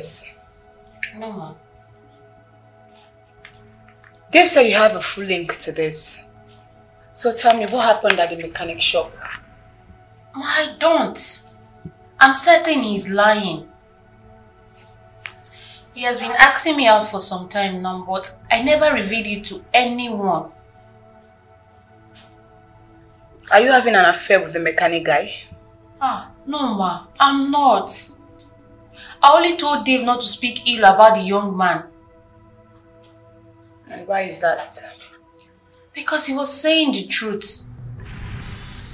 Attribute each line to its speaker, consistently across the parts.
Speaker 1: Yes.
Speaker 2: No, ma.
Speaker 1: Dave said you have a full link to this. So tell me, what happened at the mechanic shop?
Speaker 2: Ma, I don't. I'm certain he's lying. He has been asking me out for some time now, but I never revealed it to anyone.
Speaker 1: Are you having an affair with the mechanic guy?
Speaker 2: Ah, no ma, I'm not. I only told Dave not to speak ill about the young man.
Speaker 1: And why is that?
Speaker 2: Because he was saying the truth.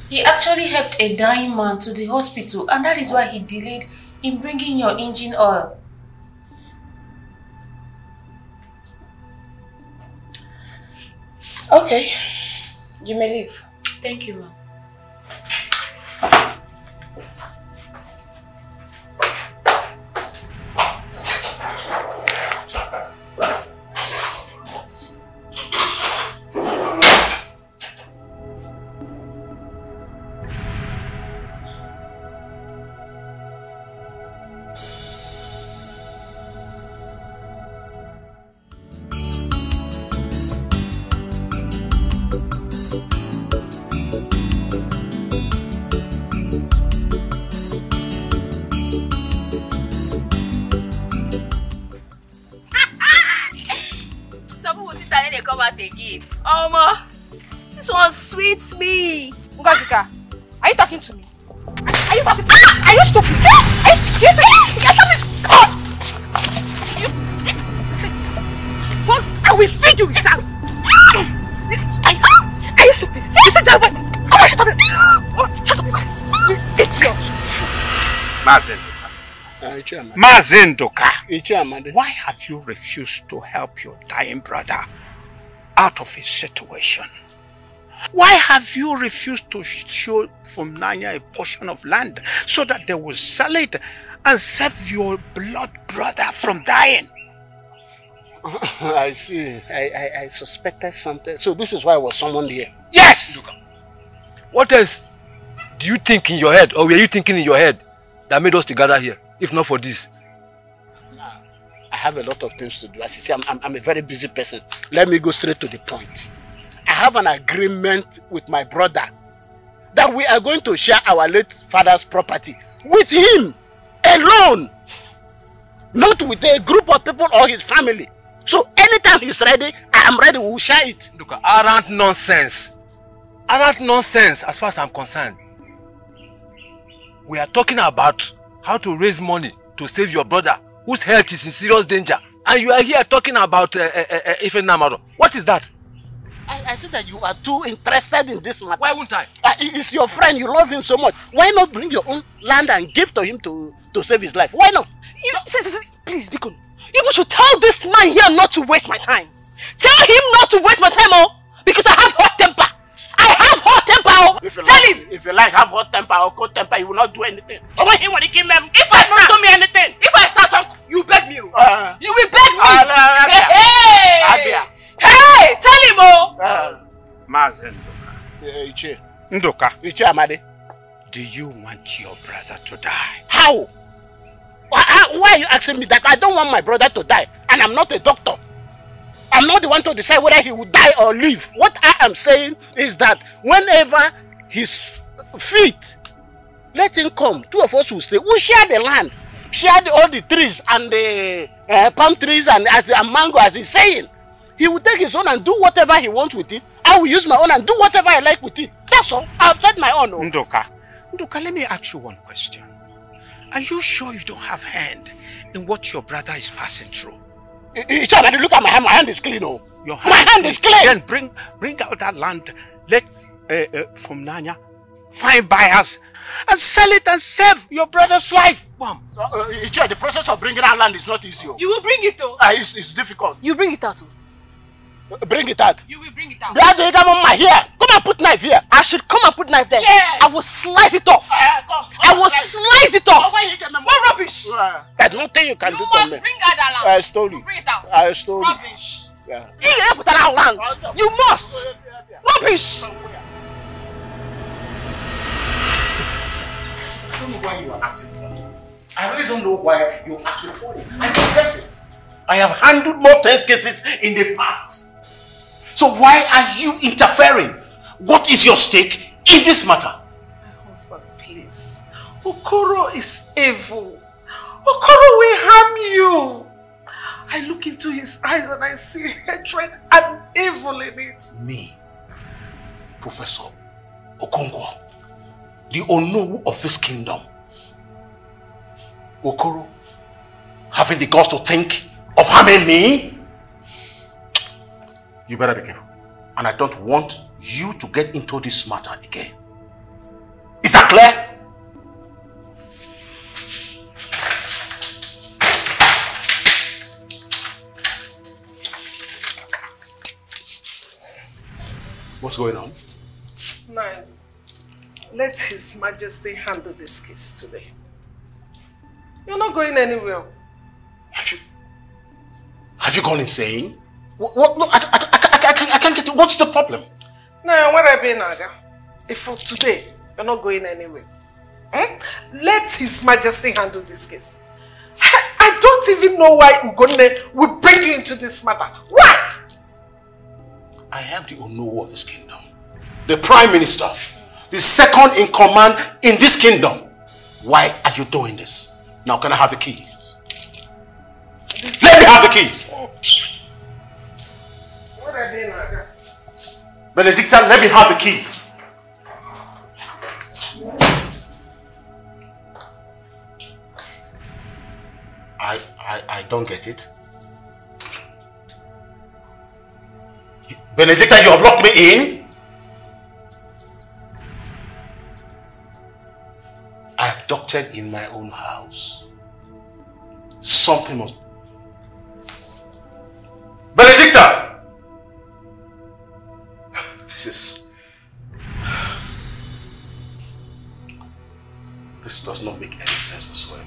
Speaker 2: He actually helped a dying man to the hospital and that is why he delayed in bringing your engine oil.
Speaker 1: Okay, you may leave.
Speaker 2: Thank you, ma'am.
Speaker 3: Mazi
Speaker 4: Ndoka.
Speaker 3: Why have you refused to help your dying brother out of his situation? Why have you refused to show Funanya a portion of land so that they will sell it and save your blood brother from dying?
Speaker 4: I see. I, I, I suspected something. So this is why I was summoned here.
Speaker 3: Yes!
Speaker 5: What else do you think in your head, or were you thinking in your head, that made us to gather here, if not for this?
Speaker 4: Have a lot of things to do. As you see, I'm, I'm, I'm a very busy person. Let me go straight to the point. I have an agreement with my brother that we are going to share our late father's property with him alone, not with a group of people or his family. So anytime he's ready, I am ready. We will share it.
Speaker 5: Look, arrant nonsense. Arrant nonsense as far as I'm concerned. We are talking about how to raise money to save your brother whose health is in serious danger. And you are here talking about uh, uh, uh, Ife Namaro. What is that?
Speaker 4: I, I said that you are too interested in this matter.
Speaker 5: Why won't I?
Speaker 4: Uh, he is your friend. You love him so much. Why not bring your own land and give to him to, to save his life? Why not?
Speaker 6: You, see, see, see, please, Bikon. You should tell this man here not to waste my time. Tell him not to waste my time, oh, because I have hot temper. I have hot temper, oh.
Speaker 4: If you
Speaker 6: Tell
Speaker 4: like,
Speaker 6: him.
Speaker 4: If you like have hot temper or cold temper, you will not do anything. Oh, he will give me.
Speaker 6: If I start-
Speaker 4: do me anything.
Speaker 6: If I start talk, you beg me. oh.
Speaker 4: Uh,
Speaker 6: You will beg me.
Speaker 4: uh, uh,
Speaker 6: hey,
Speaker 4: Abia.
Speaker 6: hey, tell him, oh.
Speaker 4: uh,
Speaker 3: Mazendoka.
Speaker 4: uh, Ichie.
Speaker 3: Ndoka,
Speaker 4: Ichie Amade.
Speaker 3: do you want your brother to die?
Speaker 4: How? Why, how- why are you asking me that? I don't want my brother to die, and I'm not a doctor. I'm not the one to decide whether he will die or live. What I am saying is that whenever his feet, let him come. Two of us will stay. We'll share the land, share the, all the trees and the uh, palm trees and as and mango, as he's saying. He will take his own and do whatever he wants with it. I will use my own and do whatever I like with it. That's all. I've said my own. oh.
Speaker 3: Ndoka, Ndoka, let me ask you one question. Are you sure you don't have hand in what your brother is passing through?
Speaker 4: I- I- Ichie, look at my hand. My hand is clean. Oh.
Speaker 3: Your
Speaker 4: My hand is clean.
Speaker 3: Then bring bring out that land. Let uh, uh, Funanya find buyers and sell it and save your brother's life.
Speaker 5: Mom.
Speaker 4: Uh, uh, the process of bringing out land is not easy. oh.
Speaker 6: You will bring it, though.
Speaker 4: Uh, it's, it's difficult.
Speaker 6: You bring it out, oh.
Speaker 4: Bring it out.
Speaker 6: You will bring it out.
Speaker 4: Blood, you come on my here. Come and put knife here.
Speaker 6: I should come and put knife there.
Speaker 4: Yes.
Speaker 6: I will slice it off.
Speaker 4: Uh, come,
Speaker 6: I will slice it off.
Speaker 4: Why you me
Speaker 6: What rubbish?
Speaker 4: Uh, There's nothing you can
Speaker 6: You
Speaker 4: do
Speaker 6: must
Speaker 4: to me.
Speaker 6: bring out
Speaker 4: I stole
Speaker 6: You
Speaker 4: it.
Speaker 6: bring it out.
Speaker 4: I stole it.
Speaker 6: Rubbish.
Speaker 4: Yeah.
Speaker 6: You put that land. You must. Rubbish.
Speaker 4: I don't know why you are acting funny.
Speaker 7: I really don't know why you're acting funny. I don't get it. I have handled more tense cases in the past. So why are you interfering? What is your stake in this matter?
Speaker 8: My husband, please. Okoro is evil. Okoro will harm you. I look into his eyes and I see hatred and evil in it.
Speaker 7: Me, Professor Okonkwo, the Onowu of this kingdom. Okoro, having the guts to think of harming me? You better be careful. And I don't want you to get into this matter again. Is that clear? What's going on?
Speaker 8: Nine. Let His Majesty handle this case today. You're not going anywhere.
Speaker 7: Have you... Have you gone insane? What? what no, I, I, I, I, can't, I can't get it. What's the problem?
Speaker 8: Now, where I be, Naga? If for today, you're not going anywhere. Hmm? Let His Majesty handle this case. I, I don't even know why Ugonne will bring you into this matter. Why?
Speaker 7: I am the Onowu of this kingdom. The Prime Minister. The second in command in this kingdom. Why are you doing this? Now can I have the keys? Let me have the keys. Benedicta, let me have the keys. I, I, I don't get it. Benedicta, you have locked me in? I abducted in my own house. Something must... This is... This does not make any sense whatsoever.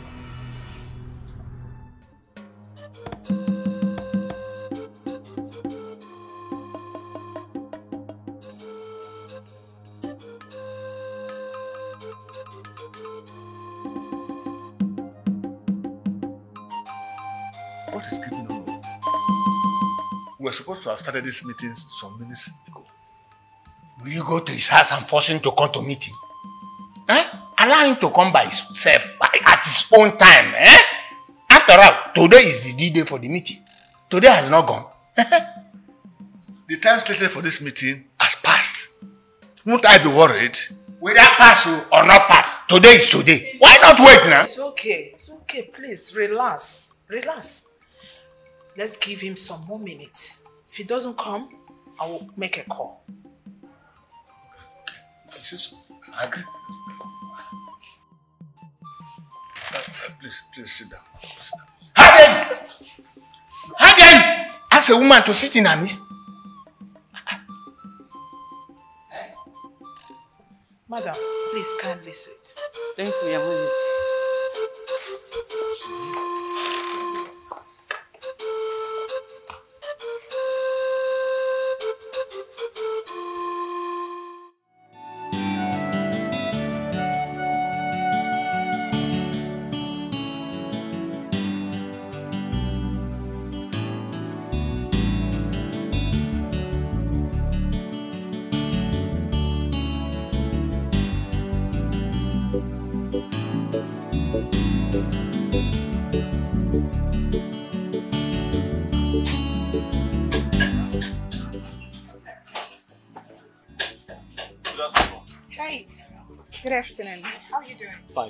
Speaker 9: What is on? We were supposed to have started this meeting some minutes ago.
Speaker 10: Will you go to his house and force him to come to meeting? Eh? Allow him to come by himself by, at his own time. Eh? After all, today is the D-day for the meeting. Today has not gone.
Speaker 9: The time slated for this meeting has passed. Won't I be worried?
Speaker 10: Whether pass or not pass, today is today. Why not wait now?
Speaker 8: It's okay. It's okay. Please, relax. Relax. Let's give him some more minutes. If he doesn't come, I will make a call.
Speaker 9: I agree. Uh, please, please sit down. Sit down.
Speaker 10: How ask a woman to sit in her midst?
Speaker 8: Madam, please kindly sit.
Speaker 11: Thank you, Your Highness.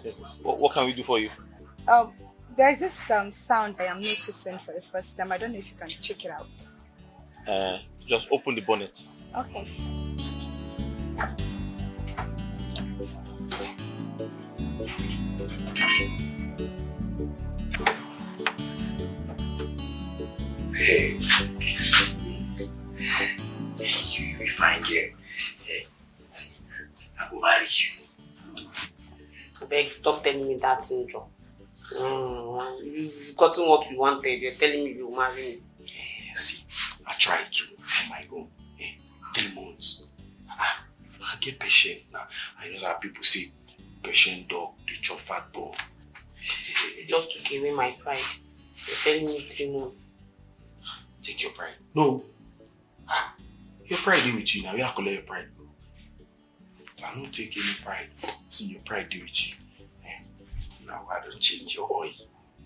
Speaker 6: Doing?
Speaker 12: Fine, thank you. What, what can we do for you?
Speaker 6: Um, there's this um, sound I am noticing for the first time. I don't know if you can check it out.
Speaker 12: Uh, just open the bonnet.
Speaker 6: Okay.
Speaker 13: Hey, see, you, you fine girl. Hey, see, I go marry you.
Speaker 11: Beg, stop telling me that thing, Joe. Mm, you've gotten what you wanted. You're telling me you marry me.
Speaker 13: See, I tried to on my own. Hey, three months. Ah, I get patient now. I know how people say, patient dog, they chop fat ball.
Speaker 14: You just took away my pride. You're telling me three months.
Speaker 13: Take your pride. No. Ah, your pride dey with you now. You have to collect your pride. I don't take any pride. See your pride dey with you. Now I don't change your oil.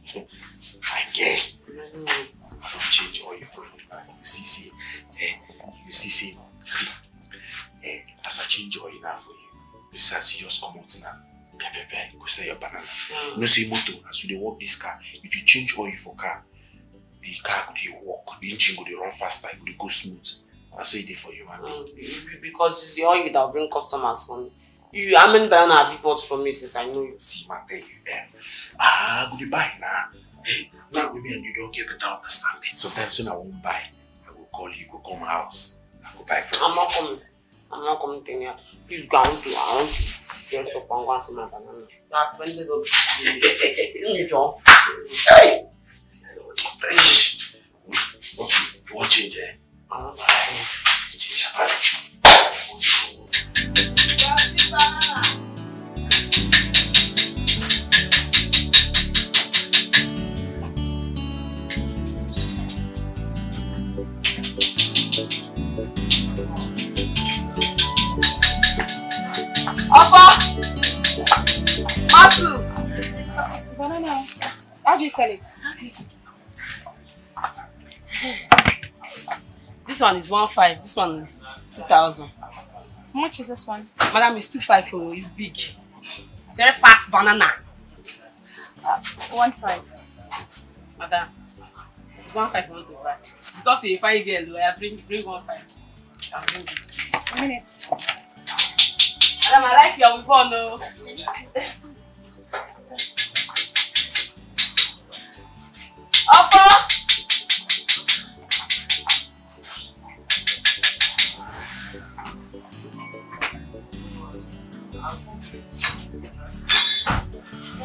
Speaker 13: I get. I don't change oil for you. You see, see, eh, you see, see, see. Eh, as I change oil now for you, besides you just come out now. Go sell your banana. You know, say motor, as you work this car, if you change oil for car, the car dey work, the engine dey run faster, it dey go smooth. I say it dey for you, man.
Speaker 14: Mm, Because it's the oil that bring customers me. You, how many banana have you bought from me since I know you?
Speaker 13: See, man, tell you, eh, ah, I go dey buy now. Hey, now with me and you don't get better understanding. Sometimes when I won't buy, I will call you, go come house. I go buy from
Speaker 14: I'm not coming. I'm not coming to you. Please go on to I want to get up and go and see my banana. That offended up. Let me jump.
Speaker 13: Hey! Fresh. What you, you want change, eh?
Speaker 14: I want
Speaker 13: Change your body.
Speaker 1: Offer! Matsu! Banana. How do you sell it?
Speaker 14: This one is one five. This one is two thousand.
Speaker 1: How much is this one?
Speaker 14: Madam two five oh, it's big. Very fat banana.
Speaker 1: One five.
Speaker 14: Madam, it's one five want to buy. Because you find girl, I bring bring one five. I'll bring it.
Speaker 1: A minute.
Speaker 14: Madam, I like your phone though. Offer!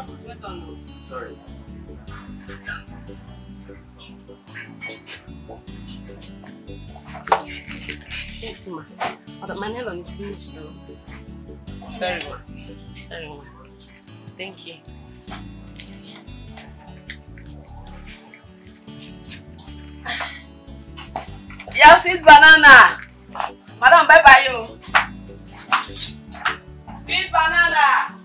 Speaker 15: Sorry.
Speaker 14: Thank you, ma. Madam, my nylon is finished though. Sorry, ma. Sorry, ma. Thank you. Yeah, sweet banana. Madam, bye bye yo. Sweet banana.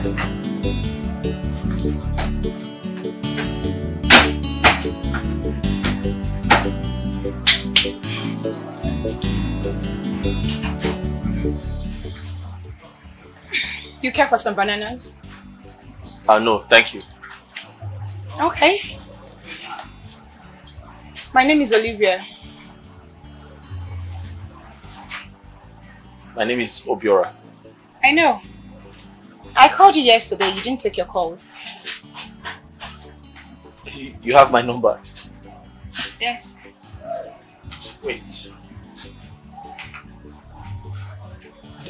Speaker 1: You care for some bananas?
Speaker 15: Uh, no, thank you.
Speaker 1: Okay. My name is Olivia.
Speaker 15: My name is Obiora.
Speaker 1: I know. I called you yesterday. You didn't take your calls.
Speaker 15: You, you have my number.
Speaker 1: Yes.
Speaker 15: Wait.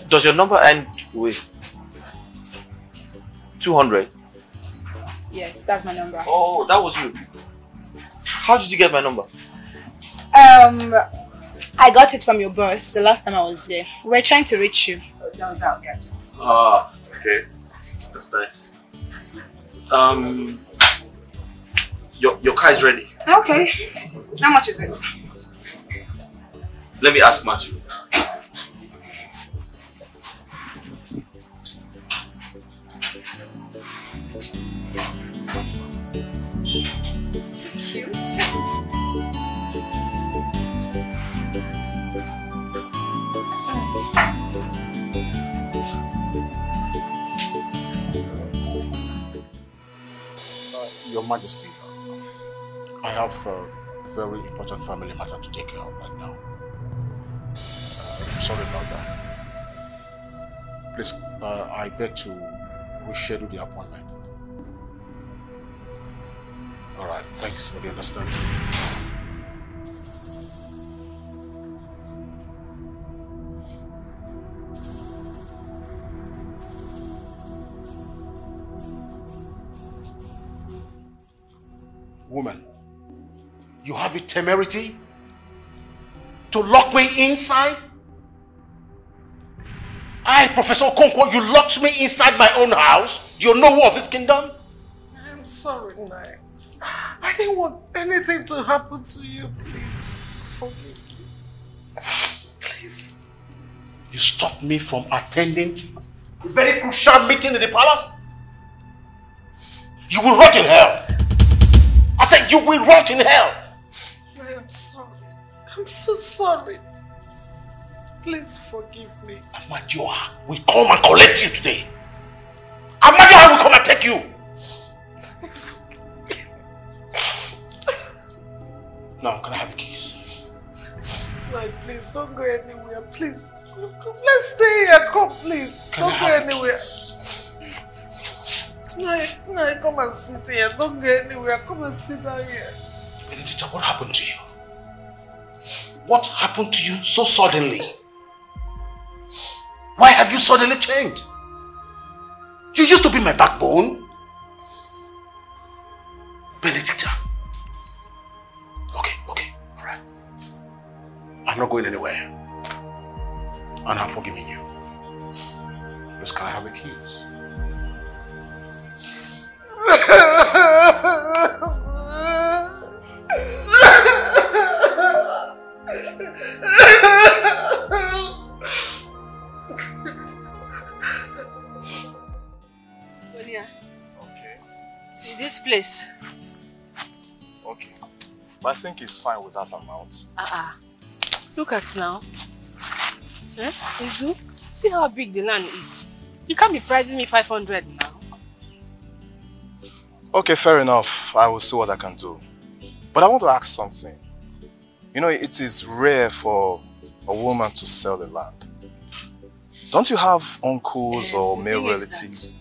Speaker 15: Does your number end with 200?
Speaker 1: Yes, that's my number.
Speaker 15: Oh, that was you. How did you get my number?
Speaker 1: Um, I got it from your boss the last time I was there. We were trying to reach you. That's how I got it.
Speaker 15: Ah, okay. That's nice. Um, your, your car is ready.
Speaker 1: Okay. How much is it?
Speaker 15: Let me ask Matthew.
Speaker 1: So cute.
Speaker 7: Your Majesty, I have a very important family matter to take care of right now. Uh, I'm sorry about that. Please, uh, I beg to reschedule the appointment. All right, thanks for the understanding. You have the temerity to lock me inside? I, Professor Okonkwo, you locked me inside my own house? You're no war of this kingdom?
Speaker 8: I'm sorry, Nai. I didn't want anything to happen to you. Please, forgive me. Please.
Speaker 7: You stopped me from attending a very crucial meeting in the palace? You will rot in hell. I said you will rot in hell.
Speaker 8: I am so sorry. Please forgive me.
Speaker 7: Amadioha will come and collect you today. Amadioha will come and take you. now, can I have the keys?
Speaker 8: Nai, please don't go anywhere. Please. Let's stay here. Come, please.
Speaker 7: Can
Speaker 8: don't go
Speaker 7: have the
Speaker 8: anywhere. Nai, Nai, come and sit here. Don't go anywhere. Come and sit down here.
Speaker 7: Benedicta, what happened to you? What happened to you so suddenly? Why have you suddenly changed? You used to be my backbone. Benedicta. Okay, okay, alright. I'm not going anywhere. And I'm forgiving you. Just can I have the keys?
Speaker 6: Sonia. Okay. See this place?
Speaker 12: Okay. But I think it's fine with that amount.
Speaker 6: Uh-uh. Look at now. Eh? Izu, see how big the land is. You can't be pricing me 500 now.
Speaker 12: Okay, fair enough. I will see what I can do. But I want to ask something. You know, it is rare for a woman to sell the land. Don't you have uncles or male
Speaker 6: thing is that-
Speaker 12: relatives?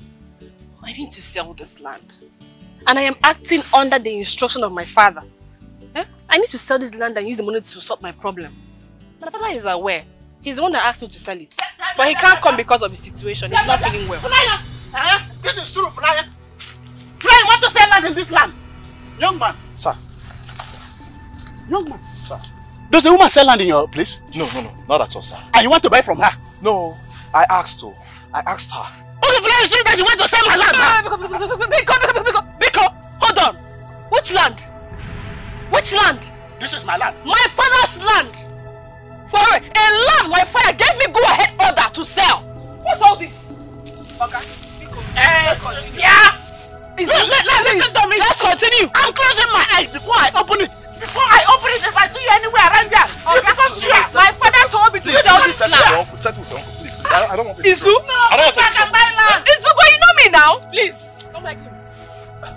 Speaker 6: I need to sell this land. And I am acting under the instruction of my father. Eh? I need to sell this land and use the money to solve my problem. My father is aware. He's the one that asked me to sell it. But he can't come because of his situation. He's not feeling well.
Speaker 7: Funaya! Eh? This is true, Funaya. Funaya, you want to sell land in this land? Young man.
Speaker 12: Sir.
Speaker 7: Young man. Sir. Does the woman sell land in your place?
Speaker 12: No, no, no. Not at all, sir.
Speaker 7: And you want to buy from her?
Speaker 12: No, I asked to. I asked her.
Speaker 7: Okay, Funaya, it's true that you want to sell my land.
Speaker 6: Ah, Biko, Biko, Biko, Biko, Biko, Biko, hold on. Which land? Which land?
Speaker 7: This is my land.
Speaker 6: My father's land. Wait, wait, a land my father gave me go ahead order to sell. What's all this? Okay. let's continue.
Speaker 7: Yeah. Let, let, let, listen to me.
Speaker 6: Let's continue.
Speaker 7: I'm closing my eyes before I open it. Before I open it, if I see you anywhere around there, I'll get on to you.
Speaker 6: My father told me to sell this
Speaker 12: Settle with your
Speaker 6: land.
Speaker 12: uncle. Settle with please. I, I don't want this.
Speaker 6: Izu?
Speaker 12: I don't want
Speaker 7: I
Speaker 12: this.
Speaker 7: can buy land.
Speaker 6: Izu, but you know me now. Please. Come like him.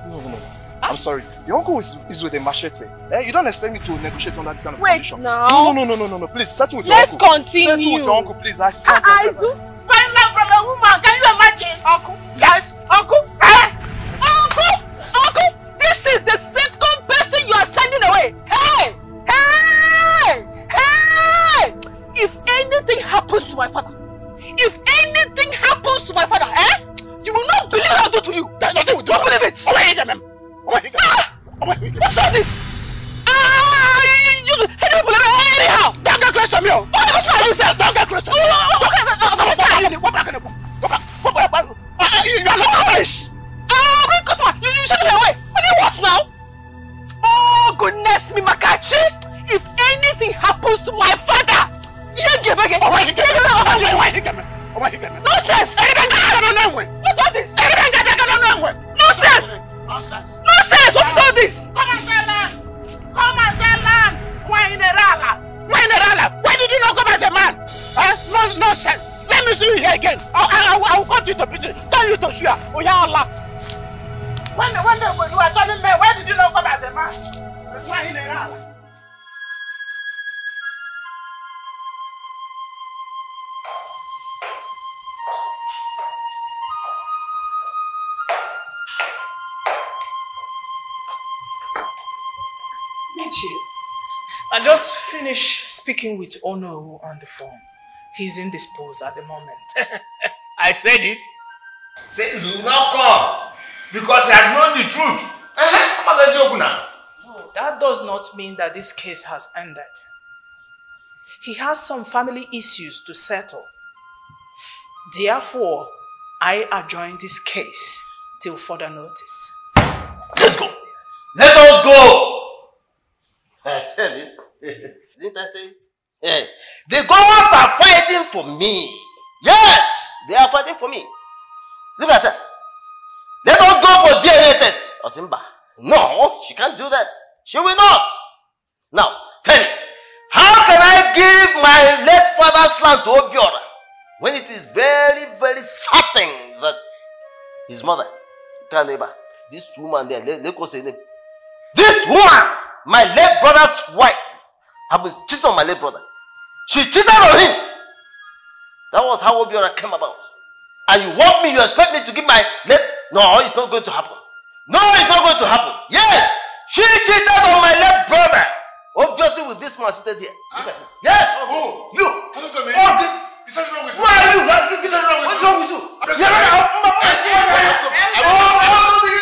Speaker 12: No, no, no. I'm sorry. Your uncle is, is with a machete. Eh? You don't expect me to negotiate under this kind of
Speaker 6: Wait
Speaker 12: condition.
Speaker 6: now.
Speaker 12: No, no, no, no, no, no. Please settle with
Speaker 6: Let's
Speaker 12: your uncle. Settle
Speaker 6: continue.
Speaker 12: with your uncle, please. I can't.
Speaker 6: ah, Izu.
Speaker 7: Buy land from a woman. Can you imagine? Uncle. Yes. Uncle. Eh?
Speaker 6: Uncle, uncle, this is the Hey, hey, hey! If anything happens to my father, if anything happens to my father, eh? You will not believe what I'll do to you.
Speaker 7: There's nothing we do.
Speaker 6: Don't believe it.
Speaker 7: Oh, my God, man. Oh, my God. Oh, my God.
Speaker 6: What's all this? Ah, you, you, send people away anyhow.
Speaker 7: Don't get close to me. oh.
Speaker 6: What was that you?
Speaker 7: Don't get close to me.
Speaker 6: Oh, okay, okay.
Speaker 7: Go back in the book. Go back. Go back. Go back. Uh, uh, You are not nice.
Speaker 6: Ah, bring customer. You, you send me away. What do you want now? Oh, goodness me, Makachi. If anything happens to my father, you give again.
Speaker 7: Oh, God. Oh, my God. Oh, my God. Oh, my God.
Speaker 6: Nonsense. What's all this? Nonsense.
Speaker 7: Nonsense.
Speaker 6: Nonsense. What's all this?
Speaker 7: Come and sell land. Come and sell land. Why in a rala? Why in a rala? Why did you not come as a man? Huh? No, nonsense. Let me see you here again. I, I, I, I will cut you to pieces. Tell you to sugar. Oh, yeah, Allah. When, when, when you were telling me, why did you not come as a man? Why in a rala?
Speaker 8: Michi, I just finished speaking with Ono on the phone. He's indisposed at the moment.
Speaker 9: I said it. Say you will not come because I have known the truth. I'm not going open now.
Speaker 8: That does not mean that this case has ended. He has some family issues to settle. Therefore, I adjourn this case till further notice.
Speaker 9: Let's go. Let us go. I said it. Didn't I say it? Yeah. The gods are fighting for me. Yes, they are fighting for me. Look at her. Let us go for DNA test. Osimba. No, she can't do that. She will not. Now, tell me, how can I give my late father's land to Obiora when it is very, very certain that his mother, Kaneba, this woman there, let, let go say name. This woman, my late brother's wife, happens cheated on my late brother. She cheated on him. That was how Obiora came about. And you want me, you expect me to give my late. No, it's not going to happen. No, it's not going to happen. Yes, she cheated on my late brother. Obviously, with this man seated here. Look at him. Yes,
Speaker 16: Who?
Speaker 9: you.
Speaker 16: What's the name?
Speaker 9: Oh, the-
Speaker 16: Is wrong with
Speaker 9: Who are you? What's wrong with What's wrong with you? You're not
Speaker 17: Funanya,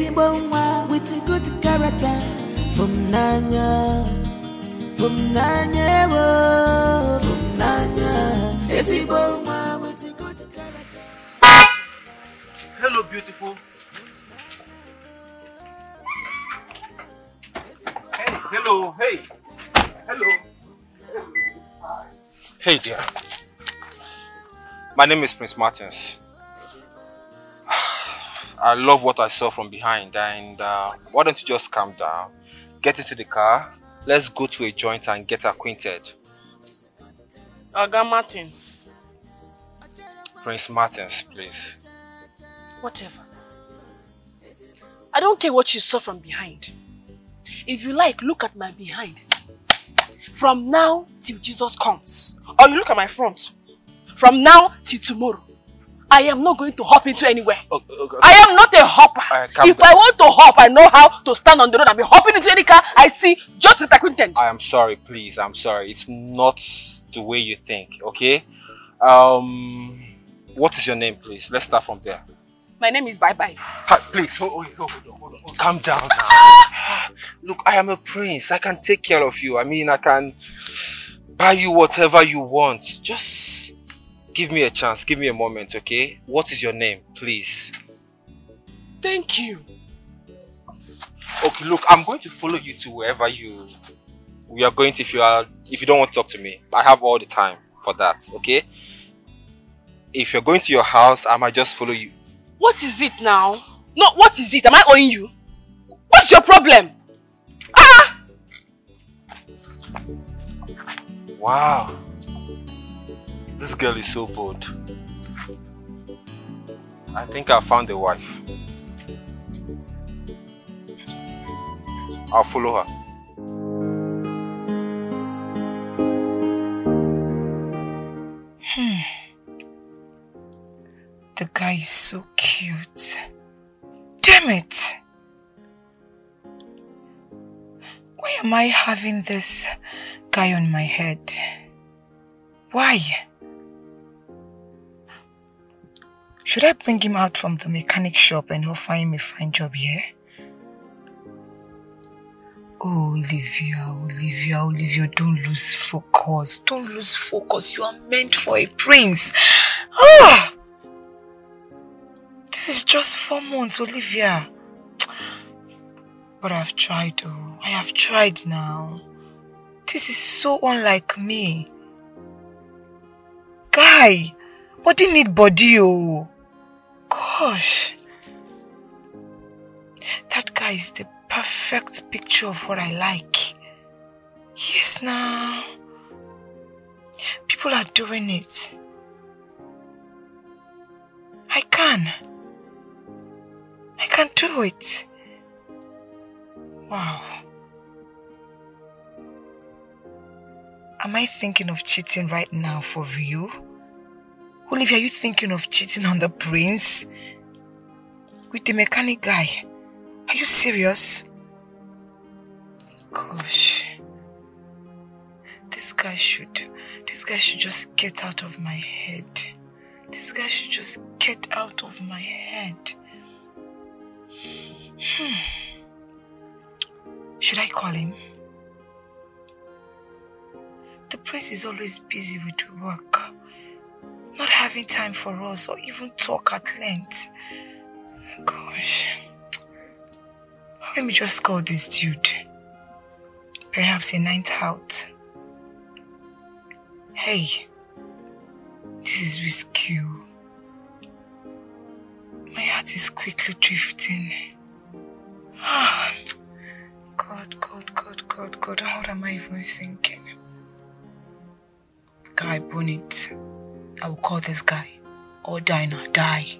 Speaker 17: ezigbo nwa with a good character. Funanya, Funanya, oh, Funanya, ezigbo nwa with a good character.
Speaker 18: Hello, beautiful. Hey, hello, hey. Hello. Hey, dear. My name is Prince Martins. I love what I saw from behind, and uh, why don't you just calm down, get into the car, let's go to a joint and get acquainted.
Speaker 6: Oga Martins,
Speaker 18: Prince Martins, please.
Speaker 6: whatever. I don't care what you saw from behind. If you like, look at my behind. From now till Jesus comes. Or you look at my front. From now till tomorrow. I am not going to hop into anywhere. I am not a hopper.
Speaker 18: Uh,
Speaker 6: if
Speaker 18: down.
Speaker 6: I want to hop, I know how to stand on the road and be hopping into any car I see just to acquainted.
Speaker 18: I am sorry, please. I'm sorry. It's not the way you think, okay? Um, what is your name, please? Let's start from there.
Speaker 6: My name is Bye Bye.
Speaker 18: Ha, please, hold, hold, hold, hold, hold, hold. calm down now. Look, I am a prince. I can take care of you. I mean, I can buy you whatever you want. Just give me a chance. Give me a moment, okay? What is your name, please?
Speaker 6: Thank you.
Speaker 18: Okay, look, I'm going to follow you to wherever you we are going to if you are if you don't want to talk to me. I have all the time for that, okay? If you're going to your house, I might just follow you.
Speaker 6: What is it now? No, what is it? Am I owing you? What's your problem? Ah!
Speaker 18: Wow. This girl is so bold. I think I found a wife. I'll follow her.
Speaker 1: Hmm. The guy is so cute. Damn it! Why am I having this guy on my head? Why? Should I bring him out from the mechanic shop and offer him a fine job here? Oh, Olivia, Olivia, Olivia, don't lose focus. Don't lose focus. You are meant for a prince. Ah! This is just four months, Olivia. But I've tried, oh. I have tried now. This is so unlike me. Guy, body need body, oh. Gosh. That guy is the perfect picture of what I like. Yes, now. People are doing it. I can. I can do it. Wow. Am I thinking of cheating right now for real? Olivia, are you thinking of cheating on the prince? With the mechanic guy? Are you serious? Gosh. This guy should, this guy should just get out of my head. This guy should just get out of my head. Hmm. Should I call him? The prince is always busy with work, not having time for us or even talk at length. Gosh. Let me just call this dude. Perhaps a night out. Hey, this is risky. My heart is quickly drifting. Ah, God, God, God, God, God, what am I even thinking? Guy Bonnet. I will call this guy. Or die now, die.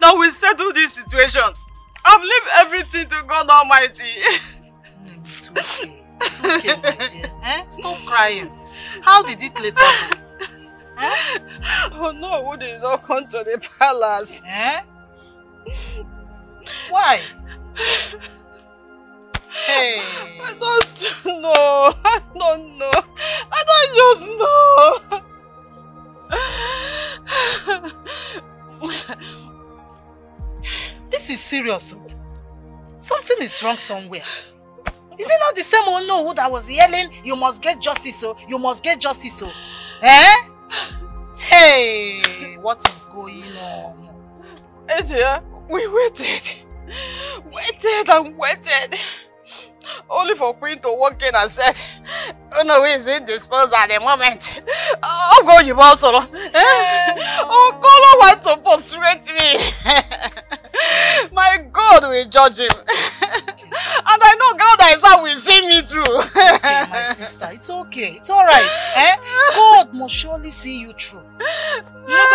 Speaker 6: Now we settle this situation. I've left everything to God Almighty.
Speaker 8: It's okay. It's okay, my dear. Eh? Stop crying. How did it later go?
Speaker 6: Eh? Oh no, who did not come to the palace?
Speaker 8: Eh? Why? Hey.
Speaker 6: I don't know. I don't know. I don't just know.
Speaker 8: This is serious. Something is wrong somewhere. Is it not the same old no that was yelling, you must get justice, oh, you must get justice, oh? Eh? Hey, what is going on?
Speaker 6: Dear, we waited. Waited and waited. Only for Queen to walk in and said, Oh no, he's indisposed at the moment. I'm going to Basoro. Oh, God, I want to frustrate me. My God will judge him. And I know God that is how will see me through.
Speaker 8: okay, my sister, it's okay. It's alright. Eh? God must surely see you through. You know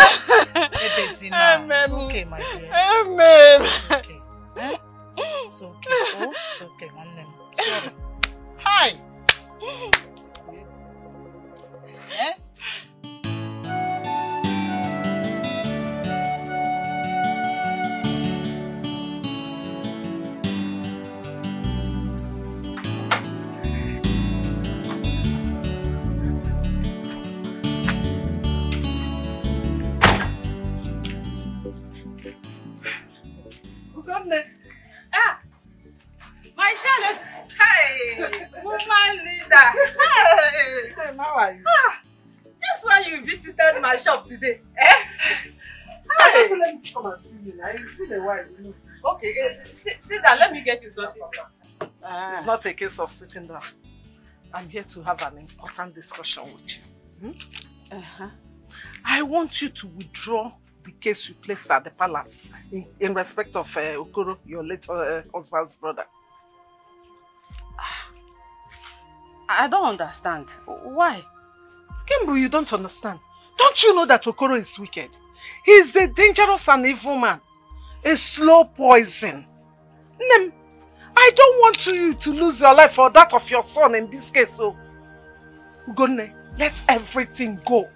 Speaker 8: that? Baby, see now. It's okay, my dear.
Speaker 6: Amen.
Speaker 8: It's okay. Eh? It's okay. Oh, it's okay, name. Hi. Eh?
Speaker 6: My shop today, eh? Just let me come and see you now. It's been a while, you know. Okay, eh, sit, sit down. Let me get you something.
Speaker 8: It's not a case of sitting down. I'm here to have an important discussion with you. Hmm?
Speaker 6: Uh-huh.
Speaker 8: I want you to withdraw the case you placed at the palace in, in respect of uh, Okoro, your late uh, husband's brother.
Speaker 6: I don't understand. Why?
Speaker 8: Kimbu, you don't understand. Don't you know that Okoro is wicked? He's a dangerous and evil man. A slow poison. Nem, I don't want you to lose your life or that of your son in this case. So, Ugonne, let everything go.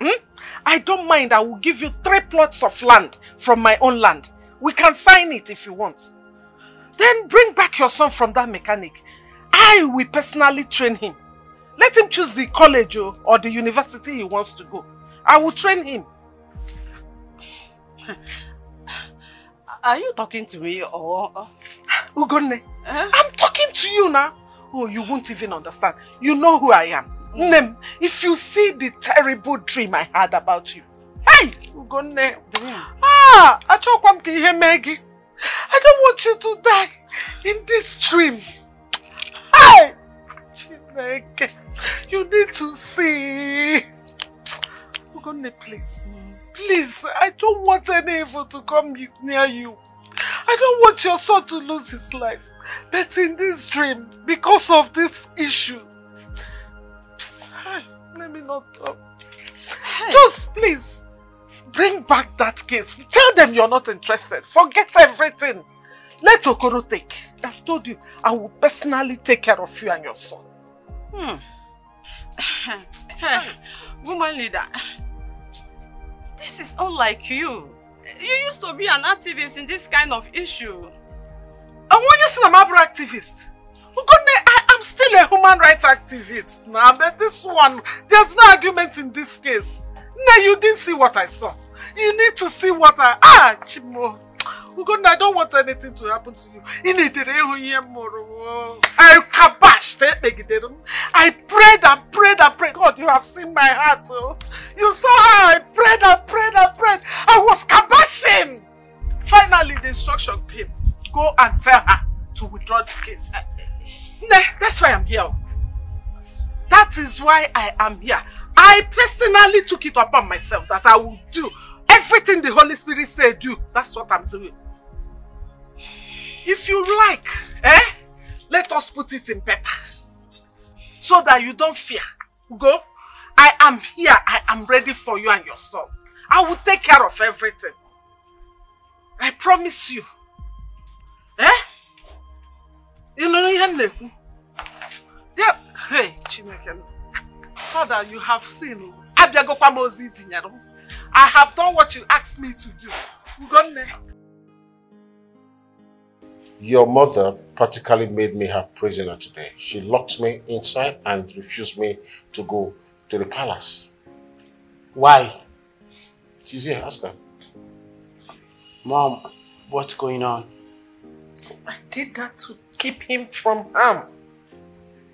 Speaker 8: Hmm? I don't mind. I will give you three plots of land from my own land. We can sign it if you want. Then bring back your son from that mechanic. I will personally train him. Let him choose the college oh, or the university he wants to go. I will train him.
Speaker 6: Are you talking to me or...
Speaker 8: Ugonne, I'm talking to you now. Oh, you won't even understand. You know who I am. Nem, if you see the terrible dream I had about you. Hey, Ugonne. Ah, achọkwa m ka ihe mee gị. I don't want you to die in this dream. Hey! You need to see. Ugonne, please. Please, I don't want any evil to come near you. I don't want your son to lose his life. But in this dream, because of this issue, let me not talk. Just please bring back that case. Tell them you're not interested. Forget everything. Let Okoro take. I've told you, I will personally take care of you and your son.
Speaker 6: Hmm. Woman leader, this is unlike you.
Speaker 8: You used to be an activist in this kind of issue. And when you say I'm an activist, Ugonne, I am still a human rights activist. Now, but this one, there's no argument in this case. No, you didn't see what I saw. You need to see what I... Ah, Chimo. I don't want anything to happen to you. I kabashed I prayed and prayed and prayed. God, you have seen my heart. Oh. You saw how I prayed and prayed and prayed. I was kabashing. Finally, the instruction came. Go and tell her to withdraw the case. Nah, that's why I'm here. Oh. That is why I am here. I personally took it upon myself that I will do everything the Holy Spirit said do. That's what I'm doing. If you like, eh? Let us put it in paper. So that you don't fear. Go. I am here. I am ready for you and your son. I will take care of everything. I promise you. Eh? You know na-ekwu? Yeah. Hey, Chineke. Father, you have seen. Abịagokwa m ozi itinyere m. I have done what you asked me to do. Ugonne.
Speaker 7: Your mother practically made me her prisoner today. She locked me inside and refused me to go to the palace.
Speaker 19: Why?
Speaker 7: She's here, ask her.
Speaker 19: Mom, what's going on?
Speaker 8: I did that to keep him from harm.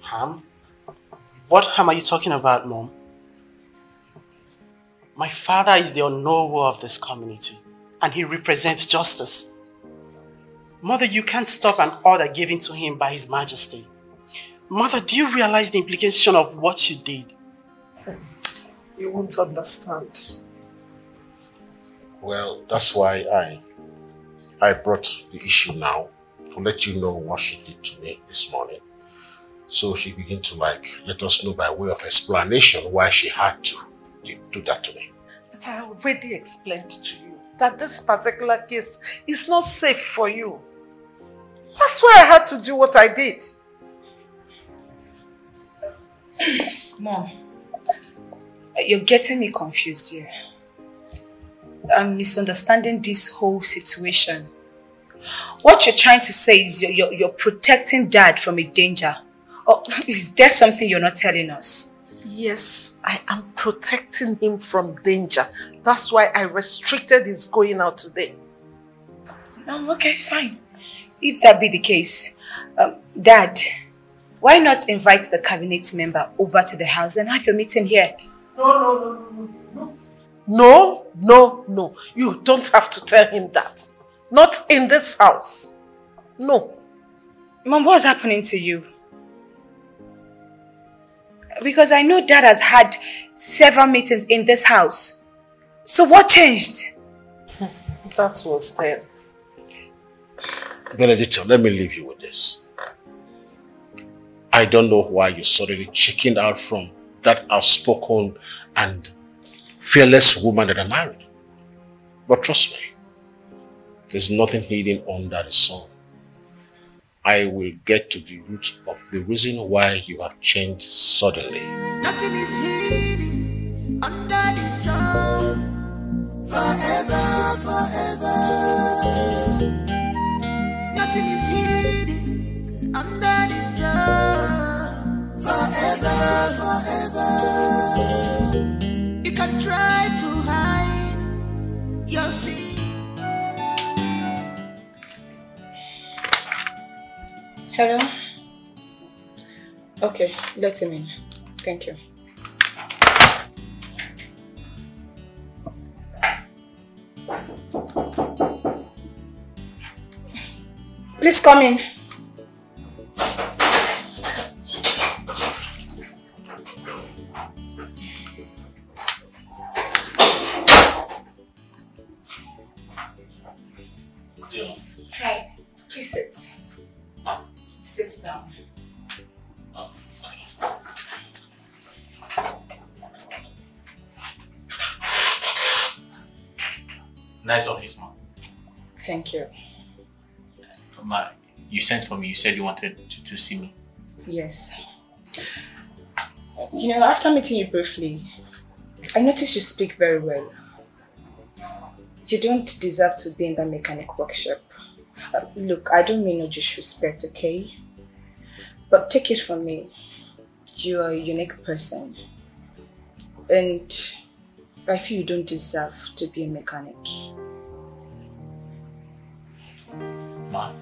Speaker 19: Harm? What harm are you talking about, Mom? My father is the Onowu of this community, and he represents justice. Mother, you can't stop an order given to him by His Majesty. Mother, do you realize the implication of what you did?
Speaker 8: You won't understand.
Speaker 7: Well, that's why I I brought the issue now to let you know what she did to me this morning. So she began to like let us know by way of explanation why she had to do that to me.
Speaker 8: But I already explained to you that this particular case is not safe for you. That's why I had to do what I did.
Speaker 1: Mom, you're getting me confused here. I'm misunderstanding this whole situation. What you're trying to say is you're, you're, you're protecting dad from a danger. Or is there something you're not telling us?
Speaker 8: Yes, I am protecting him from danger. That's why I restricted his going out today.
Speaker 1: Um, okay, fine. If that be the case, um, Dad, why not invite the cabinet member over to the house and have your meeting here?
Speaker 8: No, no, no, no, no. No, no, no. You don't have to tell him that. Not in this house. No.
Speaker 1: Mom, what's happening to you? Because I know Dad has had several meetings in this house. So what changed?
Speaker 8: that was then.
Speaker 7: Benedicto, let me leave you with this. I don't know why you suddenly chickened out from that outspoken and fearless woman that I married. But trust me, there's nothing hidden under the sun. I will get to the root of the reason why you have changed suddenly.
Speaker 17: Nothing is hidden under the sun. Forever, forever. Nothing is hidden
Speaker 1: Hello? Okay, let him in. Thank you. Please come in.
Speaker 20: Said you wanted to, to see me.
Speaker 1: Yes. You know, after meeting you briefly, I noticed you speak very well. You don't deserve to be in that mechanic workshop. Uh, look, I don't mean no disrespect, okay? But take it from me. You are a unique person. And I feel you don't deserve to be a mechanic.
Speaker 20: Ma,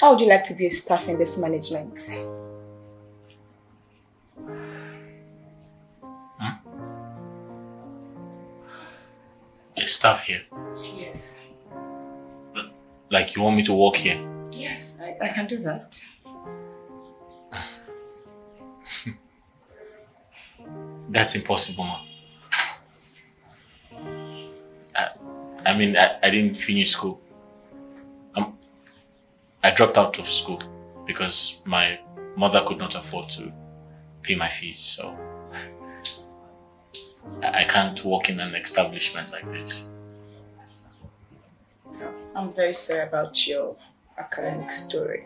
Speaker 1: How would you like to be a staff in this management? Hmm?
Speaker 20: a staff here.
Speaker 1: Yes.
Speaker 20: Like you want me to work here?
Speaker 1: Yes, I, I can do that.
Speaker 20: That's impossible, ma. I, I mean, I, I didn't finish school. I dropped out of school because my mother could not afford to pay my fees, so I, can't work in an establishment like this.
Speaker 1: I'm very sorry about your academic story.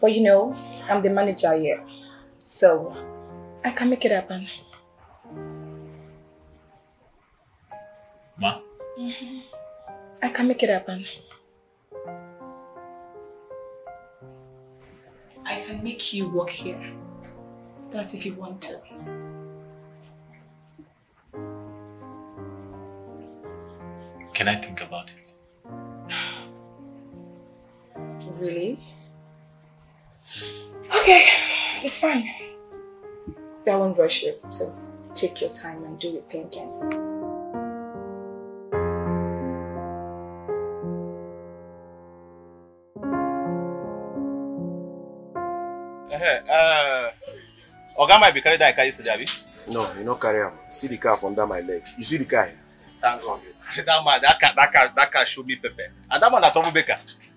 Speaker 1: But you know, I'm the manager here, so I can make it happen.
Speaker 20: Ma,
Speaker 1: Mhm. I can make it happen. I can make you work here. That's if you want to.
Speaker 20: can I think about it?
Speaker 1: Really? Okay, it's fine. I won't rush you, so take your time and do your thinking.
Speaker 21: Uh, Oga might be carried that car yesterday, abi?
Speaker 13: No, you no carry am. See the car from under my leg. You see the car here?
Speaker 21: Thank God. that man, that car, that car, that car show me pepper. And that man na trouble maker.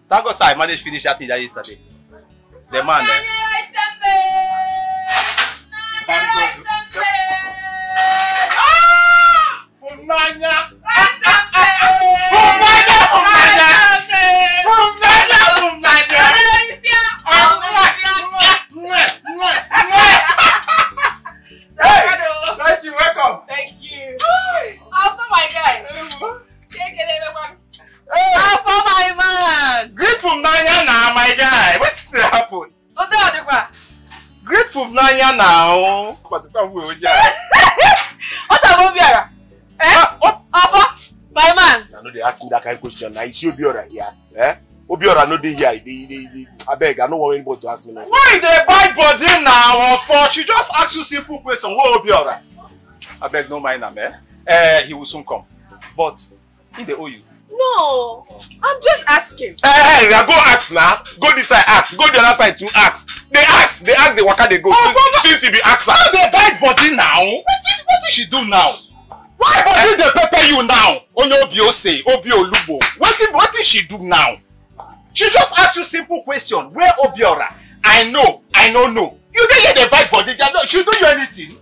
Speaker 21: Thank God, sir, I managed to finish that thing that yesterday. The man, eh? Thank God.
Speaker 13: Funanya!
Speaker 21: Funanya! Nanya now. What's the problem with you?
Speaker 6: What about Obiora? Eh? Alpha, my man.
Speaker 13: I know they ask me that kind of question. Now, is Obiora here? Eh? Obiora no dey here. He, he, he, I beg, I don't want anybody to ask me nonsense.
Speaker 21: Why they buy body now for? She just ask you simple question. What will be alright? I beg no mind am, eh? Eh, he will soon come. But he dey owe you.
Speaker 6: No, I'm just asking.
Speaker 13: Hey, hey, go ask now. Go this side ask. Go the other side to ask. They ask. They ask the waka they go. since, since you be asker.
Speaker 21: How they buy body now? Wetin wetin she do now? Why body dey pepper you now? Onye Obi Ose, Obi Olugbo. Wetin wetin she do now? She just ask you simple question. Where Obiora? I know, I no know. You dey here dey buy body, they no- she do you anything?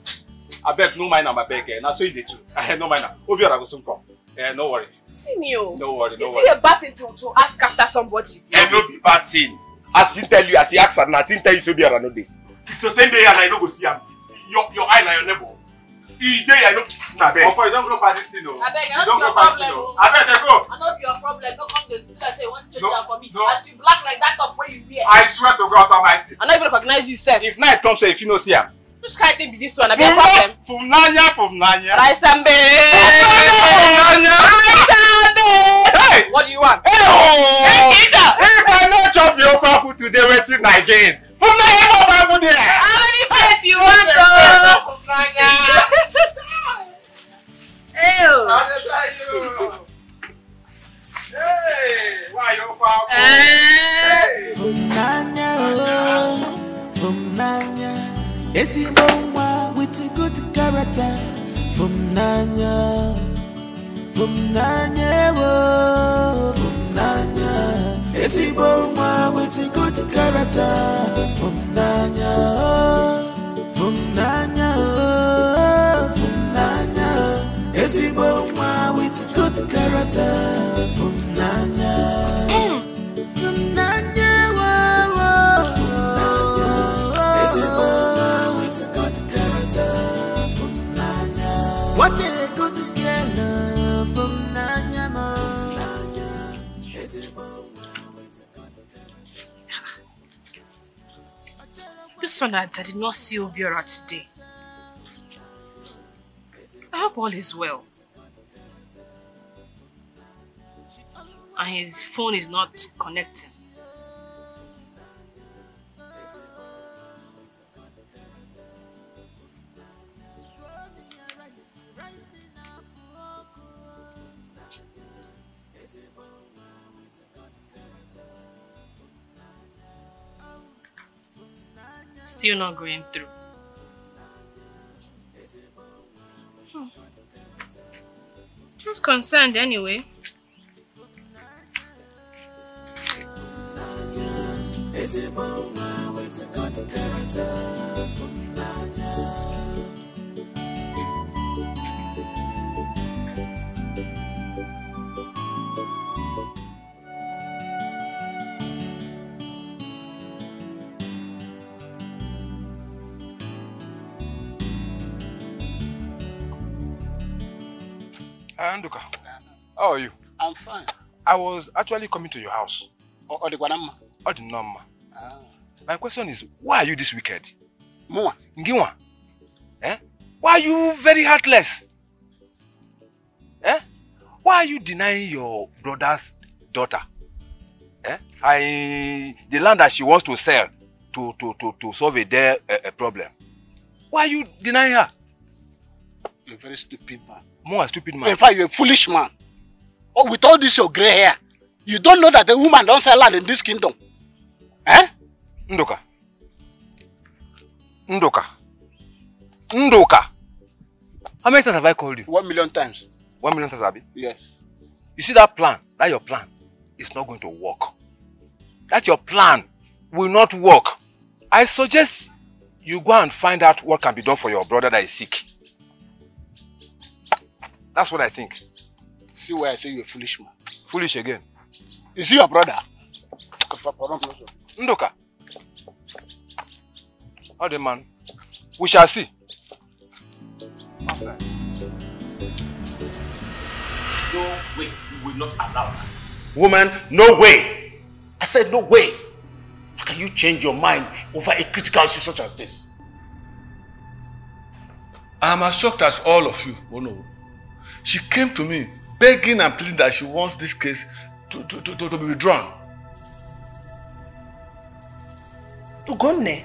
Speaker 21: Abeg no mind am abeg, eh, na so you dey do. Eh, no mind am. Obiora go soon come. Eh, no worry.
Speaker 6: See me, oh.
Speaker 21: No worry, no
Speaker 6: Is
Speaker 21: worry.
Speaker 6: it a bad thing to, to ask after somebody?
Speaker 13: E no be bad thing. As he tell you, as he ask am, na him tell you say Obiora no. If to send dey here na you no go see am, your your eye na your neighbor. E dey here, no na
Speaker 21: you don go for this thing o.
Speaker 14: Abeg,
Speaker 21: You
Speaker 14: I
Speaker 21: don
Speaker 14: no be
Speaker 21: go
Speaker 14: your problem
Speaker 21: o.
Speaker 14: o.
Speaker 21: Abeg, dey go.
Speaker 14: I no be your problem. No come dey still say you wan change am for me. As you black like that top wey you wear.
Speaker 21: I swear to God Almighty.
Speaker 6: I no even recognize you, sef.
Speaker 21: If night come say if you no see am.
Speaker 6: Which kind thing be this one? I be a problem.
Speaker 21: Fumnanya, Fumnanya.
Speaker 6: Rice and
Speaker 21: Fumnanya. Hey!
Speaker 6: What do you want?
Speaker 21: Hey, oh! If I no chop your fafu today, wetin again? Fumnanya no fafu there.
Speaker 6: How many plates you want, though? Ew.
Speaker 21: Hey, why you fafu?
Speaker 6: Hey.
Speaker 17: Nanya, oh, from Nanya. Ezigbo nwa with a good character. From Nanya, from Nanya, from Nanya. Ezigbo nwa with a good character. From Nanya, from Nanya, from Nanya. Ezigbo nwa with a good character. From Nanya. Eh. From Nanya, oh, oh, oh. Ezigbo
Speaker 14: This one that I did not see Obiora today. I hope all is well. And his phone is not connecting. Still not going through. Hmm. Just concerned anyway.
Speaker 17: ezigbo nwa wetụkọta karata n'anya
Speaker 3: Uh, Ndoka, how are you?
Speaker 4: I'm fine.
Speaker 3: I was actually coming to your house.
Speaker 4: Oh, the Guanama.
Speaker 3: Oh, the number. My question is, why are you this wicked?
Speaker 4: Mua.
Speaker 3: Ngiwa. Eh? Why are you very heartless? Eh? Why are you denying your brother's daughter? Eh? I, the land that she wants to sell to, to, to, to solve a, their, a, a problem. Why are you denying her?
Speaker 4: You're a very stupid man.
Speaker 3: More a stupid man.
Speaker 4: In fact, you're a foolish man. Oh, with all this your grey hair, you don't know that the woman don't sell land in this kingdom. Eh?
Speaker 3: Ndoka. Ndoka. Ndoka. How many times have I called you?
Speaker 4: One million times.
Speaker 3: One million times, Abi?
Speaker 4: Yes.
Speaker 3: You see that plan? That your plan is not going to work. That your plan will not work. I suggest you go and find out what can be done for your brother that is sick. That's what I think.
Speaker 4: See why I say you're a foolish man.
Speaker 3: Foolish again.
Speaker 4: Is he your brother?
Speaker 3: Ndoka. How the man? We shall see.
Speaker 7: No way. We will not allow that. Woman, no way. I said no way. How can you change your mind over a critical issue such as this?
Speaker 22: I'm as shocked as all of you, oh, Bono. She came to me begging and pleading that she wants this case to, to, to, to, to be withdrawn.
Speaker 23: Ugonne,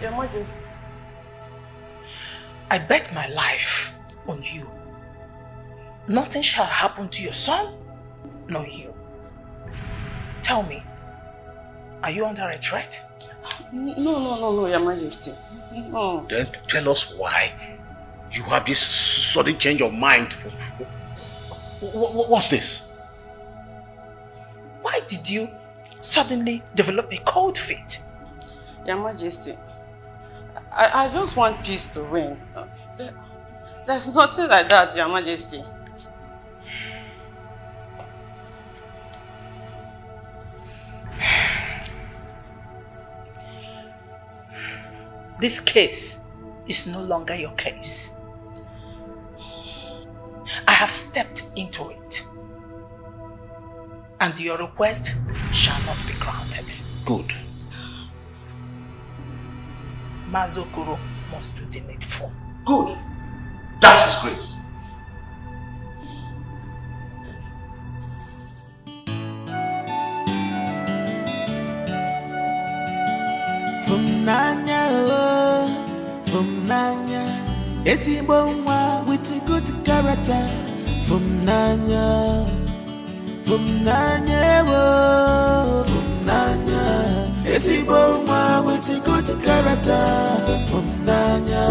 Speaker 14: Your Majesty.
Speaker 23: I bet my life on you. Nothing shall happen to your son, nor you. Tell me, are you under a threat?
Speaker 14: No, no, no, no, Your Majesty. No.
Speaker 7: Then tell us why you have this sudden change of mind. For, for, wh- wh- what's this?
Speaker 23: Why did you suddenly develop a cold feet?
Speaker 14: Your Majesty, I, I just want peace to reign. There- There's nothing like that, Your Majesty.
Speaker 23: This case is no longer your case. I have stepped into it. And your request shall not be granted.
Speaker 7: Good.
Speaker 23: Mazokuro must do the needful.
Speaker 7: Good. That is great.
Speaker 17: Funanya, oh, Funanya, ezigbo nwa with a good character. Funanya, Funanya, oh, Funanya, ezigbo nwa with a good character. Funanya,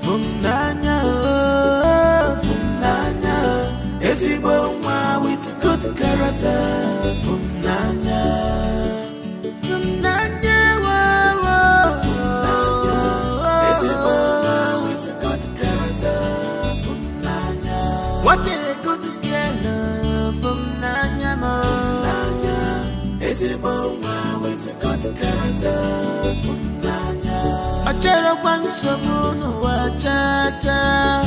Speaker 17: Funanya, oh, Funanya, ezigbo nwa with a good character. Funanya. Funanya, ezigbo nwa wetịkọtịkarịta afọ n'anya ọcherekwa nsogbu n'ụwa chaa chaa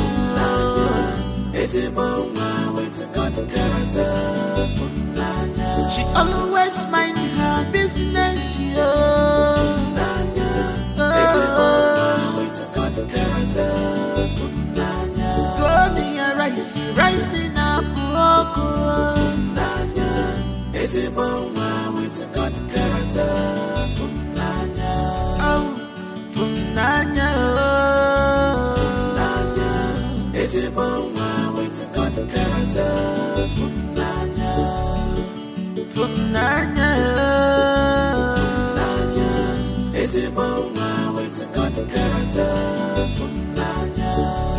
Speaker 17: ezigbo nwa wetịkọtịkarịta afọ n'anya she always mind her business yo. N'anya oh. ezigbo nwa wetịkọtịkarịta afọ n'anya go near rice rice na afọ ọkụ ezigbo nwa with good character. Funanya, Funanya. Funanya, ezigbo nwa with good character. Funanya, Funanya, good character. Funanya.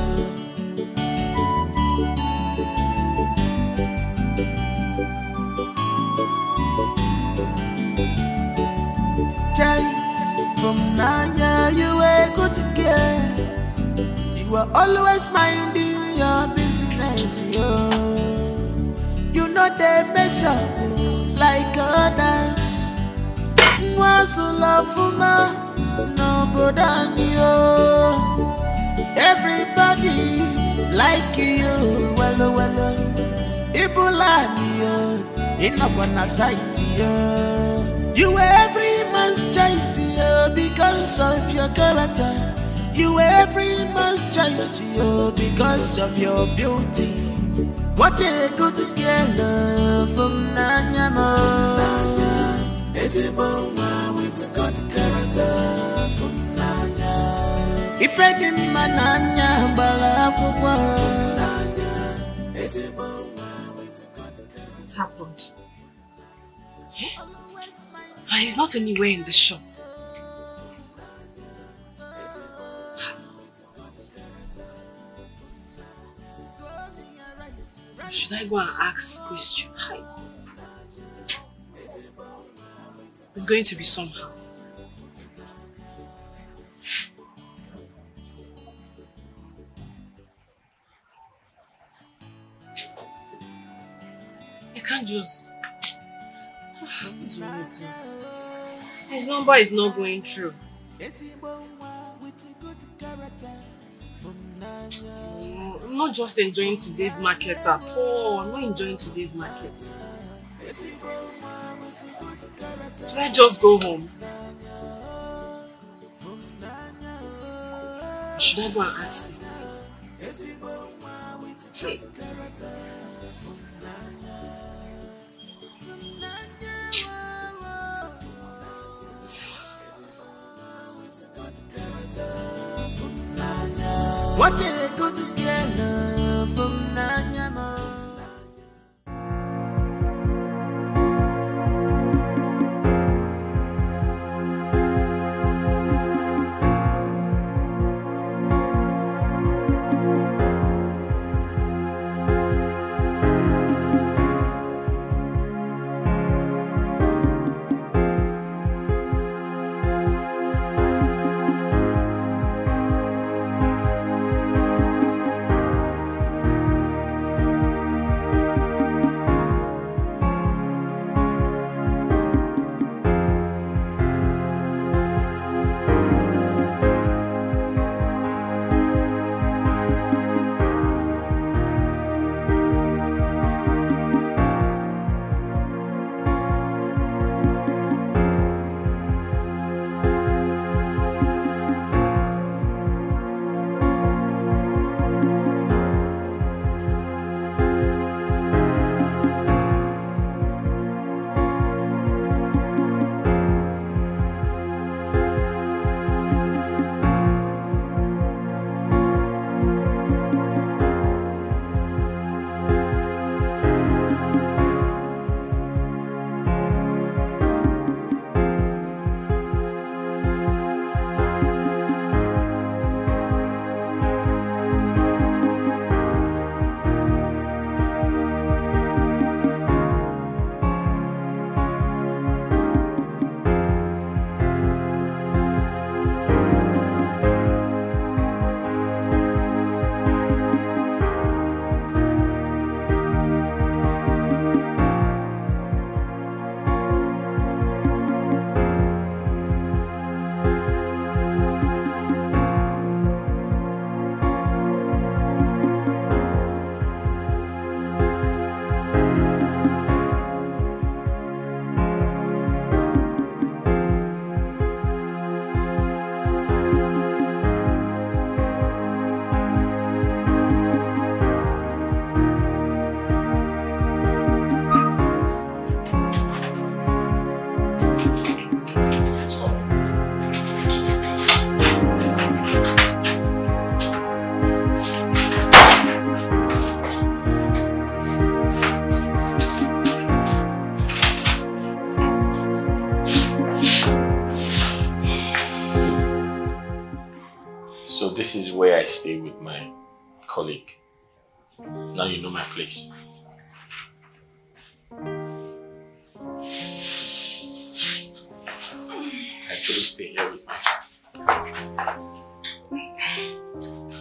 Speaker 17: From Nanya, you a good girl. You were always minding your business, yo. You know they mess up like others. Was love no good on you. Everybody like you, well, well, Ibulani, yo. In a sight, yo. You were every man's choice, yo, because of your character. You were every man's choice, yo, because of your beauty. What a good girl uh, from Nanyamo. Nanya, ezigbo nwa with good character from Nanya. Ife dị mma n'anya gbara akwụkwọ. Nanya, ezigbo nwa with good
Speaker 11: What happened? Eh? Ah, He's not anywhere in the shop. Should I go and ask question? Hi. It's going to be somehow. I can't just His number is not going through. I'm not just enjoying today's market at all. I'm not enjoying today's market. Should I just go home? Should I go and ask them? Hey.
Speaker 17: What a good girl
Speaker 20: stay with my colleague. Now you know my place. I actually stay here with my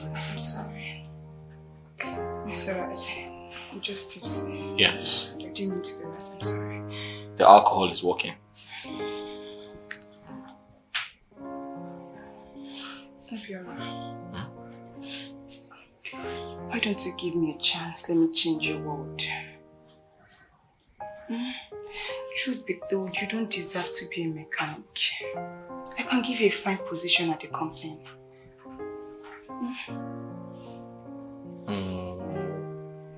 Speaker 1: I'm sorry. I'm sorry. I'm just tipsy.
Speaker 20: Yes.
Speaker 1: I didn't mean to do that. I'm sorry.
Speaker 20: The alcohol is working.
Speaker 1: Obiora. Why don't you give me a chance? Let me change your world. Hmm? Truth be told, you don't deserve to be a mechanic. I can give you a fine position at the company.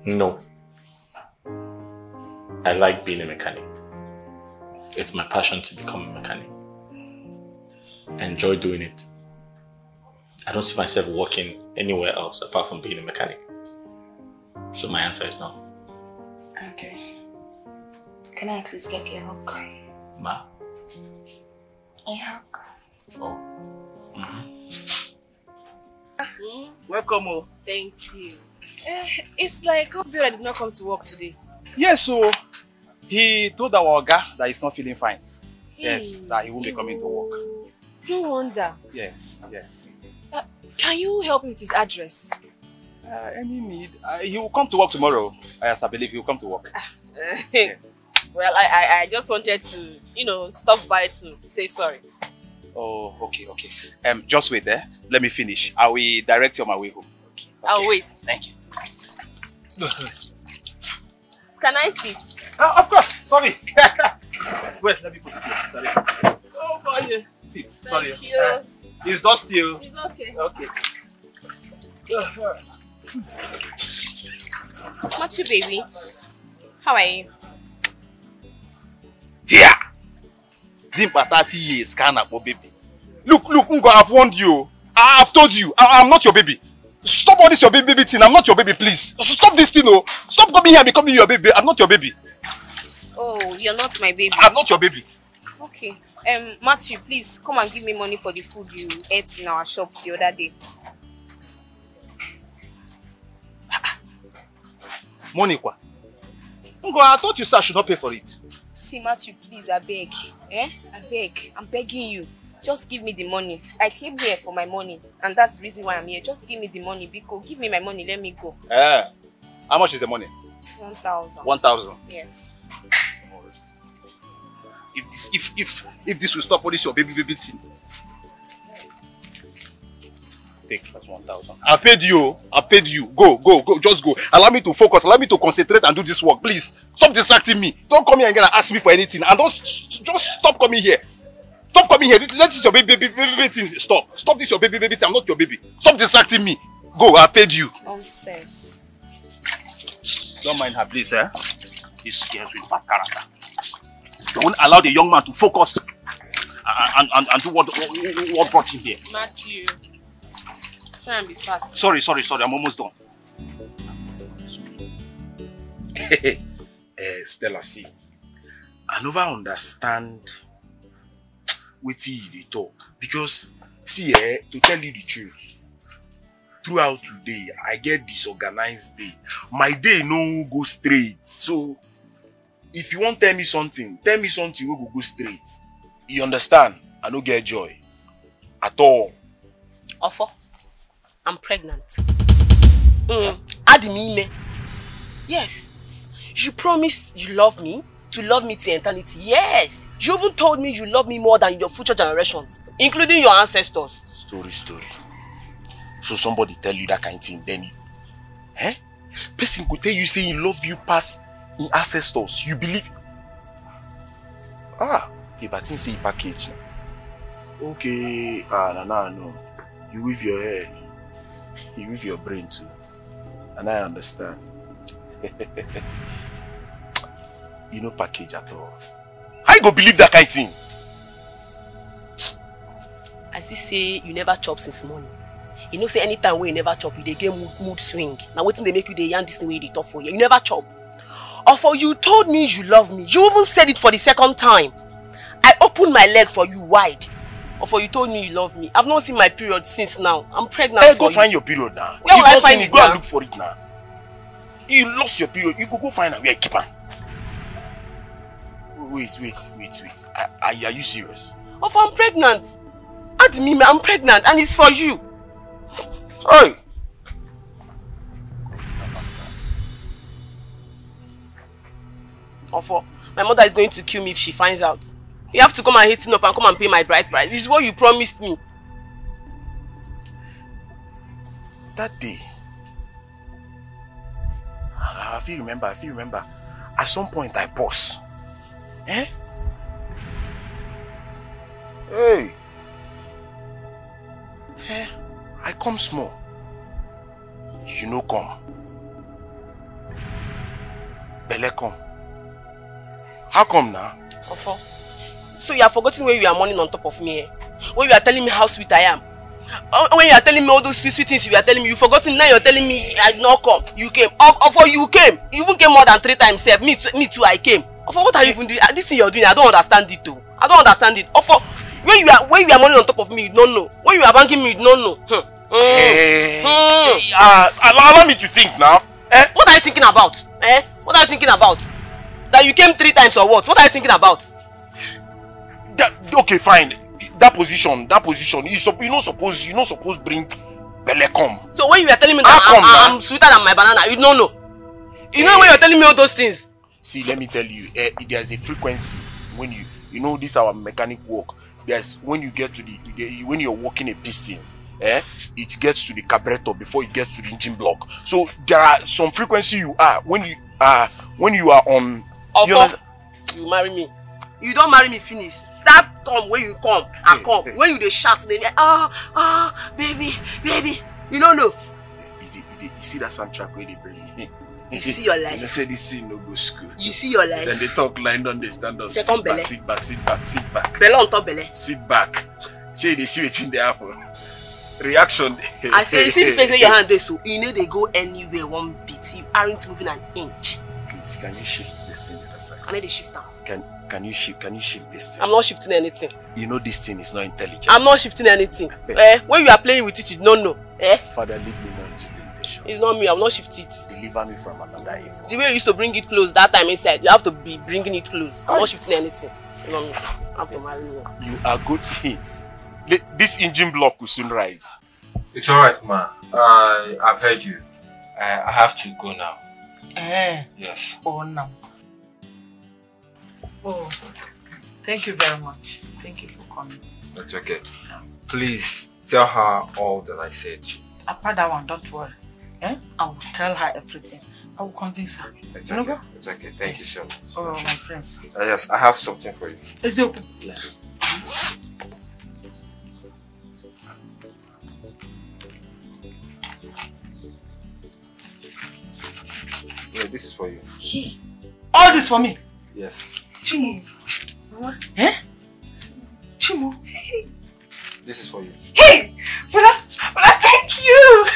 Speaker 20: No. I like being a mechanic. It's my passion to become a mechanic. I enjoy doing it. I don't see myself working anywhere else apart from being a mechanic. So my answer is no.
Speaker 1: Okay. Can I at least get your hug?
Speaker 20: Ma?
Speaker 1: A hug?
Speaker 20: Oh. Hmm.
Speaker 11: Welcome. Oh. Thank you. Eh, it's like Obiora did not come to work today.
Speaker 21: Yes, so he told our guy that he's not feeling fine. Yes, that he won't be coming to work.
Speaker 11: No wonder.
Speaker 21: Yes, yes.
Speaker 11: Can you help me with his address?
Speaker 21: Uh, any need? Uh, he will come to work tomorrow. Yes, I believe he will come to work.
Speaker 11: well, I, I I just wanted to, you know, stop by to say sorry.
Speaker 21: Oh, okay, okay. Um, just wait there. Let me finish. I will direct you on my way home.
Speaker 11: Okay, I'll wait.
Speaker 21: Thank you.
Speaker 11: Can I sit?
Speaker 21: Uh, of course. Sorry. wait, let me put it here. Sorry. Oh boy, sit. Sorry.
Speaker 11: Thank you.
Speaker 21: Uh, it's dusty. oh.
Speaker 11: It's okay.
Speaker 21: Okay.
Speaker 14: Matthew, baby. How are you?
Speaker 21: Here! Dimpa 30 years, can akpo baby. Look, look, Ngo, I've warned you. I- I've told you, I- I'm not your baby. Stop all this your baby, baby thing. I'm not your baby, please. Stop this thing, oh. Stop coming here and becoming your baby. I'm not your baby.
Speaker 14: Oh, you're not my baby.
Speaker 21: I'm not your baby.
Speaker 14: Okay. Um, Matthew, please come and give me money for the food you ate in our shop the other day.
Speaker 21: Money, kwa. Ngo, I thought you said I should not pay for it.
Speaker 14: See, Matthew, please, I beg. Eh? I beg. I'm begging you. Just give me the money. I came here for my money, and that's the reason why I'm here. Just give me the money, Biko. Give me my money. Let me go.
Speaker 21: Eh. How much is the money?
Speaker 14: One thousand.
Speaker 21: 1,000.
Speaker 14: Yes.
Speaker 21: If this, if, if, if this will stop all this your baby, baby thing. Take that's 1,000. I paid you. I paid you. Go, go, go. Just go. Allow me to focus. Allow me to concentrate and do this work. Please. Stop distracting me. Don't come here again and ask me for anything. And don't just stop coming here. Stop coming here. Let this your baby, baby, baby, baby thing stop. Stop this your baby, baby thing. I'm not your baby. Stop distracting me. Go. I paid you.
Speaker 14: Nonsense.
Speaker 21: Don't mind her, please, eh? This girl with bad character. Don't allow the young man to focus and, and, and, and do what, what, what brought him here.
Speaker 14: Matthew. Try and be fast.
Speaker 21: Sorry, sorry, sorry. I'm almost done.
Speaker 13: eh, Stella, see, I never understand wetin you dey talk because see eh, to tell you the truth, throughout today I get disorganized day. My day no go straight. So if you wan tell me something, tell me something wey go go straight. You understand? I no get joy at all.
Speaker 11: Ofo, I'm pregnant. Mm, Adimile. Yes. You promised you love me, to love me till eternity. Yes. You even told me you love me more than your future generations, including your ancestors.
Speaker 13: Story, story. So somebody tell you that kind thing, then eh? Person go tell you say he love you pass in ancestors. You believe? Ah, but think say he package. Okay, ah, no, no, no. You with your head, you with your brain too, and I understand. you no package at all. How you go believe that kind thing?
Speaker 11: I see say you never chop since morning. You know say anytime wey you never chop, you dey get mood, mood swing. Na wetin dey make you dey yarn this thing wey you dey talk for here. You never chop. Or for you told me you love me. You even said it for the second time. I opened my leg for you wide. Or for you told me you love me. I've not seen my period since now. I'm pregnant
Speaker 13: Hey,
Speaker 11: for
Speaker 13: go
Speaker 11: you.
Speaker 13: find your period now.
Speaker 11: Where
Speaker 13: you
Speaker 11: will I find it
Speaker 13: Go and look for it now. You lost your period. You go go find am where keep am. Wait, wait, wait, wait. Are, are, are you serious?
Speaker 11: Of I'm pregnant. Add me, I'm pregnant and it's for you.
Speaker 13: Hey!
Speaker 11: My mother is going to kill me if she finds out. You have to come and hasten up and come and pay my bride price. This is what you promised me.
Speaker 13: That day, I feel remember, I feel remember. At some point I pause. Eh? Hey! Eh, I come small. You no come. Belle come. How come now?
Speaker 11: Ofo, so you are forgetting when you are mourning on top of me eh? When you are telling me how sweet I am. When you are telling me all those sweet sweet things you are telling me, you forgotten now you're telling me I not come. You came. Of- Ofo, you came. You even came more than three times sef. Me too, me too, I came. Ofo, what are you even doing? Ah, This thing you're doing, I don't understand it though. I don't understand it. Ofo, when you are when you are mourning on top of me, you don't know. When you are banking me, you don't know. Hmm. Hmm.
Speaker 13: Hey,
Speaker 11: Hmm.
Speaker 13: hey, uh, allow, allow me to think now.
Speaker 11: Eh? What are you thinking about? Eh? What are you thinking about? That you came three times or what? What are you thinking about?
Speaker 13: That, okay, fine. That position, that position, you, sup- you not suppose, you not suppose bring Belle come.
Speaker 11: So when you were telling me that I'm,
Speaker 13: come now?
Speaker 11: I'm sweeter than my banana, you don't know. You know when you're telling me all those things.
Speaker 13: See, let me tell you, eh, there's a frequency when you, you know, this our mechanic work. There's when you get to the, the when you're working a piston, eh, it gets to the carburetor before it gets to the engine block. So there are some frequency you are when you are when you are on. You
Speaker 11: Ofo,
Speaker 13: understand?
Speaker 11: you marry me. You don't marry me finish. That come when you come, I come. When you dey shout, then ah ah baby baby. You don't know.
Speaker 13: You, you see that soundtrack where they bring me.
Speaker 11: You see your life.
Speaker 13: You know, say this scene no go school.
Speaker 11: You see your life.
Speaker 13: Then they talk line down, they stand up.
Speaker 11: Second
Speaker 13: sit back, sit back, sit back, sit back.
Speaker 11: Belle on top belle.
Speaker 13: Sit back. Shey they see wetin dey happen. Reaction.
Speaker 11: I say you see this place where your hand dey so, you know they go anywhere one bit. You aren't moving an inch.
Speaker 13: Please, can you shift this thing the side?
Speaker 11: I need to shift down.
Speaker 13: Can can you shift? Can you shift this thing?
Speaker 11: I'm not shifting anything.
Speaker 13: You know this thing is not intelligent.
Speaker 11: I'm not shifting anything. eh? When you are playing with it, you don't know. Eh?
Speaker 13: Father, lead me not into temptation.
Speaker 11: It's not me. I will not shift it.
Speaker 13: Deliver me from another evil.
Speaker 11: The way you used to bring it close that time inside, you have to be bringing it close. I'm not shifting anything. You know me. I have to marry you.
Speaker 13: You are good. This engine block will soon rise.
Speaker 18: It's alright, ma. I I've heard you. I, I have to go now.
Speaker 23: Eh.
Speaker 18: Yes.
Speaker 23: Oh, no. Oh, thank you very much. Thank you for coming.
Speaker 18: It's okay. Please tell her all that I said.
Speaker 23: Apart that one, don't worry. Eh? I will tell her everything. I will convince her.
Speaker 18: It's
Speaker 23: You
Speaker 18: okay.
Speaker 23: what?
Speaker 18: It's okay. Thank you so much.
Speaker 23: Oh, my prince.
Speaker 18: Uh, yes, I have something for you.
Speaker 23: Is it okay?
Speaker 18: Yeah, this is for you. He?
Speaker 23: All this for me.
Speaker 18: Yes.
Speaker 23: Chimo. Mama. Eh? Chimo. Hey.
Speaker 18: This is for you.
Speaker 23: Hey! Brother, brother, thank you!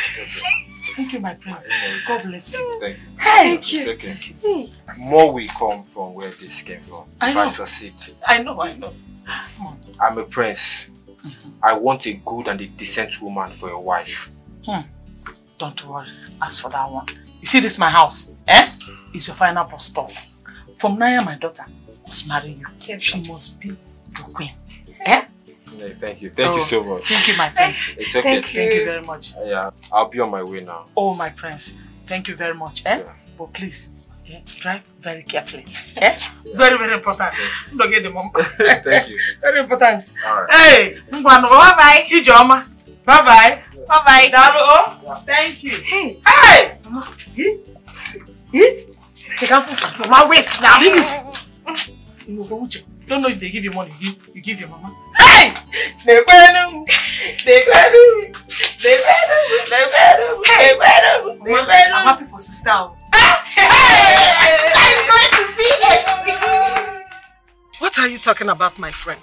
Speaker 23: Thank you, my prince. God bless you.
Speaker 18: Thank you.
Speaker 23: Thank you.
Speaker 18: It's okay. More will come from where this came from.
Speaker 23: I
Speaker 18: if
Speaker 23: know.
Speaker 18: I succeed.
Speaker 23: I know, I know. Come on.
Speaker 18: I'm a prince. I want a good and a decent woman for a wife.
Speaker 23: Hmm. Don't worry. As for that one, you see this my house, eh? It's your final bus stop. Funanya, my daughter, must marry you. She must be the queen. Eh?
Speaker 18: Yeah, thank you. Thank
Speaker 23: Oh,
Speaker 18: you so much.
Speaker 23: Thank you, my prince.
Speaker 18: It's okay.
Speaker 23: Thank you. Thank you very much.
Speaker 18: Yeah, I'll be on my way now.
Speaker 23: Oh, my prince. Thank you very much. Eh? But please, eh, drive very carefully. Eh? Very, very important. Don't get the mom.
Speaker 18: Thank you.
Speaker 23: Very important.
Speaker 18: All right.
Speaker 23: Hey, Ngwanu, bye bye. Ijeoma. Bye bye. Bye bye. Dalu. oh. Thank you. Hey. Hey. Mama. Eh? Eh? Take out food. Mama, wait now. You go Uche. Don't know if they give you money. You, you give your mama. Hey! Nekwenu. Nekwenu. Nekwenu. Nekwenu. Nekwenu. Nekwenu. I'm happy for sister. oh. I'm going to see it.
Speaker 8: What are you talking about, my friend?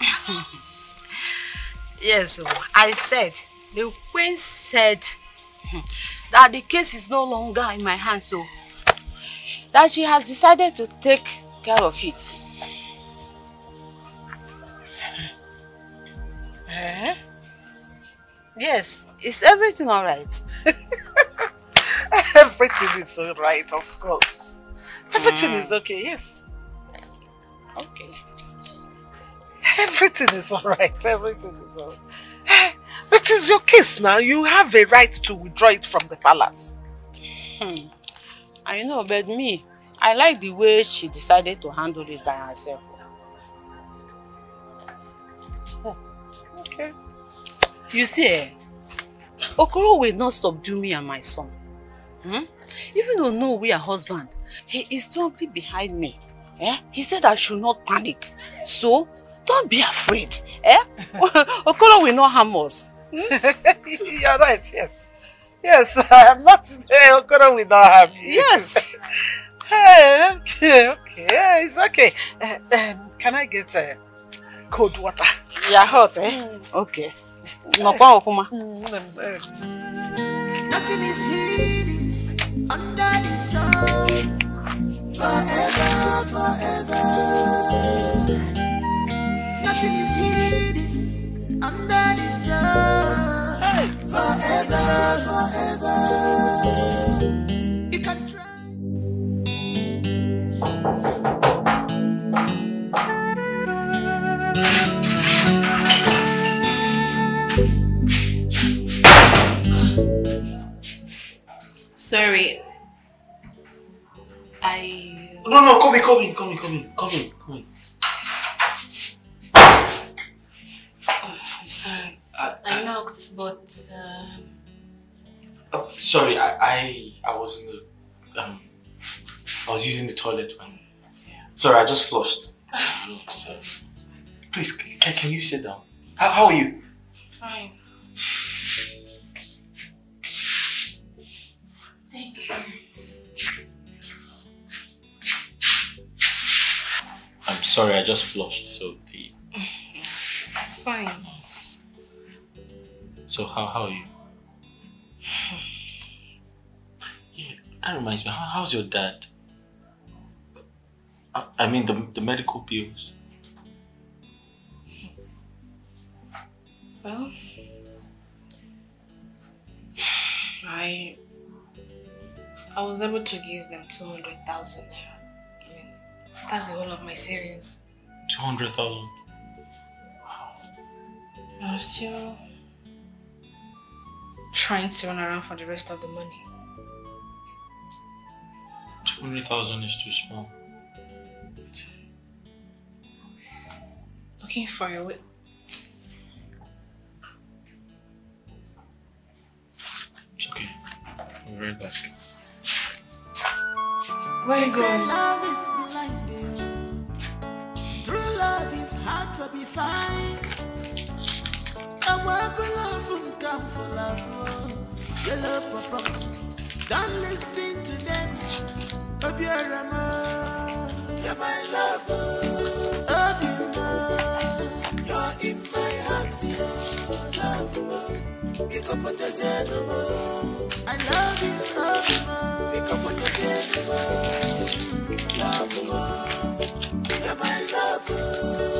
Speaker 6: Yes, oh, I said, the queen said that the case is no longer in my hands, so that she has decided to take care of it.
Speaker 8: Eh?
Speaker 6: Yes, is everything all right?
Speaker 8: Everything is all right, of course. Everything
Speaker 6: Mm.
Speaker 8: is okay, yes. Okay. Everything is all right. Everything is all right. But it's your case now. You have a right to withdraw it from the palace.
Speaker 6: Hmm. I know, but me, I like the way she decided to handle it by herself.
Speaker 8: Okay.
Speaker 6: You see, eh, Okoro will not subdue me and my son. Hmm? Even though no, we are husband, he is strongly behind me. Eh? He said I should not panic. So, don't be afraid. Eh? Okoro will not harm us.
Speaker 8: You're right, yes. Yes, I am not today. Okoro will not have you.
Speaker 6: Yes.
Speaker 8: hey, okay, okay. Yeah, it's okay. Uh, um, can I get uh, cold water?
Speaker 6: Yeah, hot, eh? Okay. Nọkwa ọfụma.
Speaker 17: Nothing is hidden under the sun. Forever, forever. Nothing is hidden under the sun. Forever, forever. You can try.
Speaker 24: Sorry. I.
Speaker 15: No, no, come in, come in, come in, come in, come in, come in.
Speaker 24: Oh, I'm. I knocked, but. Um,
Speaker 15: Oh, sorry, I, I, I was in the, um, I was using the toilet when. Sorry, I just flushed. sorry. Please, can, can you sit down? How, how are you?
Speaker 24: fine. Thank you.
Speaker 20: I'm sorry, I just flushed, so the
Speaker 24: It's fine.
Speaker 20: So how how are you? Yeah, that reminds me. How, how's your dad? I, I mean the the medical bills.
Speaker 24: Well, I I was able to give them two hundred thousand naira. I mean, that's the whole of my savings.
Speaker 20: Two hundred thousand. Wow.
Speaker 24: I'm still trying to run around for the rest of the money.
Speaker 20: Two hundred thousand is too small.
Speaker 24: Looking for a way.
Speaker 20: It's okay. I'll be right back.
Speaker 24: Where you going?
Speaker 17: love is blind. True love is hard to be found. I'm working love come for love. love papa. Don't listen to them. You're. You're my lover. Oh, you know. You're in my heart, man. Pick up what I said. I love you, love man. Pick up what I said, more. Love. You're my lover.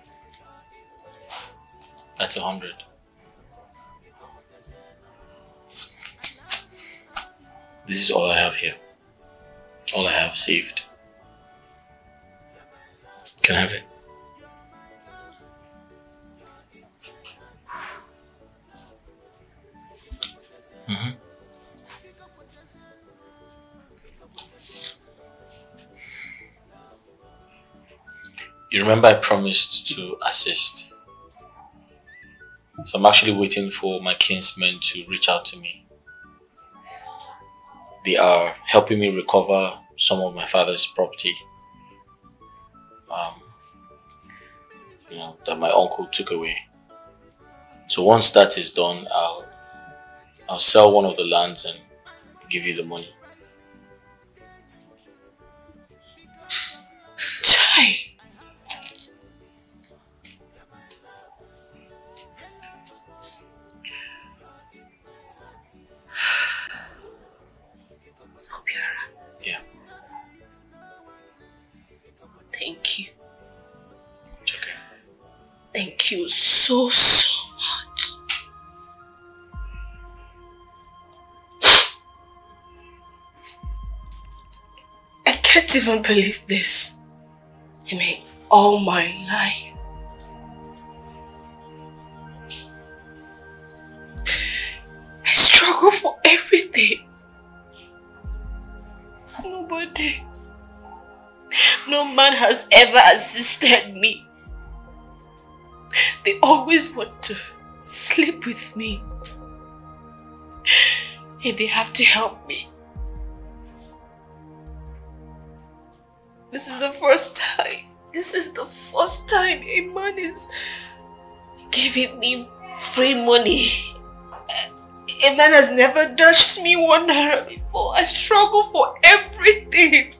Speaker 25: That's a
Speaker 20: hundred. This is all I have here. All I have saved. Can I have it? Mm-hmm. You remember I promised to assist. So I'm actually waiting for my kinsmen to reach out to me. They are helping me recover some of my father's property. Um, you know, that my uncle took away. So once that is done, I'll I'll sell one of the lands and give you the money.
Speaker 24: You so, so much. I can't even believe this. I mean, all my life. I struggle for everything. Nobody, no man has ever assisted me. They always want to sleep with me. If they have to help me. This is the first time. This is the first time a man is giving me free money. A man has never dashed me one naira before. I struggle for everything.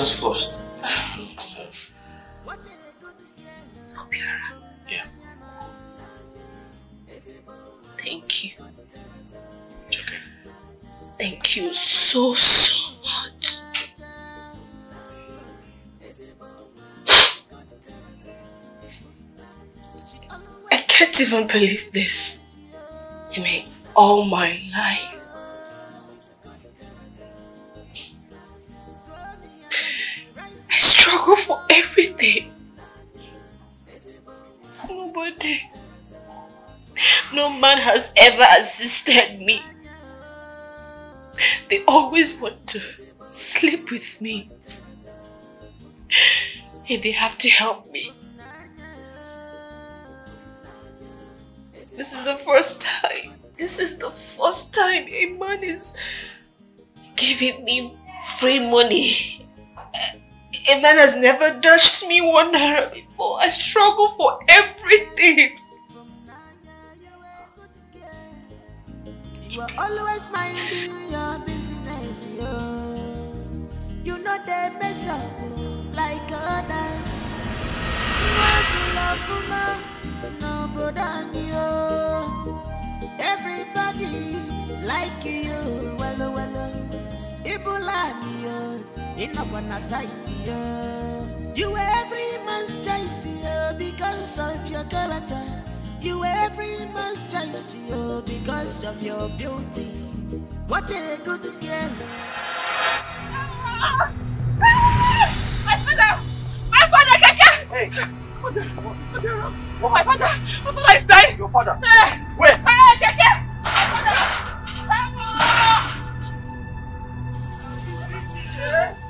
Speaker 20: Just flushed. So. Yeah.
Speaker 24: Thank you. Thank you so, so much. I can't even believe this. I mean, all my life. Struggle for everything. Nobody, no man has ever assisted me. They always want to sleep with me. If they have to help me. This is the first time. This is the first time a man is giving me free money. A man has never dashed me one naira before. I struggle for everything.
Speaker 17: You are always minding your business, yo. You know they mess up like others. Was love woman, no good on you. Everybody like you, well, well. Ibulani, yo. In a one sight, yo. You every man's choice, yo, because of your character. You every man's choice, yo, because of your beauty. What a good girl.
Speaker 6: My father! My father, Keke!
Speaker 23: Oh, my father! My father is dying!
Speaker 8: Your father?
Speaker 23: Hey!
Speaker 8: Where?
Speaker 23: Eh, hey, Keke! My father!
Speaker 8: Where is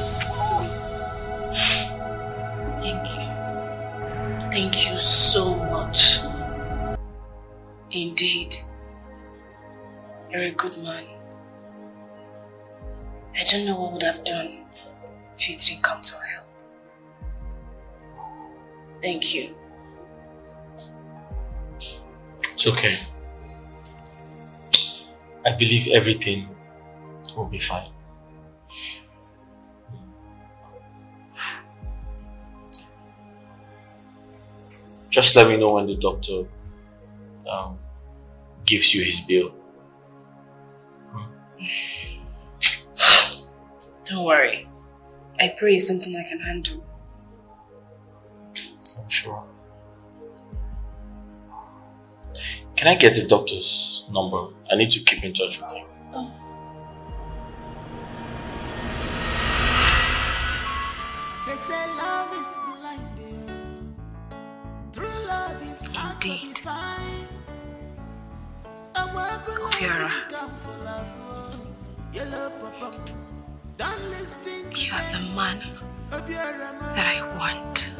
Speaker 24: Thank you. Thank you so much. Indeed. You're a good man. I don't know what would have done if you didn't come to help. Thank you.
Speaker 20: It's okay. I believe everything will be fine. Just let me know when the doctor um, gives you his bill.
Speaker 24: Don't worry. I pray it's something I can handle.
Speaker 20: I'm sure. Can I get the doctor's number? I need to keep in touch with him.
Speaker 17: They say listen to
Speaker 24: You are the man that I want.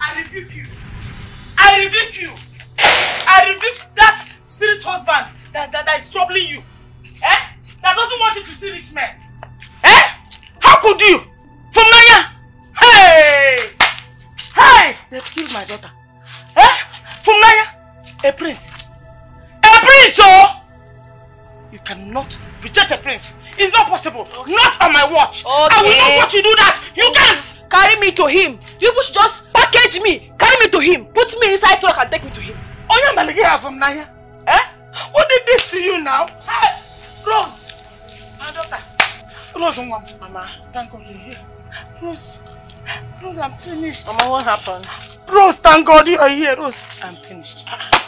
Speaker 23: I rebuke you. I rebuke you. I rebuke that spirit husband that, that, that is troubling you. Eh? That doesn't want you to see rich men. Eh? How could you? Funanya? Hey! Hey! They've killed my daughter. Eh? Funanya? A prince. A prince, oh! You cannot reject a prince. It's not possible. Not on my watch. Okay. I will not watch you do that. You can't.
Speaker 6: Carry me to him. You should just package me. Carry me to him. Put me inside truck and take me to him.
Speaker 23: Onya Maligia from. What did this to you now? Hey! Rose! My daughter. Rose, mama. Mama, thank God you're here. Rose. Rose, I'm finished. Mama, what happened? Rose, thank God you're here. Rose, I'm finished. Ah, ah.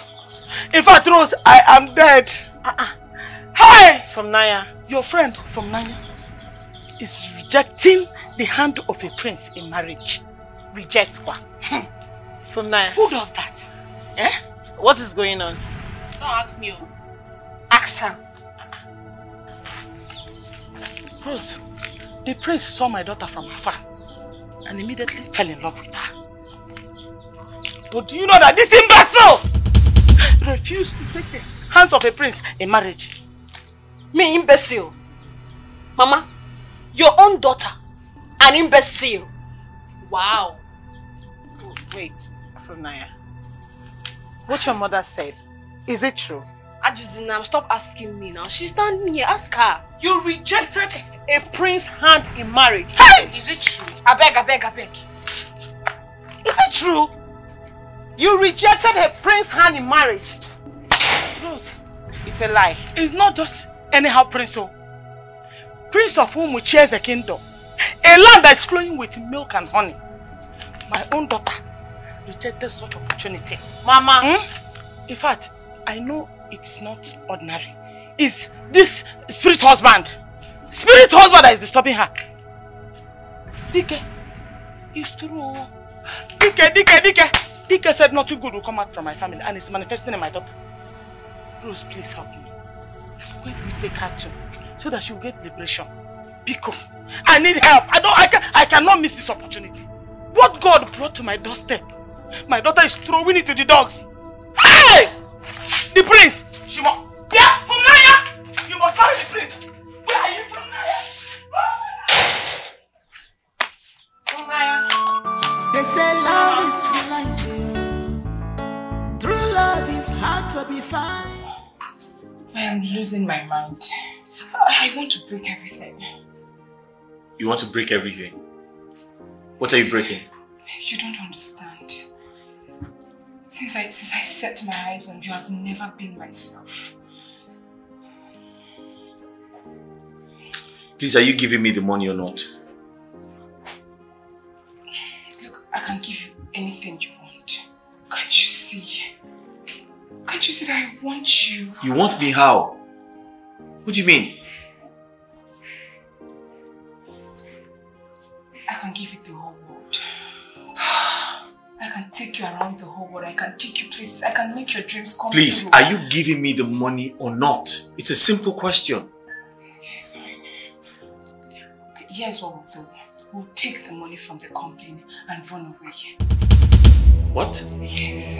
Speaker 23: In fact, Rose, I am dead. Ah, Hi! Funanya. Your friend Funanya is rejecting the hand of a prince in marriage. Rejects what? Hmm. Funanya. Who does that? Eh? What is going on?
Speaker 26: Don't ask me. oh.
Speaker 23: Ask her. Rose, the prince saw my daughter from afar and immediately fell in love with her. But do you know that this imbecile refused to take the hands of a prince in marriage?
Speaker 6: Me imbecile. Mama, your own daughter, an imbecile. Wow.
Speaker 23: Wait, Funanya. What your mother said, is it true?
Speaker 26: Ajuzina, stop asking me now. She's standing here. Ask her.
Speaker 23: You rejected a prince's hand in marriage. Hey! Is it true?
Speaker 6: I beg, I beg, I beg.
Speaker 23: Is it true? You rejected a prince's hand in marriage. Rose, it's a lie. It's not just anyhow prince. oh. Prince of whom we chase a kingdom. A land that is flowing with milk and honey. My own daughter rejected such opportunity. Mama. Hmm? In fact, I know it is not ordinary. It's this spirit husband. Spirit husband that is disturbing her. Dike, it's true. Dike, Dike, Dike. Dike said nothing good will come out from my family and it's manifesting in my daughter. Rose, please help me. Do we take her to? So that she will get liberation. Pico, I need help. I don't I can I cannot miss this opportunity. What God brought to my doorstep. My daughter is throwing it to the dogs. Hey! The prince! She must. Yeah, from Naya! You must marry the prince! Where are you Funanya? From Naya.
Speaker 17: They say love is blind. True love is hard to be found.
Speaker 1: I am losing my mind. I I want to break everything.
Speaker 15: You want to break everything. What are you breaking?
Speaker 1: You don't understand. Since I since I set my eyes on you, I've never been myself.
Speaker 15: Please, are you giving me the money or not?
Speaker 1: Look, I can give you anything you want. Can't you see? Can't you see that I want you?
Speaker 15: You want me how? What do you mean?
Speaker 1: I can give whole world. I can take you around the whole world. I can take you places. I can make your dreams come
Speaker 15: Please,
Speaker 1: true.
Speaker 15: are you giving me the money or not? It's a simple question.
Speaker 1: Okay, fine. Okay, here's what we'll do. We'll take the money from the company and run away.
Speaker 15: What?
Speaker 1: Yes.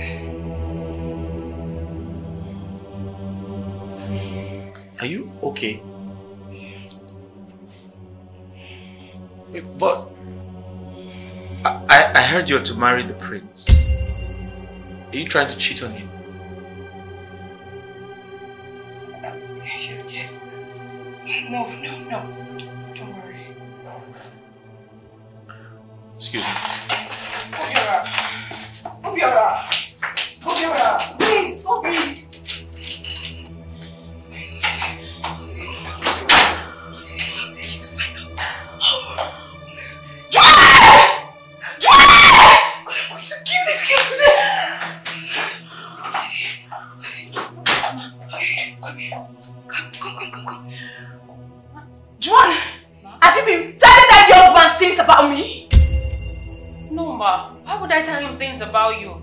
Speaker 15: Are you okay? But I, I heard you're to marry the prince. Are you trying to cheat on him?
Speaker 1: Yes. No, no, no. Don't worry.
Speaker 15: Excuse me.
Speaker 1: Obiora. Obiora. Obiora. Wait, Obi. Juan, have you been telling that young man things about me?
Speaker 6: No, ma. Why would I tell him things about you?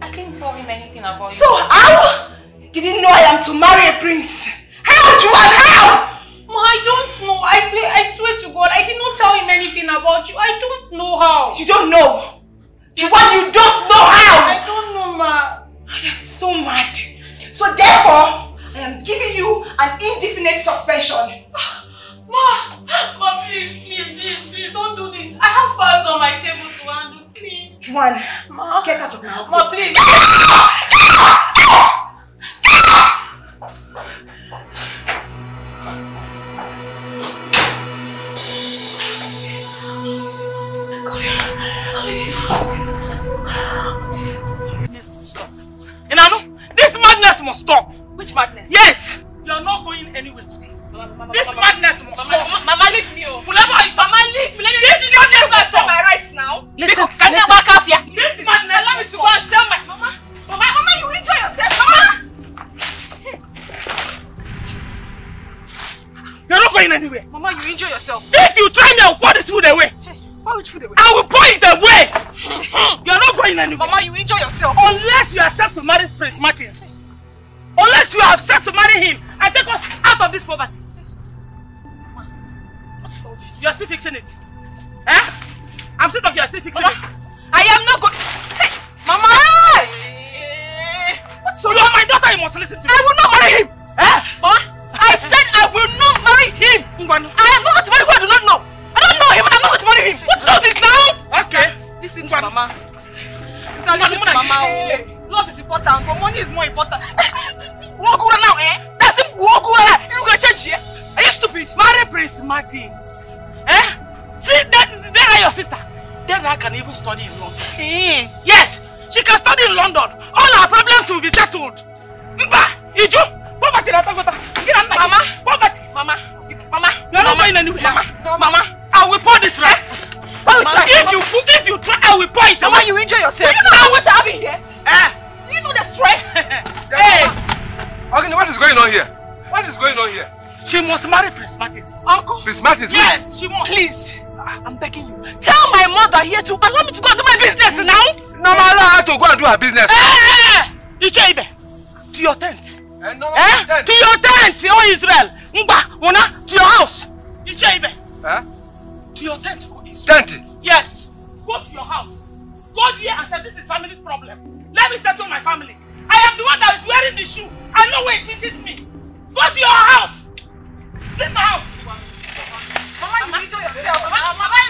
Speaker 6: I didn't tell him anything about
Speaker 1: So
Speaker 6: you.
Speaker 1: So how did he know I am to marry a prince? How, Juan, how?
Speaker 6: Ma, I don't know. I swear, I swear to God, I did not tell him anything about you. I don't know how.
Speaker 1: You don't know? Juan, you don't know how?
Speaker 6: I don't know, ma.
Speaker 1: I am so mad. So therefore, I am giving you an indefinite suspension.
Speaker 6: Ma, ma, please, please, please, please, don't do this. I have files on my table to handle, please.
Speaker 1: Juan,
Speaker 6: Ma,
Speaker 1: get out of my office.
Speaker 6: Ma, please.
Speaker 23: Madness must stop. Inanu, this madness must stop.
Speaker 6: Which madness?
Speaker 23: Yes! You are not going anywhere today. This madness must
Speaker 6: Mama,
Speaker 23: stop.
Speaker 6: Mama, Mama, leave me. oh. oh.
Speaker 23: Fulema is
Speaker 6: Mama, leave me. Let me
Speaker 23: This
Speaker 6: let me
Speaker 23: madness
Speaker 6: go and
Speaker 23: must
Speaker 6: sell
Speaker 23: stop.
Speaker 6: my rice now.
Speaker 23: Listen,
Speaker 6: Because can you
Speaker 23: listen.
Speaker 6: back off here?
Speaker 23: This madness Allow me to go and sell my...
Speaker 6: Mama, Mama, Mama, you enjoy yourself. Mama. Jesus.
Speaker 23: You're not going anywhere.
Speaker 6: Mama, you enjoy yourself.
Speaker 23: If you try me, I'll pour this food away.
Speaker 6: Why would you food away?
Speaker 23: I will pour it away. You're not going anywhere.
Speaker 6: Mama, you enjoy yourself.
Speaker 23: Unless you accept to marry Prince Martin. Unless you accept to marry him and take us out of this poverty. What is all this? You're still fixing it. Eh? I'm still talking, you're still fixing
Speaker 6: Mama,
Speaker 23: it.
Speaker 6: I am not going. Hey, Mama!
Speaker 23: So you are my daughter, you must listen to me.
Speaker 6: I will not marry him.
Speaker 23: Eh?
Speaker 6: Mama, I said I will not marry him.
Speaker 23: Ngwanu.
Speaker 6: I am not going to marry who I do not know. I don't know him and I'm not going to marry him. What's all this now?
Speaker 23: Okay.
Speaker 6: Listen to Mama. Sister, listen to Mama. oh. Love is important, but money is more important. Wogura now, eh? That's him. Wogura. You gonna change here? Are you stupid?
Speaker 23: Marry Prince Martins. Eh? See, that, there are your sister. Then I can even study in London.
Speaker 6: Eh.
Speaker 23: Yes, she can study in London. All our problems will be settled. Mba, Iju, poverty.
Speaker 6: Mama.
Speaker 23: Poverty.
Speaker 6: Mama. You- Mama.
Speaker 23: You're not going anywhere.
Speaker 6: Mama.
Speaker 23: No, Mama. I will pour this rice.
Speaker 6: Mama.
Speaker 23: If you if you try, I will pour it.
Speaker 6: Mama, you enjoy yourself.
Speaker 23: Do you know how much
Speaker 6: I have in here?
Speaker 23: Eh?
Speaker 6: Do you know the stress?
Speaker 23: hey,
Speaker 3: Agni, what is going on here? What is going on here?
Speaker 23: she must marry Prince Martins.
Speaker 6: Uncle.
Speaker 3: Prince Martins.
Speaker 23: Yes, she must.
Speaker 6: Please. I'm begging you. Tell my mother here to allow me to go and do my business now.
Speaker 3: No matter how to go and do her business.
Speaker 23: Eh, Iche Ibe, to your tent.
Speaker 3: Eh, no,
Speaker 23: Eh?
Speaker 3: tent.
Speaker 23: To your tent, oh Israel. Ngba, Una, to your house. Iche Ibe,
Speaker 3: Eh?
Speaker 23: to your tent, oh Israel.
Speaker 3: Tent.
Speaker 23: Yes. Go to your house. Go there and say this is family problem. Let me settle my family. I am the one that is wearing the shoe. I know where it pinches me. Go to your house. Leave my house.
Speaker 6: Mama, you enjoy yourself. Mama, Mama,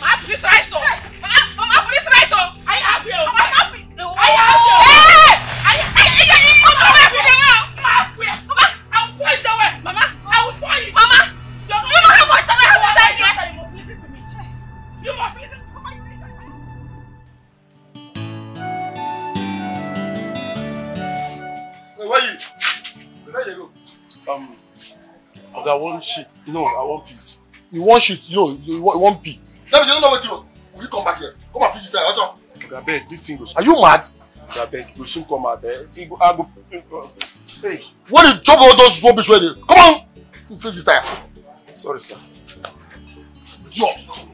Speaker 6: Mama, please rise up. Mama, Mama, please rise up.
Speaker 23: I have you.
Speaker 6: Mama,
Speaker 23: I have you.
Speaker 6: Hey! I, I, I, I, Mama, I have you. Mama, I have you. Mama,
Speaker 23: I will pour it away.
Speaker 6: Mama,
Speaker 23: I will pour you.
Speaker 6: Mama,
Speaker 23: you know how much that I have inside here. You must listen to me. You must
Speaker 27: Where they go?
Speaker 12: Um, Oga, one shit. No, I want peace.
Speaker 27: You want shit, you know, you want, you want pee. Me you don't know what you want. Will you come back here? Come and finish this time. What's up?
Speaker 12: Oga, beg, this thing goes.
Speaker 27: Are you mad?
Speaker 12: Oga, beg, you soon come out there. He go, I go. Hey.
Speaker 27: What did drop all those rubbish where they? Come on! Face this tire.
Speaker 12: Sorry, sir.
Speaker 27: Idiot.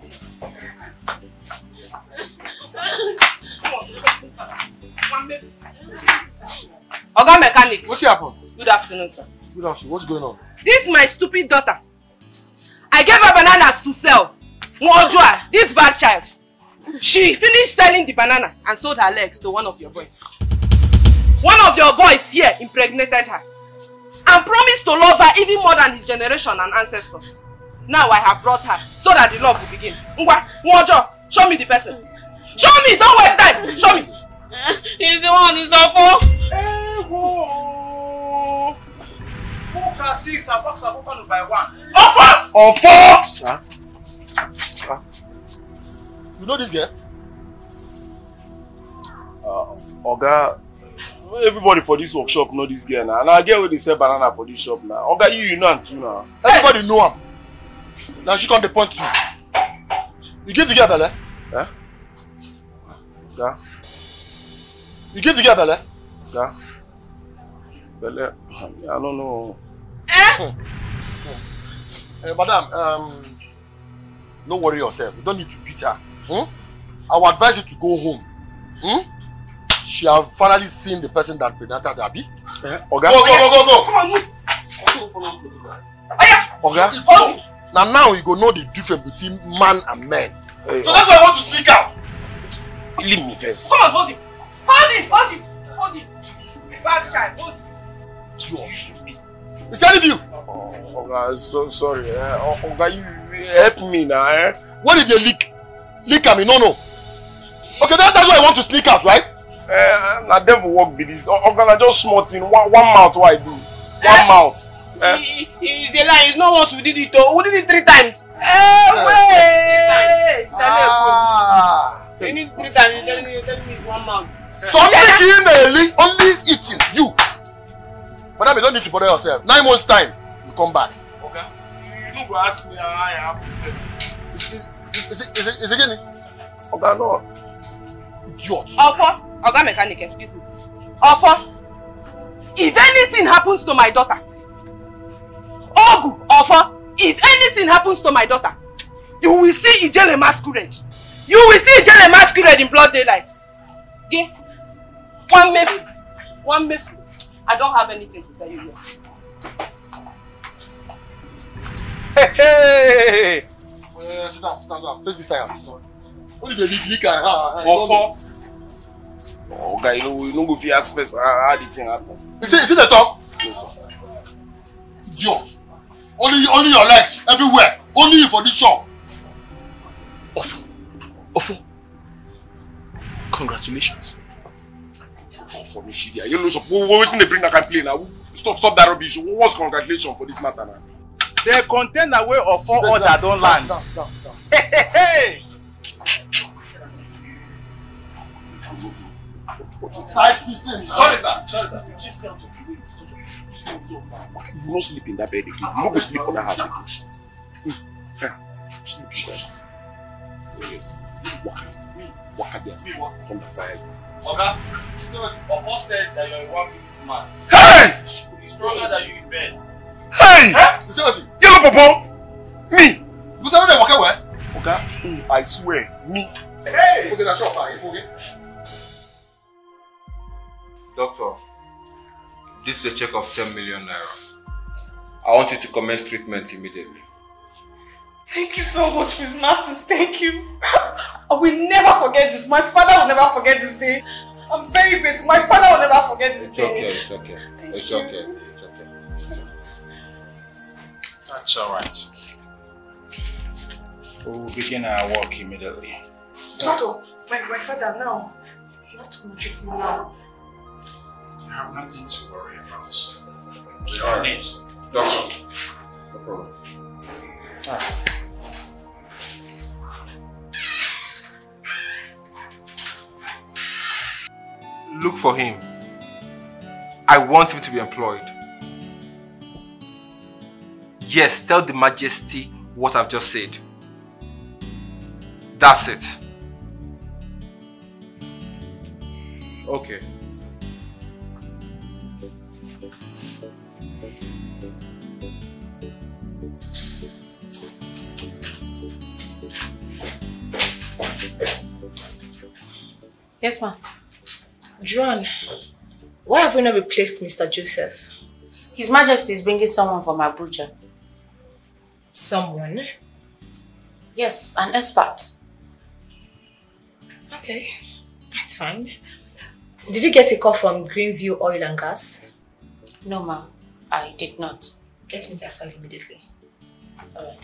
Speaker 8: Oga mechanic.
Speaker 27: What's happened?
Speaker 8: Good afternoon, sir.
Speaker 27: Good afternoon. What's going on?
Speaker 8: This my stupid daughter. I gave her bananas to sell. Nwojua, this bad child. She finished selling the banana and sold her legs to one of your boys. One of your boys here impregnated her and promised to love her even more than his generation and ancestors. Now I have brought her so that the love will begin. Ngwa, Nwojo, show me the person. Show me, don't waste time. Show me.
Speaker 11: He's the one who's awful.
Speaker 12: Who can see some box of open by one?
Speaker 27: Offer! Offer!
Speaker 12: Sir? Sir?
Speaker 27: You know this girl?
Speaker 12: Uh, Oga, everybody for this workshop know this girl now. And I get where they sell banana for this shop now. Oga, you, you know am too now.
Speaker 27: Everybody know am. Now she come dey point you. You give the girl belle?
Speaker 12: Eh? Oga,
Speaker 27: You give the girl belle?
Speaker 12: Oga. Belle, I don't know.
Speaker 27: Eh, madam, um, no worry yourself. You don't need to beat her. Hmm? I will advise you to go home. Hmm? She have finally seen the person that pregnanted Abi.
Speaker 12: Eh,
Speaker 27: Go,
Speaker 12: Oga.
Speaker 27: go, go, go, go.
Speaker 8: Come on, move.
Speaker 27: Oga, now now you go know the difference between man and men.
Speaker 12: Hey,
Speaker 27: So that's why I want to speak out.
Speaker 12: Leave me first.
Speaker 8: Come on, hold him. Hold him, hold him, hold him. Bad child, hold him.
Speaker 27: Dios. Is any of you?
Speaker 12: Oga, so sorry. Eh? O- Oga, you you help me now. Eh?
Speaker 27: What if they leak? Leak am, no no. Okay, that, that's why I want to sneak out, right?
Speaker 12: Eh, na devil work be this. O- Oga, na just small thing. One, one mouth what I do. One mouth. Eh?
Speaker 11: He, he, he's a lie. It's not once we did it. Oh, we did it three times.
Speaker 8: Hey, wait.
Speaker 27: Ah.
Speaker 11: You need three times. You tell me, you tell me it's one mouth.
Speaker 27: So only Kineli, only eating, you. Madam, you don't need to bother yourself. Nine months time, you come back.
Speaker 12: Oga, you no go ask me how I happen sef.
Speaker 27: Is it, is it, is it, is it again?
Speaker 12: Oga, no.
Speaker 27: Idiot.
Speaker 8: Offer, Oga mechanic, excuse me. Offer, if anything happens to my daughter, Ogu, Offer, if anything happens to my daughter, you will see Ijele masquerade. You will see Ijele masquerade in broad daylight. Okay? One mefu, one mefu. I don't have anything to tell you yet.
Speaker 12: Hey, hey.
Speaker 27: Uh, sit down, sit down, sit down. Face this time. Only the leak, leak, ah, ah, ah,
Speaker 12: Ofo. Oga, you know, you no go fit ask person how how the thing happen.
Speaker 27: You see, you see the talk? Idiot. Only, only your legs everywhere. Only you for this shop.
Speaker 12: Ofo. Congratulations. For me, shit, you know, so wetin dey bring that kind play now? Stop, stop that rubbish. What's congratulations for this matter now?
Speaker 21: The container wey of four order don land.
Speaker 27: Down, down, down.
Speaker 21: Hey, hey.
Speaker 27: Thing.
Speaker 12: Sorry, sir. Sorry, sir. You no sleep in that bed again. You no go sleep for that house again. Hmm. Yeah. Sleep. Yes. Waka. Waka there. On the fire.
Speaker 15: Oga, Ofo said that you're a one minute man.
Speaker 12: Hey!
Speaker 15: He's stronger than you in bed.
Speaker 12: Hey!
Speaker 27: You see what it?
Speaker 12: Yellow popo! Me!
Speaker 27: You say no dey waka well?
Speaker 12: Oga, I swear, me.
Speaker 27: Hey! Forget that shop. You forget.
Speaker 18: Doctor, this is a check of 10 million naira. I want you to commence treatment immediately.
Speaker 8: Thank you so much, Miss Martins. Thank you. I will never forget this. My father will never forget this day. I'm very grateful. My father will never forget this
Speaker 18: It's
Speaker 8: day.
Speaker 18: okay, it's okay. It's okay, it's okay.
Speaker 21: That's all right. We will begin our work immediately.
Speaker 8: Doctor, my, my father now. You have to come and treat me now.
Speaker 21: You have nothing to worry about. We're
Speaker 18: All
Speaker 21: it.
Speaker 18: Doctor, no problem. Look for him. I want him to be employed. Yes, tell the majesty what I've just said. That's it. Okay.
Speaker 1: Yes, ma'am. John, why have we not replaced Mr. Joseph?
Speaker 2: His Majesty is bringing someone from Abuja.
Speaker 1: Someone?
Speaker 2: Yes, an expert.
Speaker 1: Okay, that's fine. Did you get a call from Greenview Oil and Gas?
Speaker 2: No, ma'am. I did not.
Speaker 1: Get me that file immediately.
Speaker 2: Alright.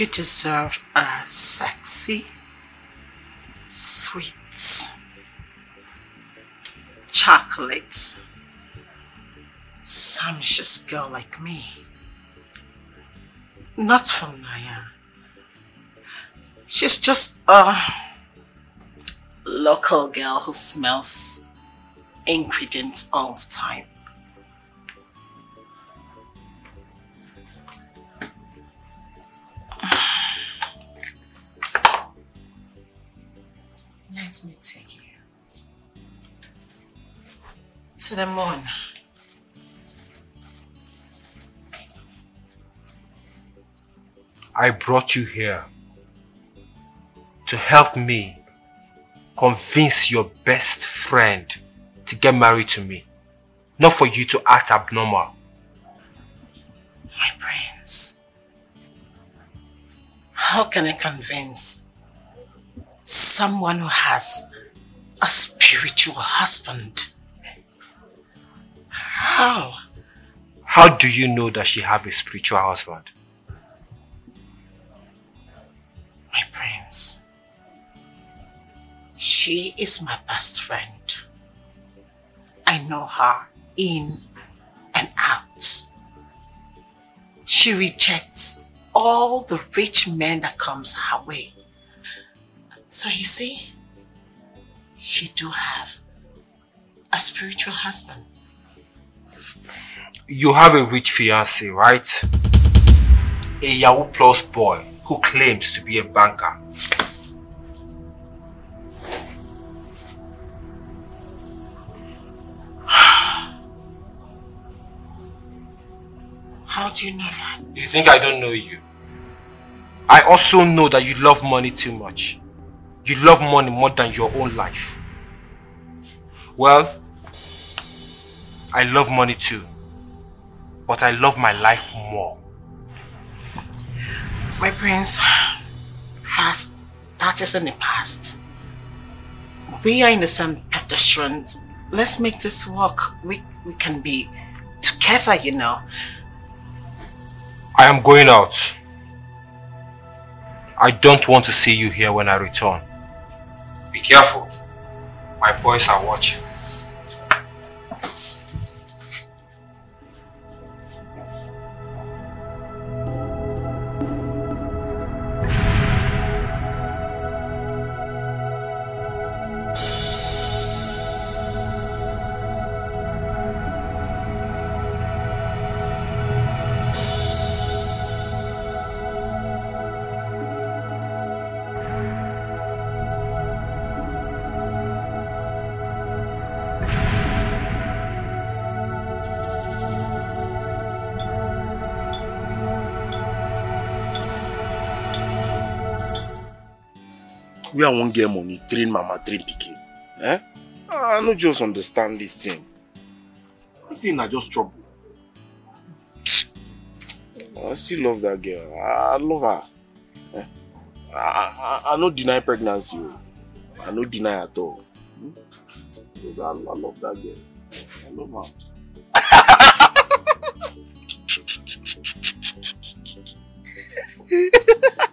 Speaker 28: You deserve a sexy, sweet, chocolate, sumptuous girl like me. Not Funanya. She's just a local girl who smells ingredients all the time. Let me take you to the moon.
Speaker 18: I brought you here to help me convince your best friend to get married to me. Not for you to act abnormal.
Speaker 28: My prince. How can I convince someone who has a spiritual husband? How?
Speaker 18: How do you know that she have a spiritual husband?
Speaker 28: My prince. She is my best friend. I know her in and out. She rejects all the rich men that comes her way. So you see, she do have a spiritual husband.
Speaker 18: You have a rich fiance, right? A Yahoo Plus boy who claims to be a banker.
Speaker 28: How do you know that?
Speaker 18: You think I don't know you? I also know that you love money too much. You love money more than your own life. Well, I love money too. But I love my life more.
Speaker 28: My prince, that, that is in the past. We are in the same pedestrians. Let's make this work. We, we can be together, you know.
Speaker 18: I am going out. I don't want to see you here when I return. Be careful. My boys are watching.
Speaker 7: Where i wan get money train mama train pikin. Eh? I no just understand dis thing. Dis thing na just trouble. I still love dat girl. I love her. Eh? I i i no deny pregnancy o i no deny at all. Hmm? because i i love dat girl. I love her.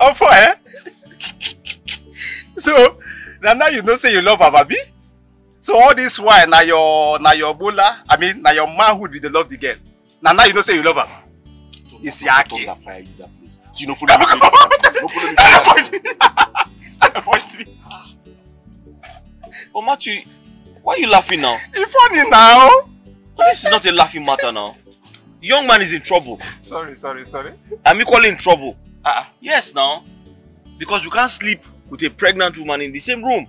Speaker 21: Oh for eh so now now you know say you love ababi so all this why now your now your bola i mean now your manhood be dey love the girl. Now now you know say you love her. it's yaki.
Speaker 13: you know follow me no follow me don't
Speaker 21: point me.
Speaker 15: But matthew why you laughing now?
Speaker 21: It's funny now.
Speaker 15: This is not a laughing matter now. Young man is in trouble.
Speaker 21: Sorry sorry sorry.
Speaker 15: I'm equally in trouble. Uh, yes, now. Because you can't sleep with a pregnant woman in the same room.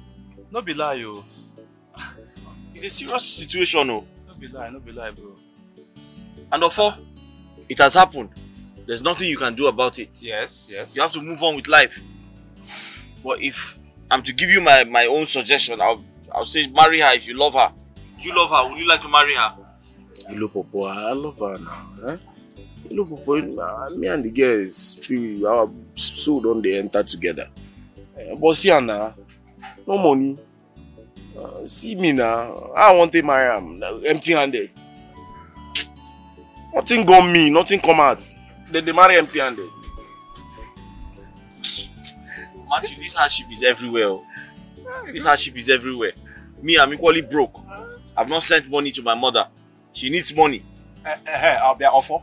Speaker 13: No be lie, yo.
Speaker 15: It's a serious situation, oh.
Speaker 13: No be lie, no be lie, bro.
Speaker 15: And of all, it has happened. There's nothing you can do about it.
Speaker 13: Yes, yes.
Speaker 15: You have to move on with life. But if I'm to give you my, my own suggestion, I'll I'll say marry her if you love her. Do you love her? Would you like to marry her?
Speaker 13: Hello, Popo. I love her now. Eh? Hello, Popo. Nah, me and the girls, we, our soul don't they enter together. Eh, but see her now, no money. Uh, see me now. I want to marry am empty-handed. Nothing go me, nothing come out. Then they marry empty-handed.
Speaker 15: Matthew, this hardship is everywhere. oh. This hardship is everywhere. Me, I'm equally broke. I've not sent money to my mother. She needs money.
Speaker 21: Eh, eh, eh, I'll be offer.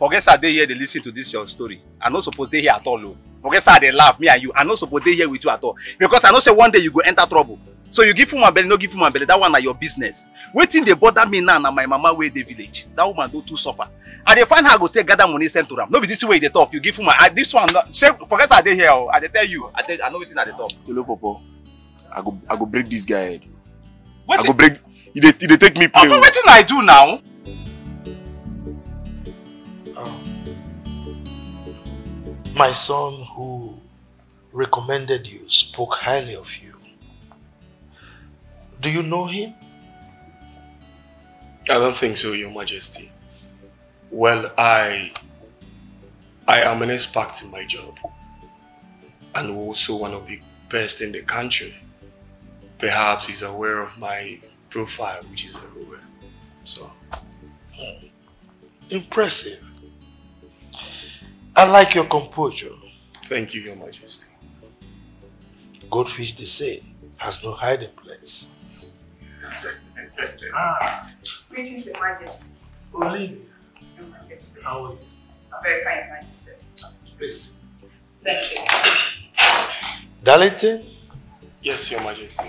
Speaker 21: Forget say they here they listen to this your story. I no suppose they here at all. Oh. Forget say they laugh me and you. I no suppose they here with you at all. Because I know say one day you go enter trouble. So you give woman belly, no give woman belly. That one na your business. Wetin dey bother me now na my mama wey dey village. That woman don too suffer. I dey find her go take gather money send to am. No be this way you dey talk. You give woman. I, this one no, say forget say I dey here. Oh. I dey tell you. I, tell, I know wetin I dey talk.
Speaker 13: Hello, Popo. I go, I go break this guy head. I go break. He dey, dey take me play.
Speaker 21: Offer wetin I do now?
Speaker 29: My son who recommended you spoke highly of you. Do you know him?
Speaker 30: I don't think so, Your Majesty. Well, I I am an expert in my job and also one of the best in the country. Perhaps he's aware of my profile, which is everywhere. So, hmm.
Speaker 29: Impressive. I like your composure.
Speaker 30: thank you, Your Majesty.
Speaker 29: Goldfish, they say, has no hiding place.
Speaker 1: Ah, greetings, Your Majesty.
Speaker 29: Olivia,
Speaker 1: Your Majesty.
Speaker 29: how are you?
Speaker 1: I'm very fine, Your Majesty.
Speaker 29: Please.
Speaker 1: Thank you.
Speaker 29: Darlington,
Speaker 30: Yes, Your Majesty.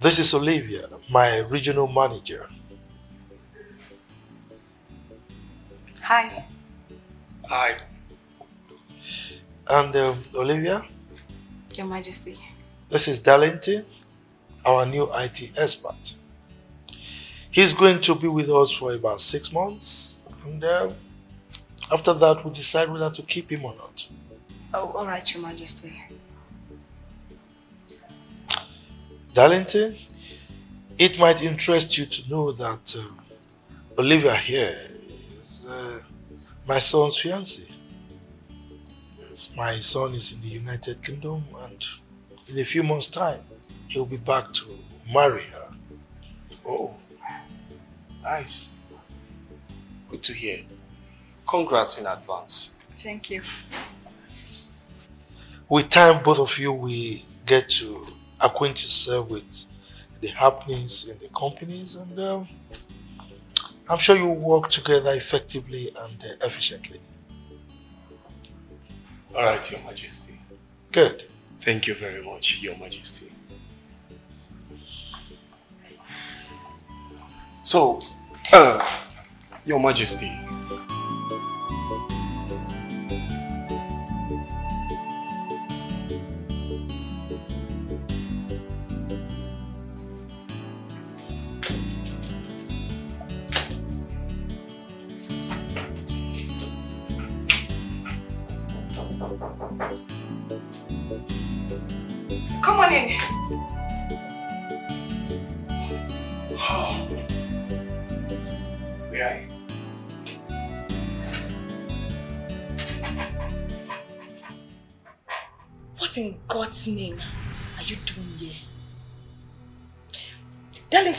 Speaker 29: this is Olivia, my regional manager.
Speaker 1: Hi.
Speaker 30: Hi.
Speaker 29: And um, Olivia,
Speaker 1: Your Majesty.
Speaker 29: this is Darlington, our new IT expert. He's going to be with us for about six months, and um, after that, we'll decide whether to keep him or not.
Speaker 1: Oh, all right, Your Majesty.
Speaker 29: Darlington, it might interest you to know that um, Olivia here is uh, my son's fiancée. Yes, My son is in the United Kingdom, and in a few months' time, he'll be back to marry her.
Speaker 30: Oh, nice. Good to hear. Congrats in advance.
Speaker 1: Thank you.
Speaker 29: With time, both of you will get to acquaint yourself with the happenings in the companies, and um, I'm sure you'll work together effectively and uh, efficiently.
Speaker 30: All right, Your Majesty.
Speaker 29: Good.
Speaker 30: Thank you very much, Your Majesty. So, uh, Your Majesty,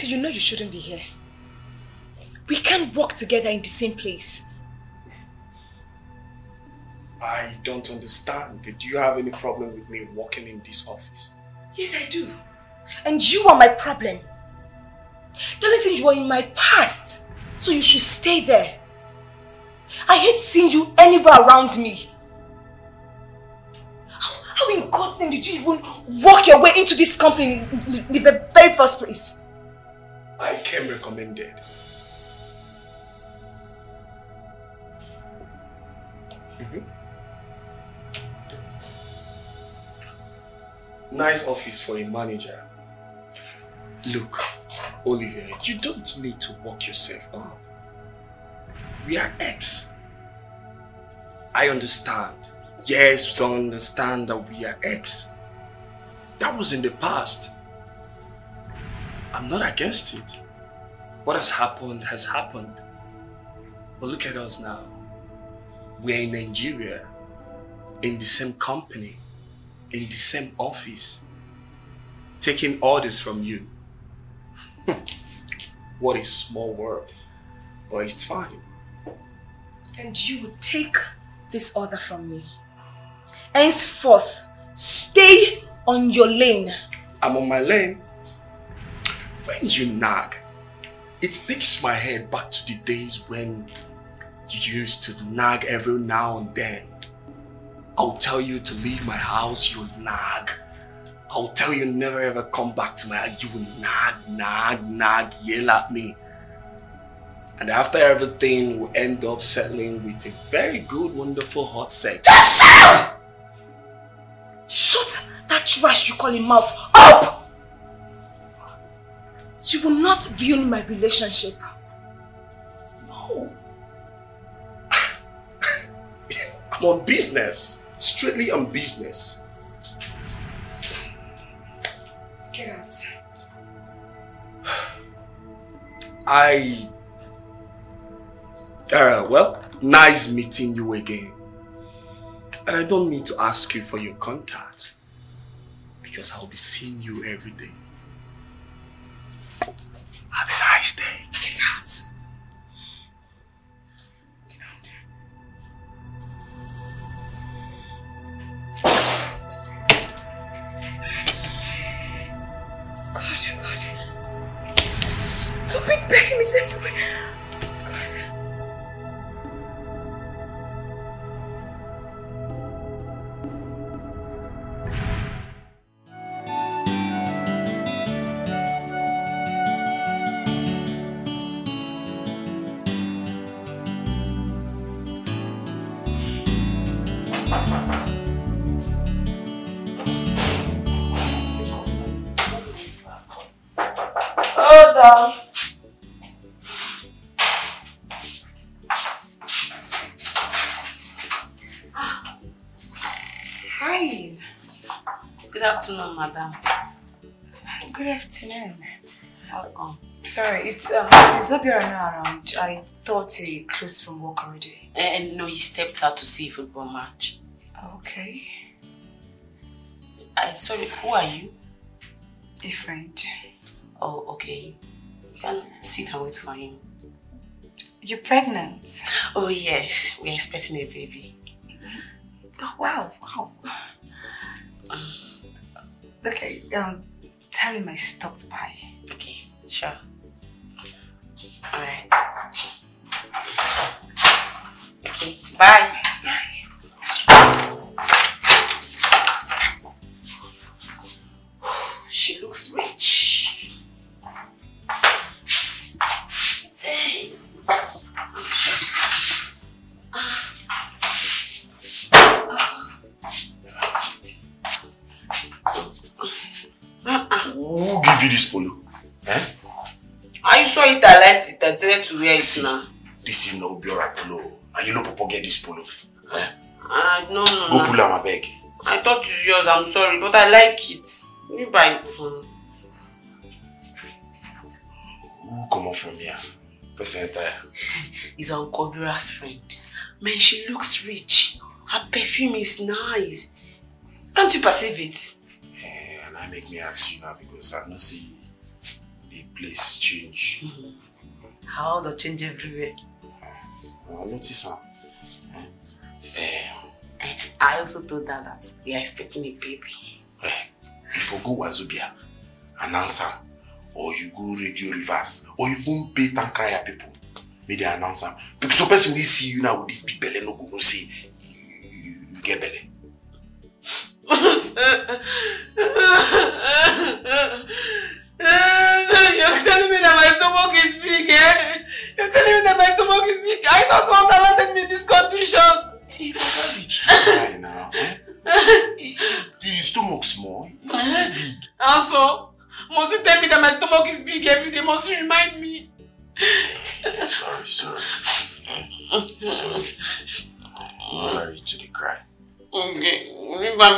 Speaker 1: you know you shouldn't be here. We can't work together in the same place.
Speaker 30: I don't understand. Do you have any problem with me working in this office?
Speaker 1: Yes, I do. And you are my problem. Darlington, you are in my past. So you should stay there. I hate seeing you anywhere around me. How, how in God's name did you even walk your way into this company in the very first place?
Speaker 30: I came recommended. Mhm. Nice office for a manager. Look, Olivia, you don't need to work yourself up. We are ex. I understand. Yes, I understand that we are ex. That was in the past. I'm not against it. What has happened has happened. But look at us now. We're in Nigeria, in the same company, in the same office, taking orders from you. what a small world. But it's fine.
Speaker 1: And you would take this order from me. Henceforth, stay on your lane.
Speaker 30: I'm on my lane. When you nag, it takes my head back to the days when you used to nag every now and then. I'll tell you to leave my house, you'll nag. I'll tell you never ever come back to my house, you will nag, nag, nag, yell at me. And after everything, we'll end up settling with a very good, wonderful hot sex.
Speaker 1: Just shut! Shut that trash you call him mouth up! You will not ruin my relationship.
Speaker 30: No. I'm on business. Strictly on business.
Speaker 1: Get out.
Speaker 30: I. Uh, well, nice meeting you again. And I don't need to ask you for your contact because I'll be seeing you every day. Have a nice day.
Speaker 1: Get out. God, oh God. Stupid perfume is everywhere.
Speaker 31: Madam.
Speaker 1: Good afternoon.
Speaker 31: Welcome.
Speaker 1: Sorry, it's um, is Obiora not around? I thought he closed from work already.
Speaker 31: And no, he stepped out to see a football match.
Speaker 1: Okay.
Speaker 31: I sorry, who are you?
Speaker 1: A friend.
Speaker 31: Oh, okay. You can sit and wait for him.
Speaker 1: You're pregnant?
Speaker 31: Oh yes, we're expecting a baby.
Speaker 1: Oh, wow, wow. Mm. Okay, um, tell him I stopped by.
Speaker 31: Okay, sure. Alright. Okay, bye. I to wear it now.
Speaker 13: This is no Biora polo. And you know Popo get this polo. Eh?
Speaker 31: Uh, no, no,
Speaker 13: Go pull am abeg.
Speaker 31: I thought it's yours, I'm sorry, but I like it. Let me buy it for me.
Speaker 13: Who come up from here? Person enter.
Speaker 31: It's Uncle Bira's friend. Man, she looks rich. Her perfume is nice. Can't you perceive it?
Speaker 13: Eh, and I make me ask you now because I don't see the place change.
Speaker 31: How the change everywhere.
Speaker 13: I notice am.
Speaker 31: I also told her that we are expecting a baby.
Speaker 13: for go Wazobia and answer, or you go Radio Reverse, or you go pay Tankraya people. May they announce am. Because some person will see you now with this big belly no go no say you, you, you get belly.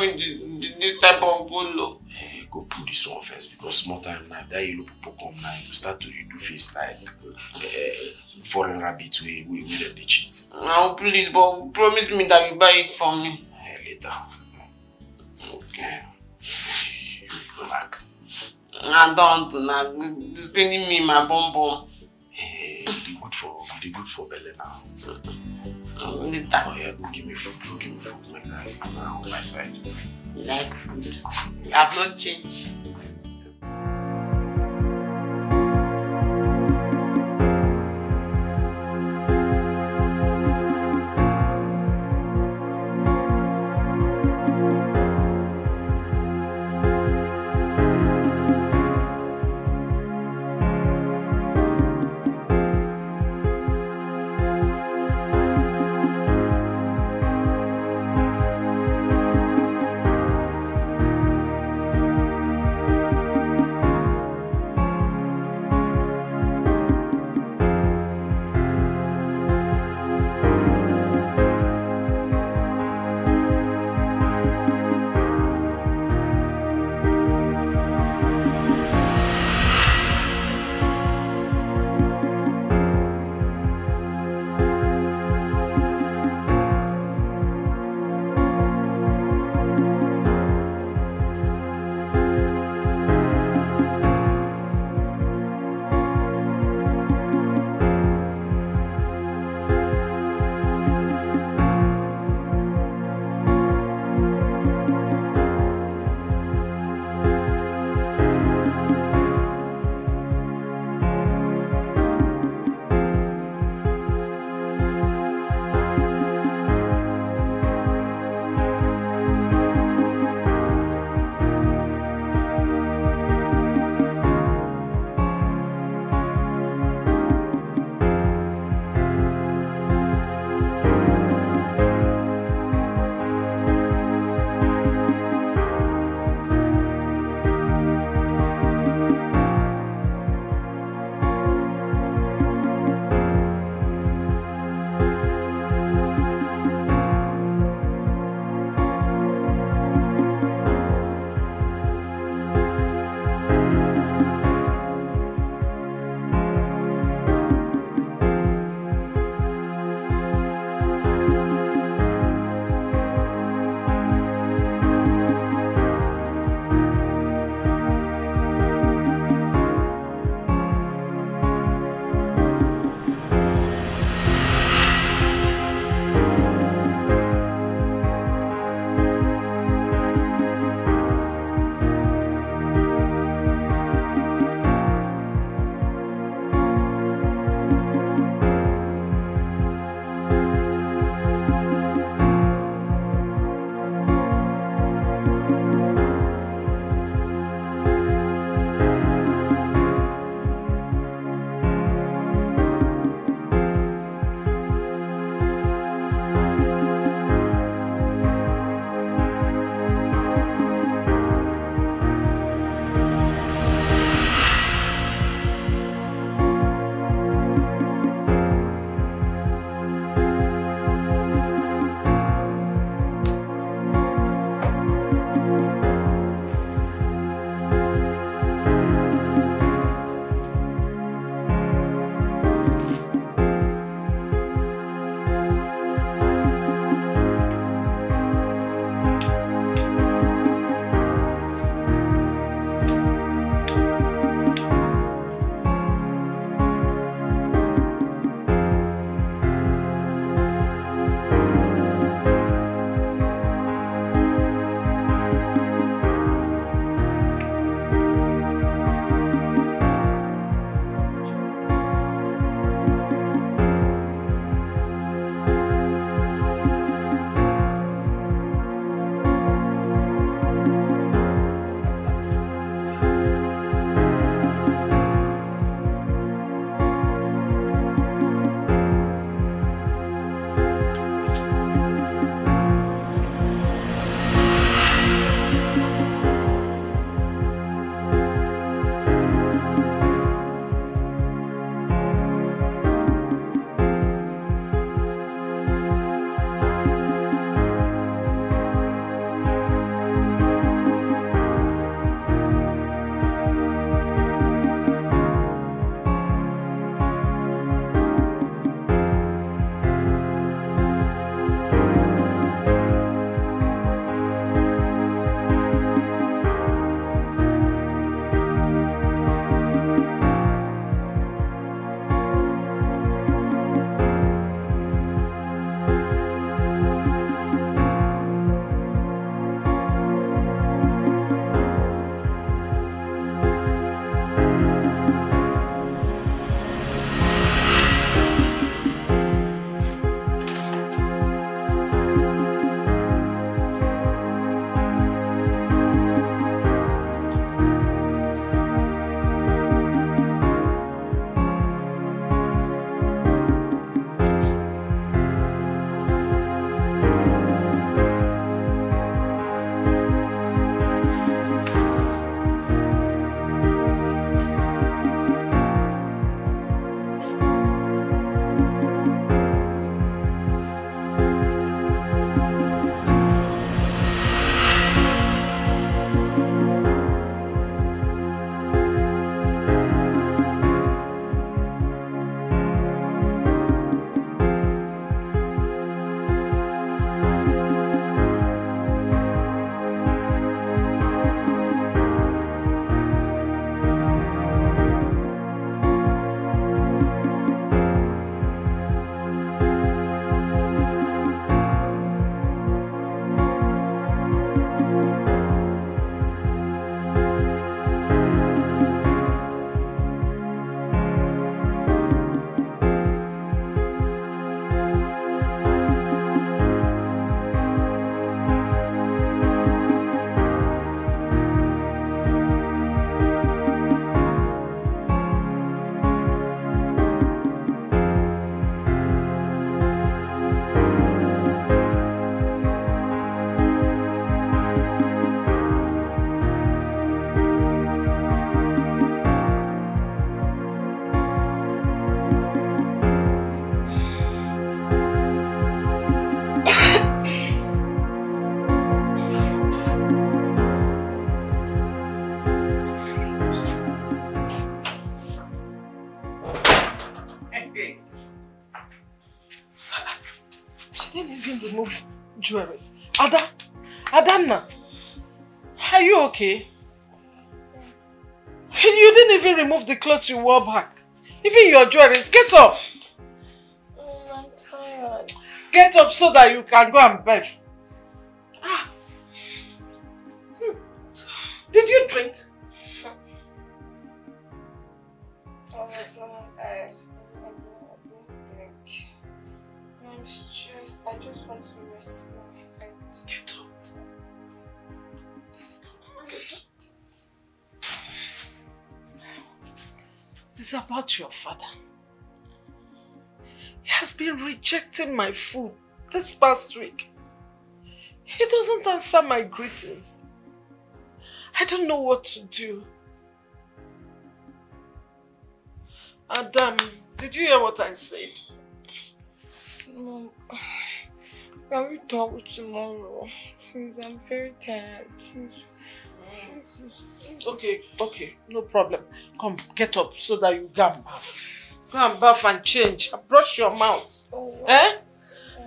Speaker 14: me this, this type of polo.
Speaker 13: Hey, go put this one first because small time now, that yellow people come now, you start to do face like uh, foreign rabbit way, way, way them they cheat.
Speaker 14: Now please, but promise me that you buy it for me.
Speaker 13: Hey, later. Okay. You go back.
Speaker 14: I don't now. It's paining me my bum bum.
Speaker 13: Hey, you dey good for, you dey good for belly now.
Speaker 14: Later.
Speaker 13: Oh yeah, go give me food, go give me food, make that now on my side.
Speaker 14: You like food? You have not changed.
Speaker 8: Okay?
Speaker 24: Yes.
Speaker 8: You didn't even remove the clothes you wore back. Even your jewelries. Get up.
Speaker 24: Oh, I'm tired.
Speaker 8: Get up so that you can go and bathe. Ah. Hmm. Did you drink? It's about your father. He has been rejecting my food this past week. He doesn't answer my greetings. I don't know what to do. Adam, did you hear what I said?
Speaker 24: Mom, can we talk tomorrow? Please, I'm very tired. Please.
Speaker 8: Okay, okay, no problem. Come, get up so that you can bath. Go and bath and change. Brush your mouth.
Speaker 24: Oh,
Speaker 8: Eh?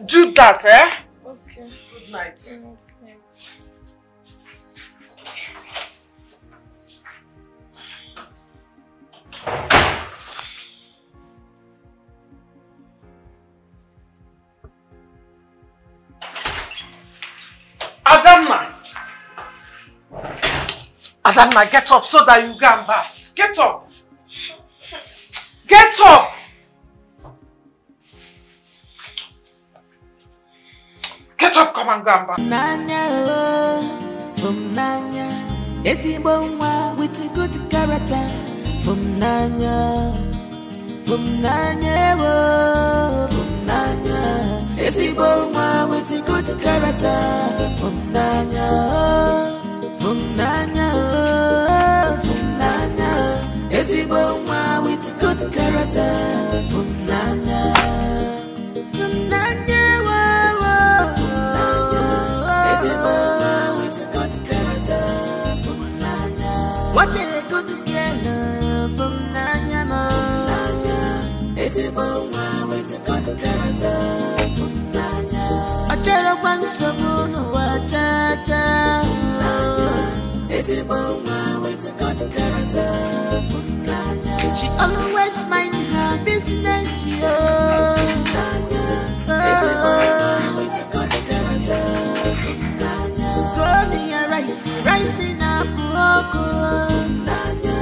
Speaker 8: Do that, eh?
Speaker 24: Okay.
Speaker 8: Good night.
Speaker 24: Okay.
Speaker 8: Adamma! Adamma, get up so that you can bath. Get up! Get up! Get up, come and go and bath.
Speaker 17: Nanya, oh, from Nanya, ezigbo nwa with a good character. From Nanya, from Nanya, oh, from Nanya, ezigbo nwa with a good character. From Nanya, oh, from Nanya, ezigbo nwa with a good character. From Nanya, from Nanya, oh, oh, oh, ezigbo nwa with a good character. From Nanya, what a good girl from Nanya, no. Nanya, ezigbo nwa with a good character. From Nanya, ọchọrọkwa nsogbu n'ụwa chaa. Nanya, ezigbo nwa with a good character. Funanya, she always mind her business, yo. Nanya, ezigbo nwa with a good oh, oh. character. From Nanya, golden rice, rice ọkụ. Nanya,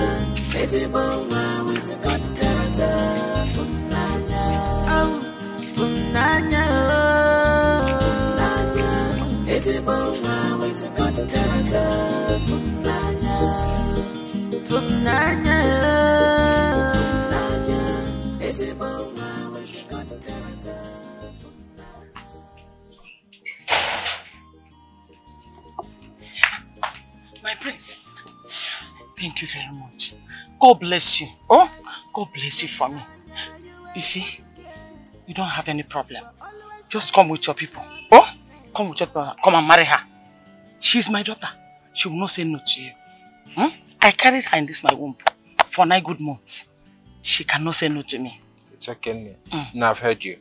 Speaker 17: ezigbo nwa with a good character. Oh, oh. Nanya, ezigbo nwa with a good character. From Nanya,
Speaker 23: My prince, thank you very much. God bless you. Oh, God bless you for me. You see, you don't have any problem. Just come with your people. Oh, come with your people. Come and marry her. She's my daughter. She will not say no to you. Hmm? I carried her in this my womb for nine good months. She cannot say no to me.
Speaker 18: Okay, Nne. Now I've heard you.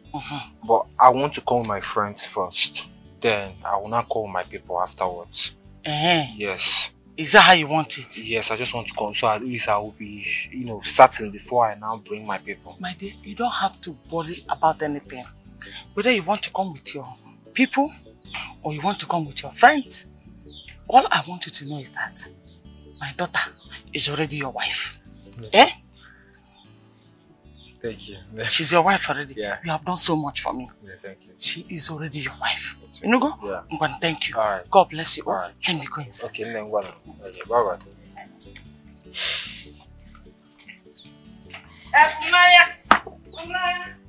Speaker 18: But I want to call my friends first. Then I will not call my people afterwards.
Speaker 23: Eh?
Speaker 18: Yes.
Speaker 23: Is that how you want it?
Speaker 18: Yes, I just want to come so at least I will be, you know, certain before I now bring my people.
Speaker 23: My dear, you don't have to worry about anything. Whether you want to come with your people or you want to come with your friends, all I want you to know is that my daughter is already your wife. Eh?
Speaker 18: Thank you.
Speaker 23: She's your wife already.
Speaker 18: Yeah.
Speaker 23: You have done so much for me.
Speaker 18: Yeah, thank you.
Speaker 23: She is already your wife. You know go?
Speaker 18: Yeah.
Speaker 23: I'm going to thank you.
Speaker 18: All right.
Speaker 23: God bless you.
Speaker 18: All right.
Speaker 23: Let me go inside.
Speaker 18: Okay, then what? Okay, bye bye.
Speaker 24: Funaya! Funaya!
Speaker 6: Thank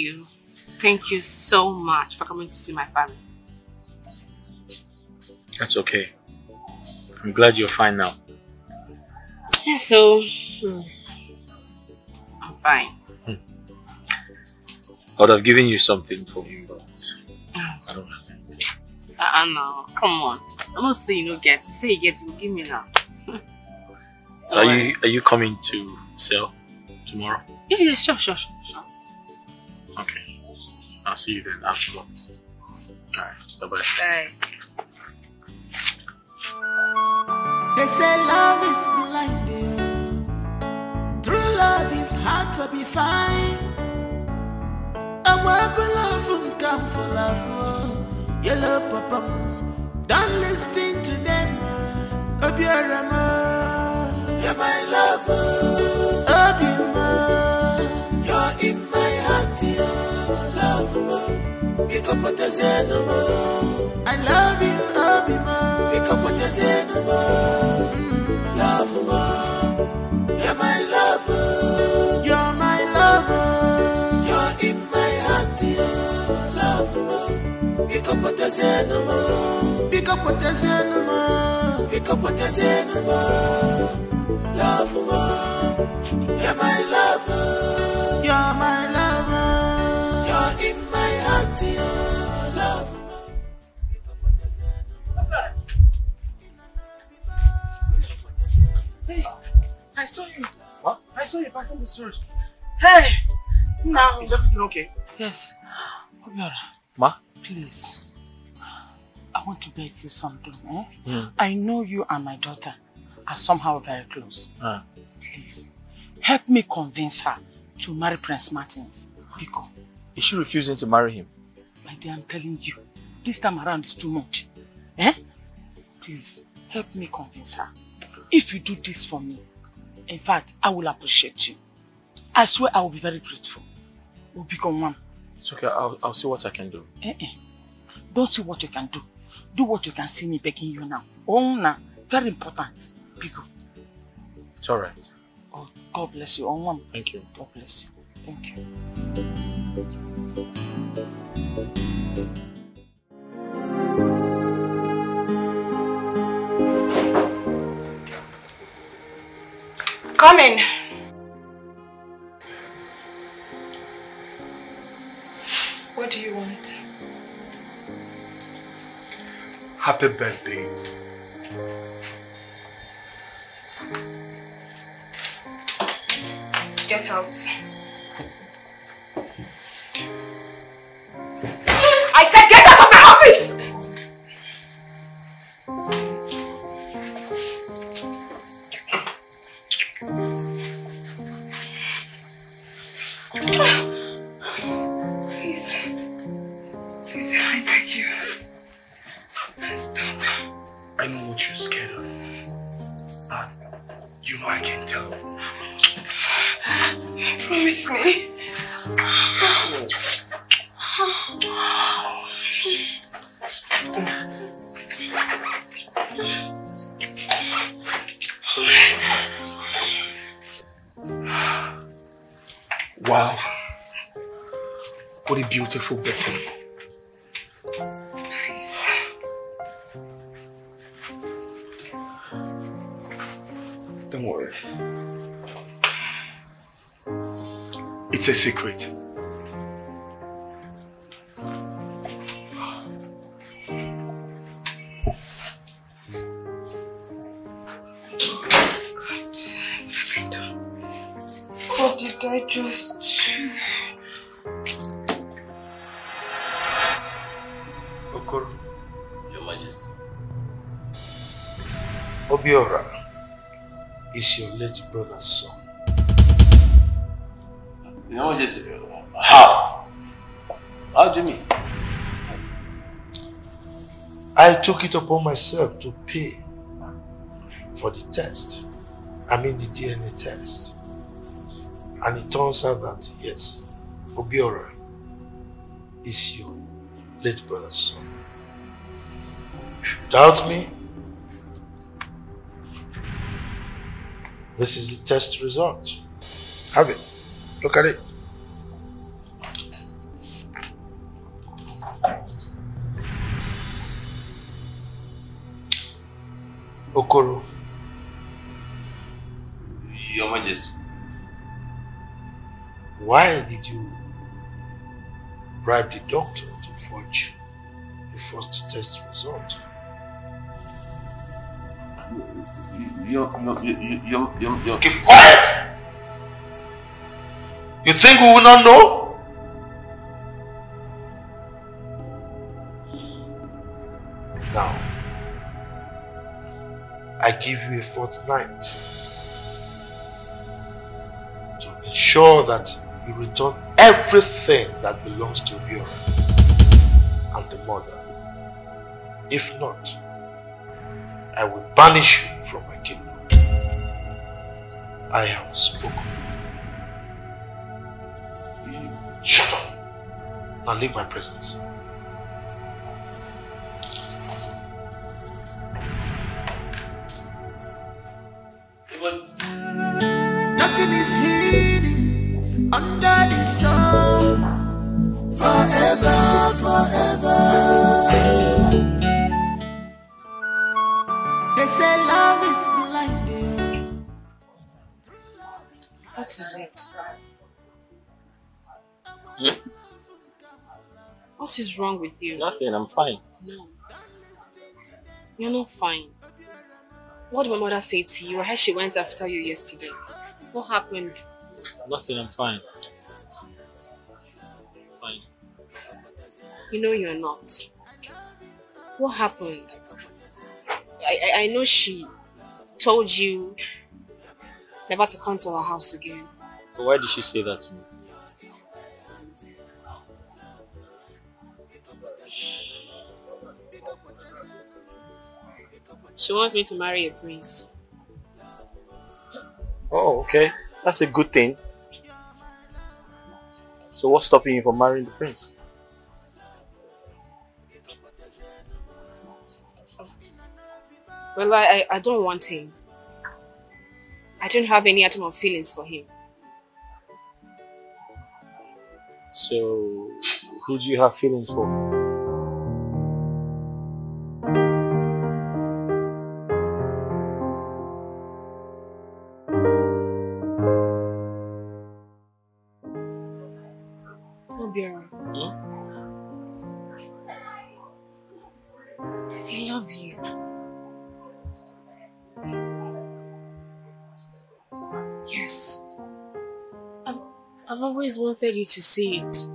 Speaker 6: you. Thank you so much for coming to see my family.
Speaker 20: That's okay. I'm glad you're fine now.
Speaker 6: Yeah, so hmm, I'm fine. Hmm.
Speaker 20: I would have given you something for him, but ah. I don't have it.
Speaker 6: Uh-uh, no. Come on. I'm not saying you don't get. Say you get it, give me now.
Speaker 20: So are you are you coming to sell tomorrow?
Speaker 6: Yeah, yeah, sure, sure, sure, sure.
Speaker 20: Okay. I'll see you then afterwards. Alright, bye bye.
Speaker 6: Bye.
Speaker 17: They say love is blind, yeah. True love is hard to be found. I'm weapon love come for love. oh. Yellow papa, don't listen to them. uh. Obiorama, you're my lover. Ma. I say, no more. I love you, Obiorama. Pick up what I say, no more. Love, ma. You're my lover. You're my lover. You're in my heart, yeah. Love, ma. Pick up what I say, no more. Pick up what I say, no more. Pick up what I say, no more. Love, ma. You're my lover. You're my
Speaker 23: saw you. What? I saw you passing this road. Hey! Now.
Speaker 15: Is everything okay?
Speaker 23: Yes. Obiora,
Speaker 15: Ma?
Speaker 23: please. I want to beg you something, eh?
Speaker 15: Hmm.
Speaker 23: I know you and my daughter are somehow very close.
Speaker 15: Ah.
Speaker 23: Please, help me convince her to marry Prince Martins. Biko,
Speaker 15: Is she refusing to marry him?
Speaker 23: my dear, I'm telling you, this time around is too much. Eh? Please, help me convince her. If you do this for me, in fact, I will appreciate you. I swear I will be very grateful. We'll become one.
Speaker 15: It's okay, I'll, I'll see what I can do.
Speaker 23: Eh eh. Don't see what you can do. Do what you can see me begging you now. Oh, now. Very important. Biko.
Speaker 15: It's alright.
Speaker 23: Oh, God bless you. Oh, one.
Speaker 15: Thank you.
Speaker 23: God bless you. Thank you.
Speaker 1: Come in. What do you want?
Speaker 30: Happy birthday.
Speaker 1: Get out. I said get out of my office!
Speaker 29: Took it upon myself to pay for the test. I mean the DNA test. And it turns out that, yes, Obiora is your late brother's son. If you doubt me, this is the test result. Have it. Look at it. Okoro,
Speaker 15: Your Majesty.
Speaker 29: why did you bribe the doctor to forge the first test result?
Speaker 15: Your, your, your, your, your, your,
Speaker 29: Keep quiet! You think we will not know? I give you a fortnight to ensure that you return everything that belongs to Obiora and the mother. If not, I will banish you from my kingdom. I have spoken. Shut up. Now leave my presence.
Speaker 6: What is wrong with you?
Speaker 20: Nothing, I'm fine.
Speaker 6: No. You're not fine. What did my mother say to you? I heard she went after you yesterday. What happened?
Speaker 20: Nothing, I'm fine. Fine.
Speaker 6: You know you're not. What happened? I, I, I know she told you never to come to our house again.
Speaker 20: But why did she say that to me?
Speaker 6: She wants me to marry a prince.
Speaker 20: Oh, okay. That's a good thing. So what's stopping you from marrying the prince?
Speaker 6: Well, I, I, I don't want him. I don't have any atom of feelings for him.
Speaker 20: So who do you have feelings for?
Speaker 6: Wanted you to see it,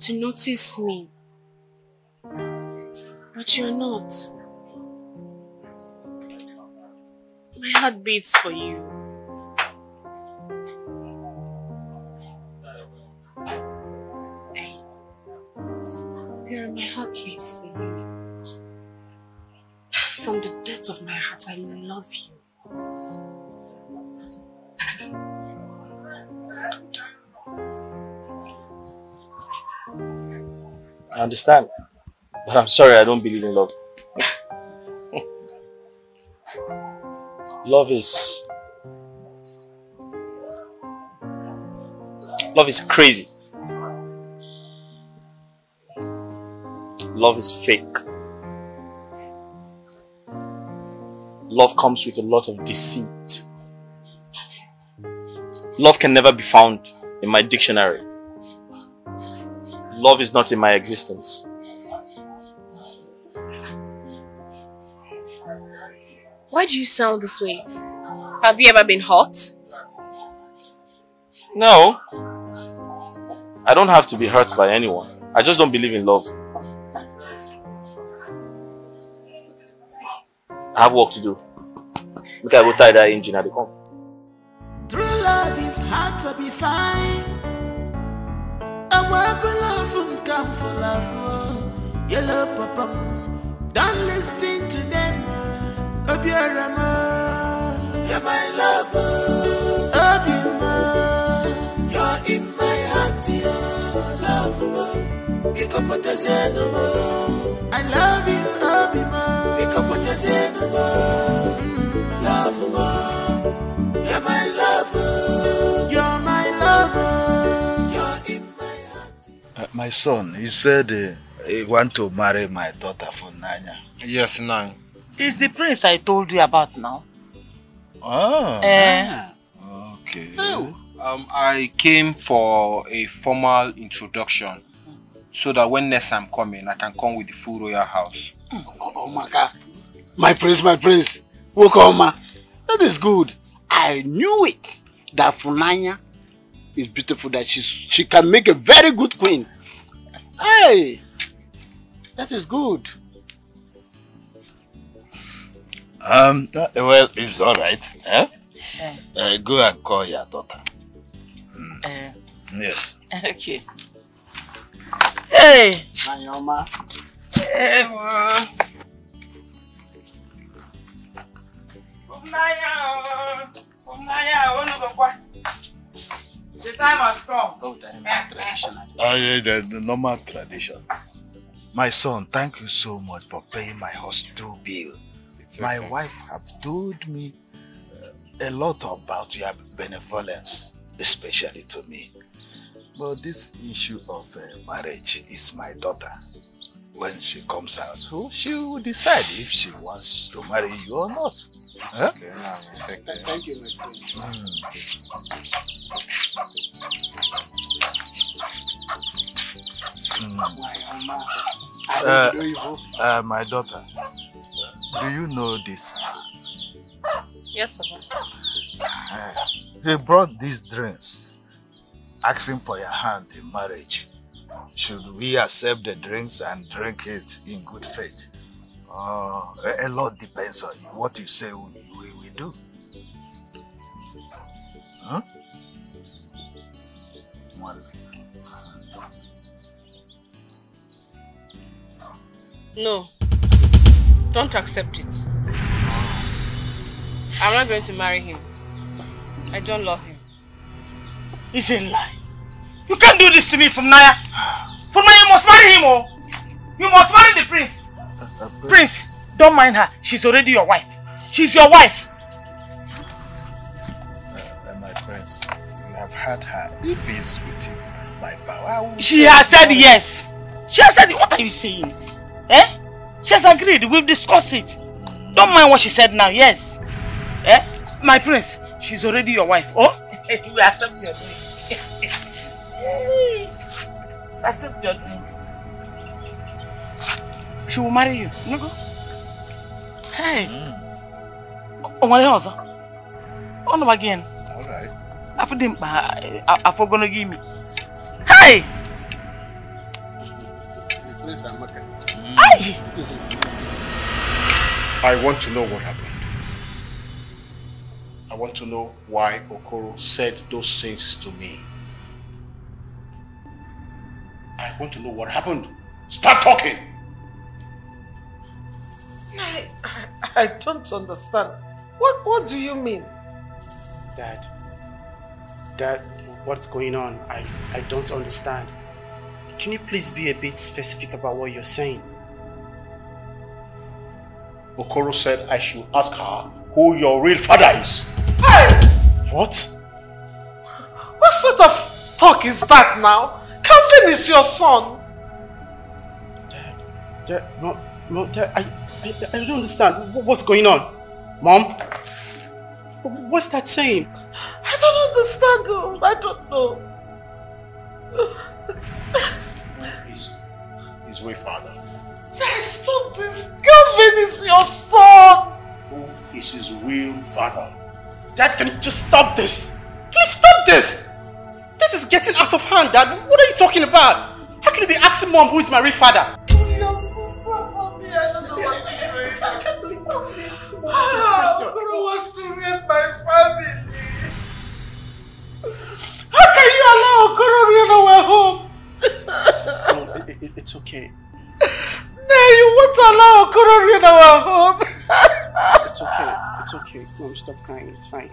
Speaker 6: to notice me. But you're not. My heart beats for you.
Speaker 20: Understand. But I'm sorry, I don't believe in love. love is. Love is crazy. Love is fake. Love comes with a lot of deceit. Love can never be found in my dictionary. Love is not in my existence.
Speaker 6: Why do you sound this way? Have you ever been hurt?
Speaker 20: No. I don't have to be hurt by anyone. I just don't believe in love. I have work to do. Look, I go tie that engine at the come.
Speaker 17: True love is hard to be found. From come for love. Yellow papa. Don't listen to them. Obiorama. You're my lover. Obiorama. You're in my heart, your love. I love you, Obima. Love, ma. You're my lover. My
Speaker 9: son, he said uh, you want to marry my daughter Funanya.
Speaker 18: Yes, nine.
Speaker 23: It's the prince I told you about now.
Speaker 18: Oh.
Speaker 23: Eh.
Speaker 18: Okay. Um, I came for a formal introduction so that when next I'm coming, I can come with the full royal house.
Speaker 4: Oh my God. My prince, my prince. Wokoma. That is good. I knew it. That Funanya is beautiful, that she, she can make a very good queen. Hey, that is good.
Speaker 9: Um, uh, well, it's all right. Eh? Uh, go and call your daughter.
Speaker 23: Eh.
Speaker 9: Yes.
Speaker 23: Okay. Hey!
Speaker 4: Nanyoma.
Speaker 23: Hey, man. Umnaya, umnaya, onugokwa. The time has come.
Speaker 4: Oh, that is my tradition.
Speaker 9: Oh, yeah, the, the normal tradition. My son, thank you so much for paying my hospital bill. my
Speaker 4: okay.
Speaker 9: wife have told me uh, a lot about your benevolence, especially to me. But this issue of uh, marriage is my daughter. When she comes out, so she will decide if she wants to marry you or not. Huh?
Speaker 4: Thank you, my prince.
Speaker 9: Mm. Uh, uh, my daughter, do you know this?
Speaker 32: Yes, Papa.
Speaker 9: Uh, he brought these drinks, asking for your hand in marriage. Should we accept the drinks and drink it in good faith? Uh, a a lot depends on you. What you say we, we, we do. Huh? Well,
Speaker 6: No. Don't accept it. I'm not going to marry him. I don't love him.
Speaker 23: It's a lie. You can't do this to me, Funanya. Funanya, you must marry him, oh. You must marry the prince. Prince, don't mind her. She's already your wife. She's your wife.
Speaker 9: uh, my friends, you have had her face with you, my power.
Speaker 23: She has said yes. She has said, what are you saying? Eh? She has agreed. We've discussed it. Don't mind what she said now. Yes. Eh? My prince, she's already your wife. Oh? we accept your drink. accept your drink. She will marry you. No go. Hey. Oh, what else? On them again.
Speaker 9: All right.
Speaker 23: After them, I, I, I gonna give me. Hey!
Speaker 4: The.
Speaker 23: Hey!
Speaker 7: I want to know what happened. I want to know why Okoro said those things to me. I want to know what happened. Start talking!
Speaker 8: I, I, I don't understand. What what do you mean?
Speaker 19: Dad, Dad, what's going on? I, I don't understand. Can you please be a bit specific about what you're saying?
Speaker 7: Okoro said I should ask her who your real father is. Hey!
Speaker 19: What?
Speaker 8: What sort of talk is that now? Calvin is your son.
Speaker 19: Dad, Mom, Mom, Dad, I, I, I don't understand. What's going on? Mom? What's that saying?
Speaker 8: I don't understand. oh, I don't know.
Speaker 7: His, his real father.
Speaker 8: Dad, stop this. Calvin is your son.
Speaker 7: Oh, who is his real father?
Speaker 19: Dad, can you just stop this? Please stop this! This is getting out of hand, Dad. What are you talking about? How can you be asking Mom who is my real father?
Speaker 8: Ah, Okoro wants to raid my family. How can you allow Okoro run our home?
Speaker 19: No, it, it, it's okay.
Speaker 8: No, you won't allow Okoro run our home.
Speaker 19: It's okay. It's okay. Mom, stop crying. It's fine.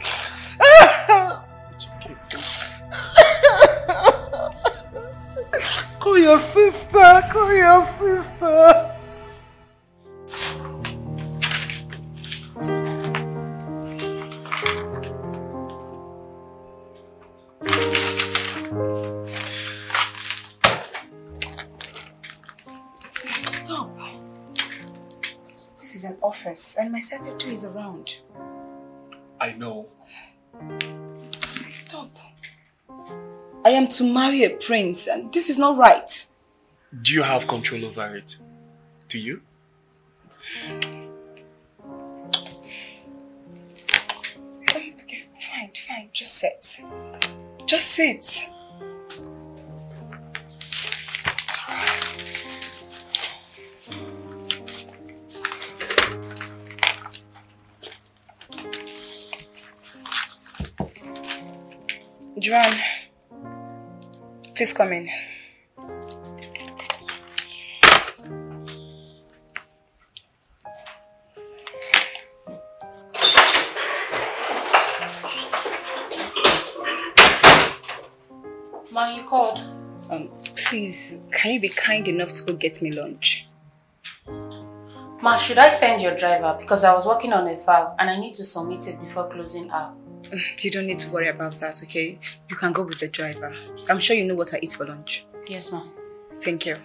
Speaker 19: It's okay.
Speaker 8: Call your sister. Call your sister.
Speaker 1: Office and my secretary is around.
Speaker 30: I know.
Speaker 1: Stop. I am to marry a prince and this is not right.
Speaker 30: Do you have control over it? Do you?
Speaker 1: Okay, fine, fine. Just sit. Just sit. Joan, please come in.
Speaker 2: Ma, you called.
Speaker 1: Um, please, can you be kind enough to go get me lunch?
Speaker 2: Ma, should I send your driver? Because I was working on a file and I need to submit it before closing hour.
Speaker 1: You don't need to worry about that, okay? You can go with the driver. I'm sure you know what I eat for lunch.
Speaker 2: Yes, ma'am.
Speaker 1: Thank you.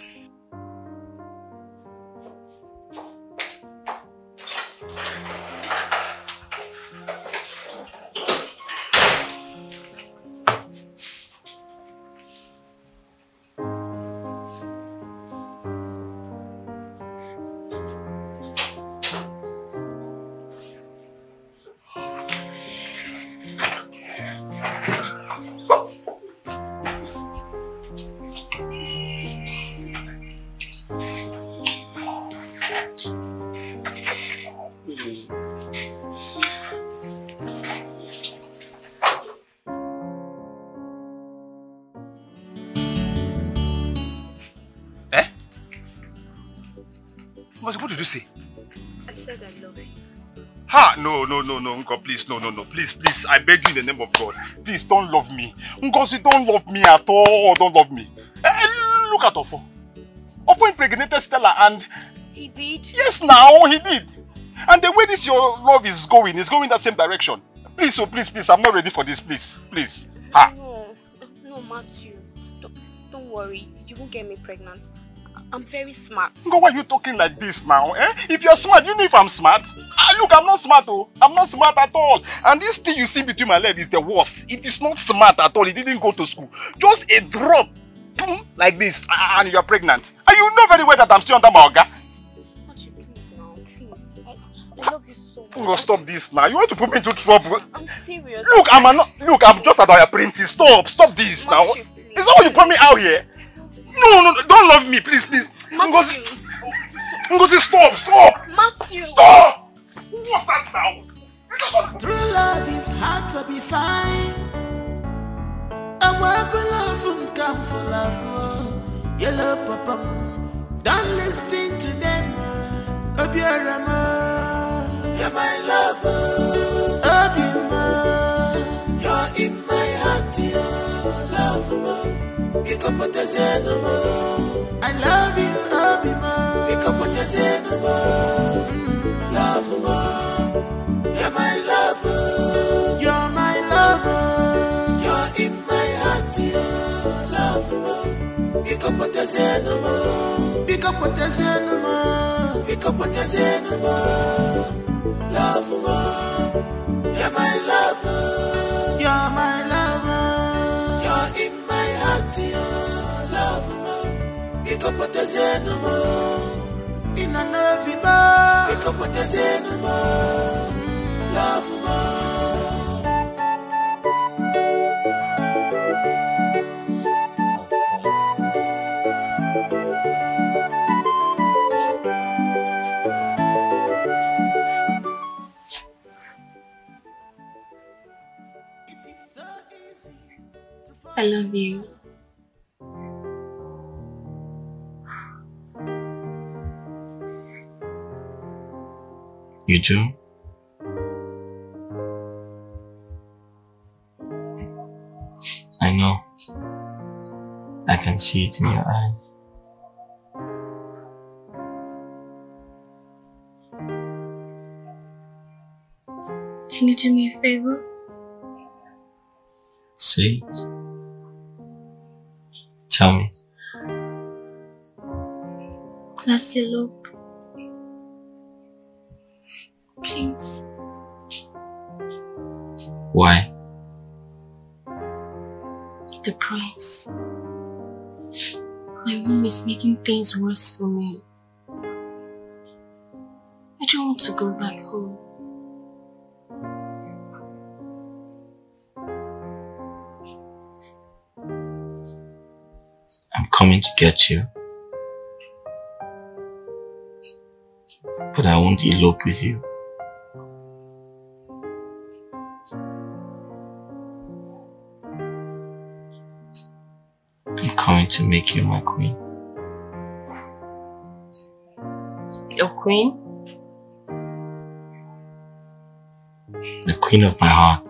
Speaker 21: No, Uncle, please, no, no, no. Please, please, I beg you in the name of God. Please, don't love me. Ngozi, don't love me at all. Don't love me. Eh, eh, look at Ofo. Ofo impregnated Stella and...
Speaker 14: He did?
Speaker 21: Yes, now, he did. And the way this your love is going, is going that same direction. Please, oh, please, please, I'm not ready for this, please, please. Ha!
Speaker 14: No, no, Matthew. Don't, don't worry. You won't get me pregnant. I'm very smart.
Speaker 21: Ngo, why are you talking like this now? Eh? If you're smart, you know if I'm smart? Ah, look, I'm not smart, oh. I'm not smart at all. And this thing you see between my legs is the worst. It is not smart at all. It didn't go to school. Just a drop. boom, Like this, and you're pregnant. And you know very well that I'm still under my oga.
Speaker 14: Matthew, please now. Please. I, love you so much.
Speaker 21: Ngo, stop this now. You want to put me into trouble.
Speaker 14: I'm serious.
Speaker 21: Look, I'm a, look, I'm just an apprentice. Stop, stop this now. Is that what you put me out here? No, no, no, don't love me, please, please. Ngozi, Ngozi, stop, stop.
Speaker 14: Matthew.
Speaker 21: Stop. What's that now?
Speaker 17: True love is hard to be fine. I'm working love and come for love. Oh. Yellow papa, don't listen to them. Oh. Obiorama, you're my lover. Love. Ikapotezea I love you, Obima. Ikapotezea Love, ma. You're my lover. You're my lover. You're in my heart, your love, ma. Ikapotezea Ikapotezea Ikapotezea Love, ma. You're my ma. Ikapotezea Ina nabi ma. Ikapotezea Love, ma.
Speaker 33: I love you.
Speaker 20: You do? I know. I can see it in your eyes.
Speaker 33: Can you do me a favor?
Speaker 20: Say it. Tell me.
Speaker 33: Let's elope.
Speaker 24: Please.
Speaker 20: Why?
Speaker 24: The prince. My mom is making things worse for me. I don't want to go back home.
Speaker 20: I'm coming to get you. But I won't elope with you. I'm coming to make you my queen.
Speaker 6: Your queen?
Speaker 20: The queen of my heart.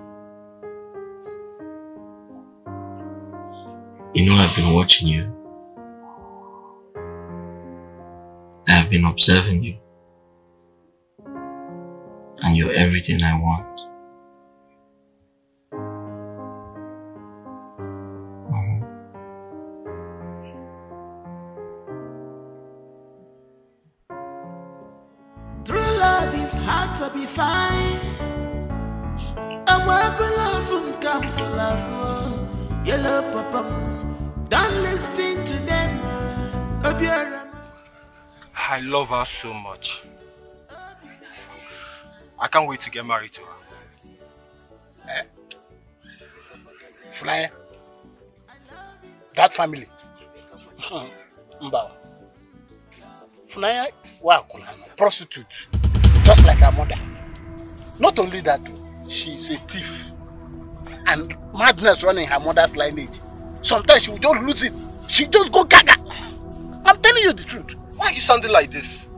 Speaker 20: You know I've been watching you. I have been observing you. And you're everything I want.
Speaker 17: Love
Speaker 3: her so much. I can't wait to get married to her. Eh?
Speaker 4: Flyer. That family. Mbawa. Wow, prostitute. Just like her mother. Not only that, she's a thief. And madness running her mother's lineage. Sometimes she will just lose it. She just go gaga. I'm telling you the truth.
Speaker 3: Why are you sounding like this?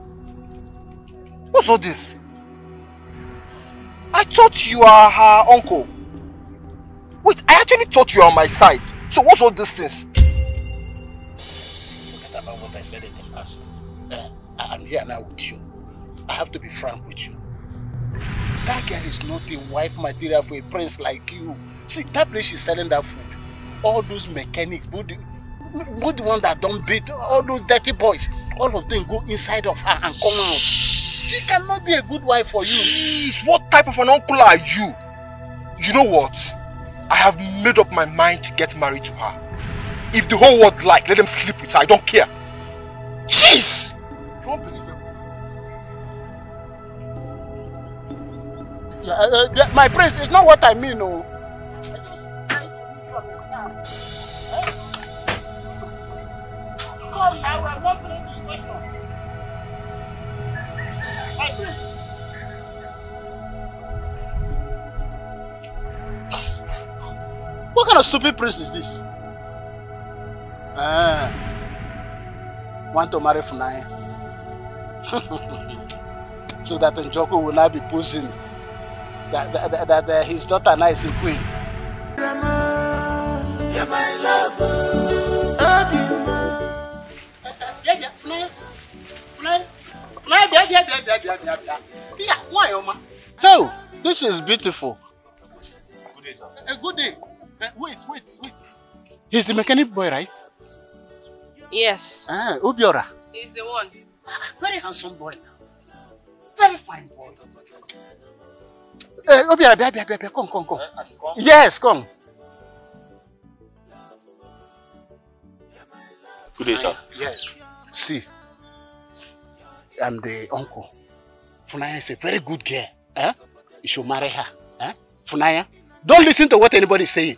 Speaker 3: What's all this? I thought you are her uncle. Wait, I actually thought you were on my side. So what's all these things?
Speaker 4: Forget about what I said in the past. Eh, I- I'm here now with you. I have to be frank with you. That girl is not a wife material for a prince like you. See, that place she's selling that food. All those mechanics, both the, both the ones that don't beat, all those dirty boys, all of them go inside of her and come out. She cannot be a good wife for you.
Speaker 3: Jeez, what type of an uncle are you? You know what? I have made up my mind to get married to her. If the whole world like, let them sleep with her. I don't care. Jeez!
Speaker 4: Yeah, uh, uh, my prince, it's not what I mean,
Speaker 34: not finished this question.
Speaker 4: What kind of stupid prince is this? Ah, want to marry Funai. so that Njoko will not be posing that, that, that, that, that his daughter now is a queen.
Speaker 17: You're my lover.
Speaker 4: Oma? Oh, this is beautiful.
Speaker 35: Good day, sir.
Speaker 4: Good day. Uh, wait, wait, wait. He's the mechanic boy, right?
Speaker 6: Yes.
Speaker 4: Ah, Obiora.
Speaker 6: He's the one.
Speaker 4: Very handsome boy. Very fine boy. Uh, Obiora, bia, bia, bia, bia, come, come, come. Yes, come.
Speaker 15: Good day, sir.
Speaker 4: Yes. See, I'm the uncle. Funanya is a very good girl. Eh? You should marry her. Eh? Funanya, don't listen to what anybody is saying.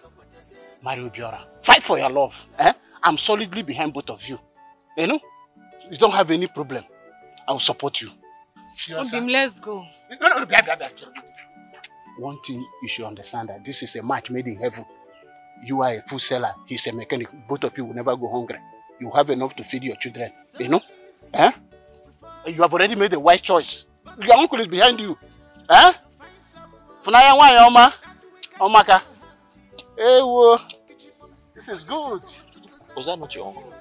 Speaker 4: Marry Obiora. Fight for your love. Eh? I'm solidly behind both of you. You know? You don't have any problem. I will support you.
Speaker 6: Obim, let's go.
Speaker 4: No, no, no, bia, bia, bia. One thing you should understand that this is a match made in heaven. You are a food seller, he's a mechanic. Both of you will never go hungry. You have enough to feed your children. You know? Eh? You have already made a wise choice. Your uncle is behind you. Eh? Funanya why Oma? Omaka. Hey, whoa. This is good.
Speaker 15: Was that not your uncle?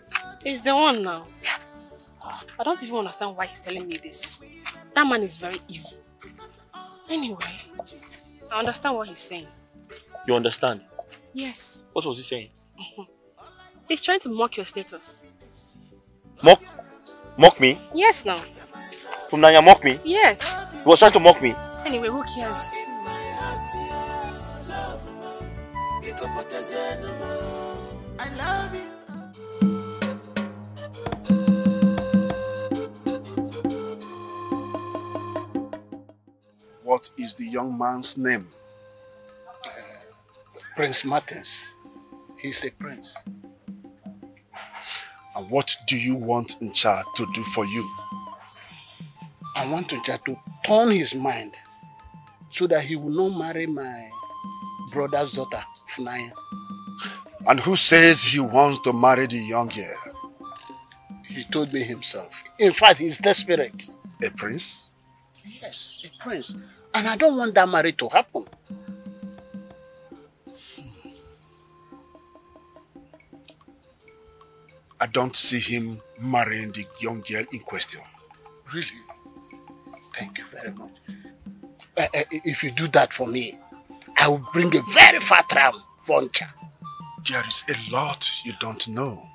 Speaker 6: He's the one now. I don't even understand why he's telling me this. That man is very evil. Anyway, I understand what he's saying.
Speaker 15: You understand?
Speaker 6: Yes.
Speaker 15: What was he saying?
Speaker 6: He's trying to mock your status.
Speaker 15: Mock? Mock me?
Speaker 6: Yes, now.
Speaker 15: From Nanya mock me?
Speaker 6: Yes.
Speaker 15: He was trying to mock me.
Speaker 17: Anyway, who cares?
Speaker 36: I love you.
Speaker 4: What is the young man's name? Prince Martins. He's a prince.
Speaker 9: And what do you want Ncha to do for you?
Speaker 4: I want Ncha to turn his mind so that he will not marry my brother's daughter, Funanya.
Speaker 9: And who says he wants to marry the young girl?
Speaker 4: He told me himself. In fact, he's desperate.
Speaker 9: A prince?
Speaker 4: Yes, a prince. And I don't want that marriage to happen.
Speaker 9: Don't see him marrying the young girl in question.
Speaker 4: Really? Thank you very much. Uh, uh, if you do that for me, I will bring a very fat ram for Ncha.
Speaker 9: There is a lot you don't know.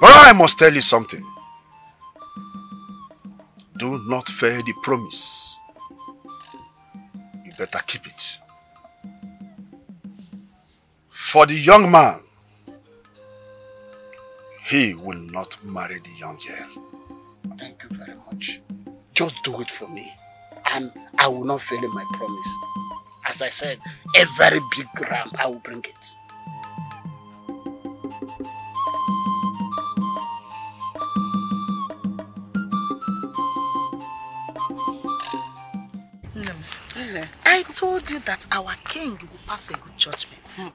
Speaker 9: But I must tell you something. Do not fail the promise. You better keep it. For the young man, he will not marry the young girl.
Speaker 4: Thank you very much. Just do it for me. And I will not fail in my promise. As I said, a very big ram, I will bring it.
Speaker 31: I told you that our king will pass a good judgment.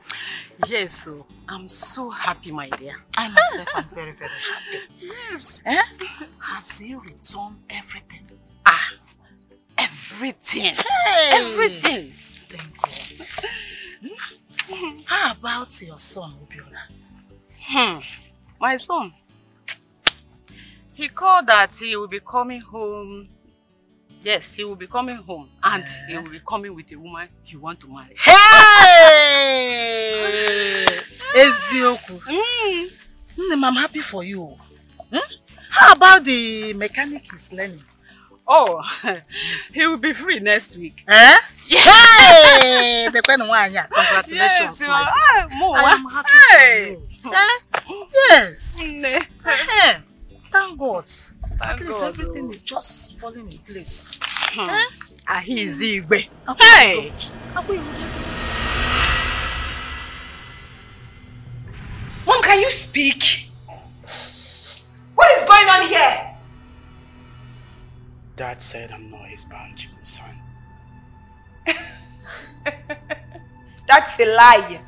Speaker 11: Yes, so I'm so happy, my dear.
Speaker 31: I myself am very, very happy.
Speaker 11: Yes.
Speaker 31: Eh? Has he returned everything?
Speaker 11: Ah, everything.
Speaker 31: Hey!
Speaker 11: Everything.
Speaker 31: Thank God. Hmm? How about your son, Obiola?
Speaker 11: Hmm. My son. He called that he will be coming home. Yes, he will be coming home and he will be coming with a woman he want to marry.
Speaker 31: Hey! Ezioku.
Speaker 11: Mm.
Speaker 31: Nnem, I'm happy for you. Hmm? How about the mechanic he's learning?
Speaker 11: Oh, he will be free next week.
Speaker 31: Eh? Hey! The Queen Wanya. Congratulations,
Speaker 11: Yes,
Speaker 31: my sister. I am happy
Speaker 11: hey.
Speaker 31: for you. Eh? Yes.
Speaker 11: Nne.
Speaker 31: Eh, Thank God. At
Speaker 11: Thank
Speaker 31: least
Speaker 11: God,
Speaker 31: everything
Speaker 11: oh.
Speaker 31: is just falling in place.
Speaker 11: Hmm.
Speaker 31: Eh?
Speaker 11: Ahizigwe.
Speaker 31: Hey!
Speaker 1: Mom, can you speak? What is going on here?
Speaker 19: Dad said I'm not his biological son.
Speaker 1: That's a lie.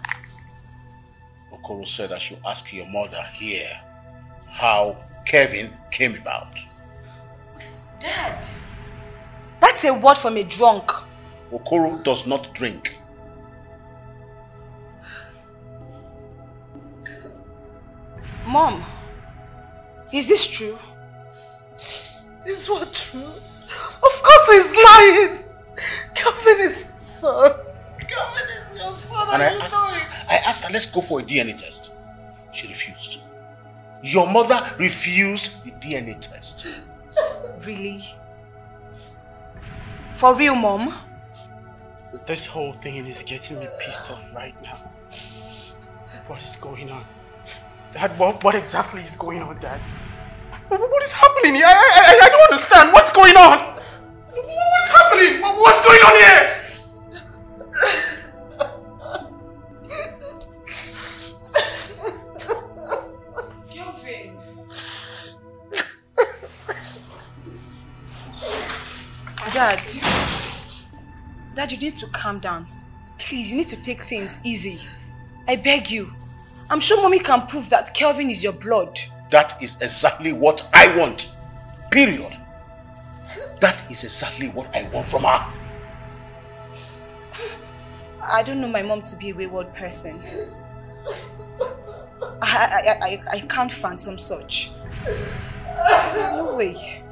Speaker 7: Okoro said I should ask your mother here how Kevin came about.
Speaker 1: Dad. That's a word from a drunk.
Speaker 7: Okoro does not drink.
Speaker 1: Mom, is this true?
Speaker 8: Is what true? Of course he's lying. Calvin is son. Calvin is your son
Speaker 7: And
Speaker 8: and,
Speaker 7: I
Speaker 8: you know it.
Speaker 7: I asked her, let's go for a DNA test. She refused. Your mother refused the DNA test.
Speaker 1: Really? For real, Mom?
Speaker 19: This whole thing is getting me pissed off right now. What is going on? Dad, what, what exactly is going on, Dad? What, is happening here? I, I, I don't understand. What's going on? What's happening? What's going on here?
Speaker 1: Dad. Dad, you need to calm down. Please, you need to take things easy. I beg you. I'm sure mommy can prove that Kelvin is your blood.
Speaker 7: That is exactly what I want. Period. That is exactly what I want from her.
Speaker 1: I don't know my mom to be a wayward person. I, I, I, I can't phantom such. No way.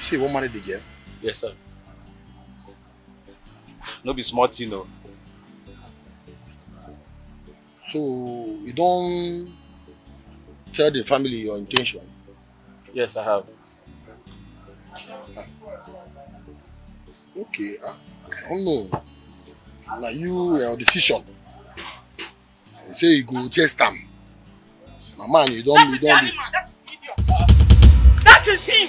Speaker 4: See, what money they get?
Speaker 15: Yes, sir. No be smart, you know.
Speaker 4: So, you don't
Speaker 9: tell the family your intention?
Speaker 15: Yes, I have.
Speaker 9: Okay, ah, I don't know. Na you your decision. You say you go chase am. My man, you don't, you don't. Be...
Speaker 23: That is him!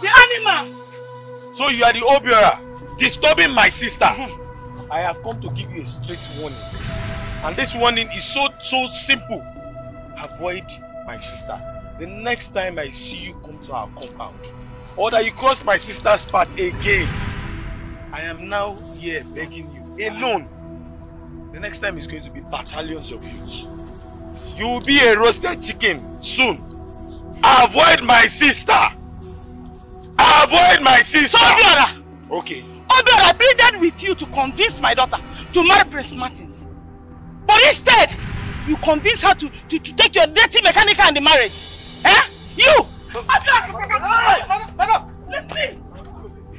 Speaker 23: The animal!
Speaker 12: So you are the Obiora disturbing my sister. I have come to give you a straight warning. And this warning is so, so simple. Avoid my sister. The next time I see you come to our compound, or that you cross my sister's path again, I am now here begging you, alone. The next time is going to be battalions of youths. You will be a roasted chicken soon. Avoid my sister. Avoid my sister. Okay.
Speaker 23: Obiora, I pleaded with you to convince my daughter to marry Prince Martins. But instead, you convince her to, to, to take your dirty mechanical in the marriage. Eh? You! Obiora! Madam! Let me!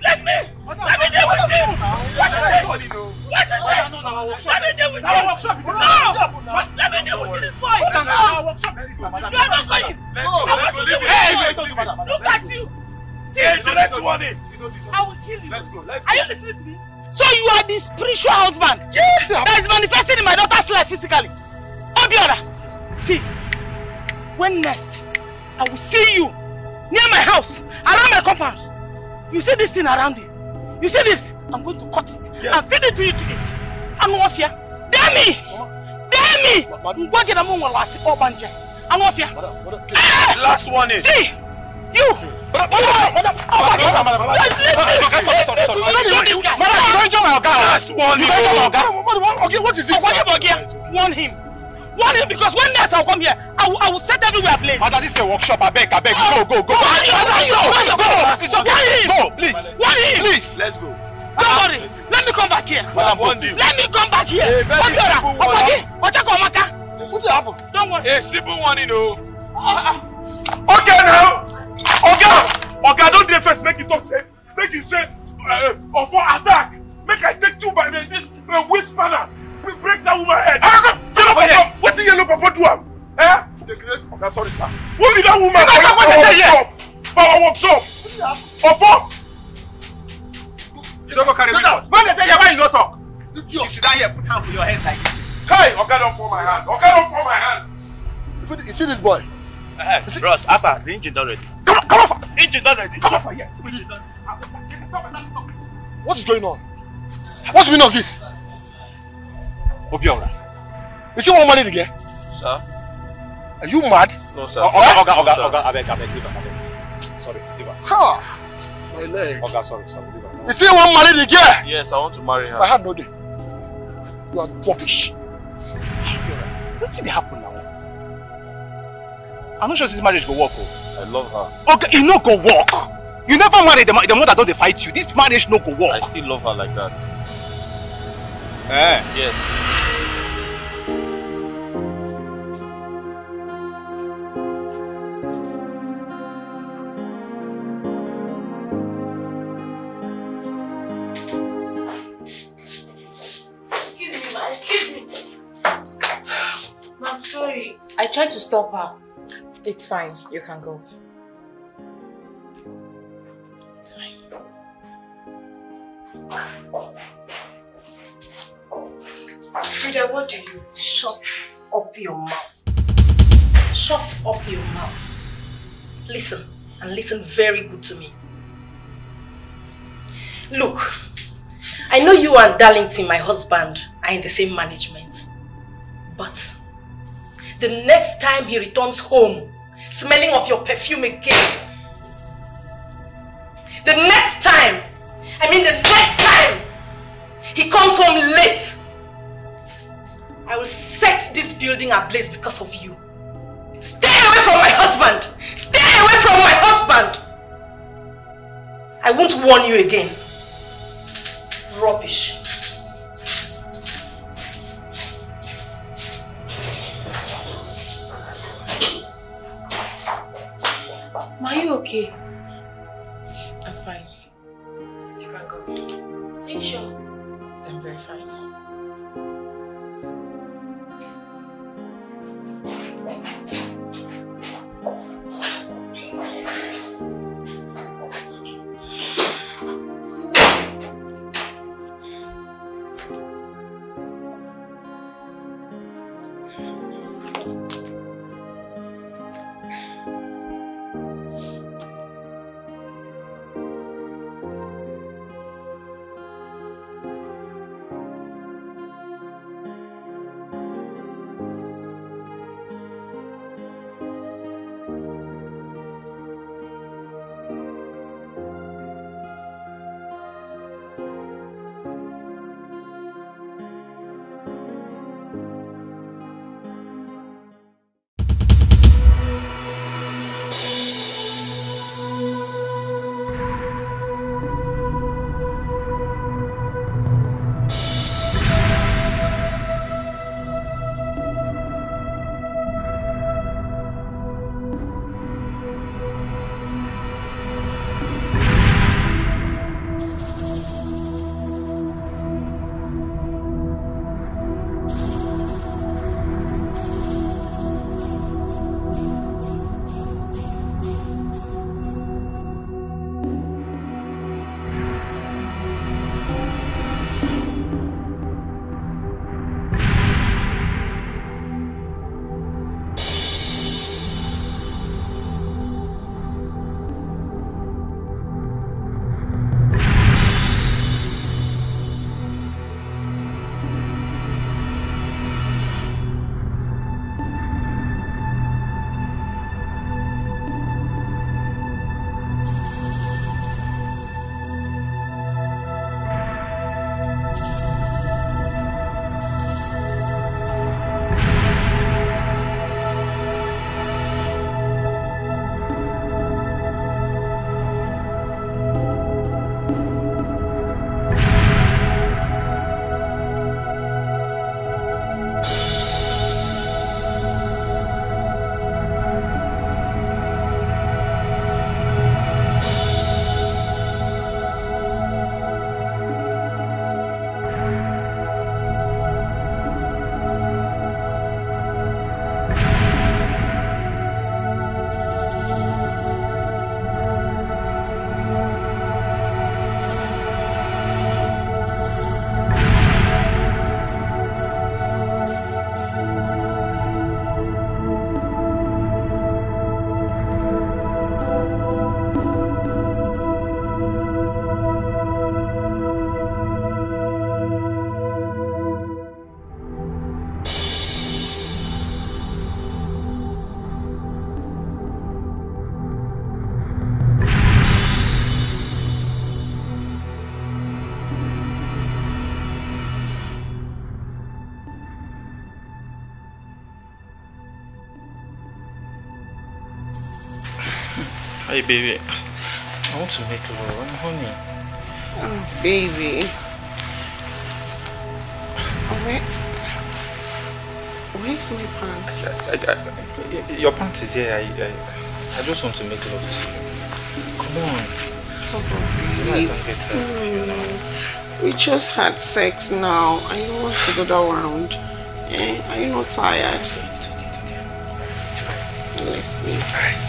Speaker 23: Let me! Let me deal with him! What is it? What is it? Let me deal with him! No! Let me deal with this boy! You are not going!
Speaker 12: Hey!
Speaker 23: Look at you! See,
Speaker 12: Hey, direct warning.
Speaker 23: I will kill you.
Speaker 12: Let's go, let's
Speaker 23: Are you listening to me? So you are the spiritual husband that is manifesting in my daughter's life physically. Obiora, see, when next I will see you near my house, around my compound, you see this thing around you. You see this? I'm going to cut it and feed it to you to eat. Anu ofia. Dare me! Dare me! Ngwage na munwa wati obanje. Oh, anu ofia. Eh!
Speaker 12: Last warning.
Speaker 23: See! You!
Speaker 9: Okay, what is this?
Speaker 23: Warn him. Warn him because when next I'll come here, I will, I will set everywhere ablaze.
Speaker 12: Madam, this is a workshop. I beg, I beg. Go, go, go.
Speaker 23: Warn him! Him! Go!
Speaker 12: It's okay.
Speaker 23: Warn him!
Speaker 12: Go, please.
Speaker 23: Warn him!
Speaker 12: Please. Let's go.
Speaker 23: Don't worry. Let me come back here.
Speaker 12: Madam, warn this.
Speaker 23: Let me come back here.
Speaker 12: Very
Speaker 23: Obiora. Obagi, Ochako Omaka. What happened? Don't worry.
Speaker 12: A simple warning, oh. Okay now. Oga, Oga, don't dey first make you talk say, make you say, uh, uh, for attack. Make I take two by the- this uh, waist spanner. Bre- Break that woman head. Get up for here. What the yellow papa do am? Eh? Oga, sorry sir. Who be that woman for our workshop? For our workshop. Ofo. You don't go carry me out. When they tell you why you don't talk? You sit down here, put hand for your head like this. Hey, Oga don't fall my hand. Oga don't fall my hand.
Speaker 9: You see this boy?
Speaker 15: Uh, Bros, Alpha, the engine done ready.
Speaker 12: Come on, come on.
Speaker 15: Engine done ready.
Speaker 12: Come for here.
Speaker 9: What is going on? What's the meaning of this?
Speaker 12: Obiora.
Speaker 9: You see one married again?
Speaker 15: Sir?
Speaker 9: Are you mad?
Speaker 15: No, sir.
Speaker 12: Oga, Oga, Oga,
Speaker 15: Sir.
Speaker 12: Oga, abeg, abeg, leave am, abeg. Sorry, leave am.
Speaker 9: Ha! My leg.
Speaker 12: Oga, sorry, sorry, leave am.
Speaker 9: You see one married again?
Speaker 15: Yes, I want to marry her.
Speaker 9: My hand no dey. You are rubbish.
Speaker 12: Wetin dey happen now? I no sure this marriage go work o.
Speaker 15: I love her.
Speaker 12: Okay, e no go work. You never marry the, the mother don dey fight you. This marriage no go work.
Speaker 15: I still love her like that.
Speaker 12: Eh?
Speaker 15: Yes.
Speaker 2: Excuse me, ma. Excuse me. Ma, I'm sorry. I tried to stop her.
Speaker 1: It's fine. You can go.
Speaker 2: It's fine.
Speaker 1: Frida, what do you? Shut up your mouth. Shut up your mouth. Listen, and listen very good to me. Look, I know you and Darlington, my husband, are in the same management. But the next time he returns home, smelling of your perfume again, the next time, I mean the next time, he comes home late, I will set this building ablaze because of you. Stay away from my husband! Stay away from my husband! I won't warn you again. Rubbish.
Speaker 2: Are you okay?
Speaker 1: I'm fine. You can go.
Speaker 2: Are you sure?
Speaker 18: Hey, baby. I want to make love. I'm honey.
Speaker 17: Oh, baby. Where, where's my pants?
Speaker 18: I, I, I, your pants is here. I, I, I just want to make love to you. Come on.
Speaker 17: Oh,
Speaker 18: You know I can get tired of you now.
Speaker 17: We just had sex now. I don't want to go that round. Eh? Are you not tired? Let's sleep. Yeah,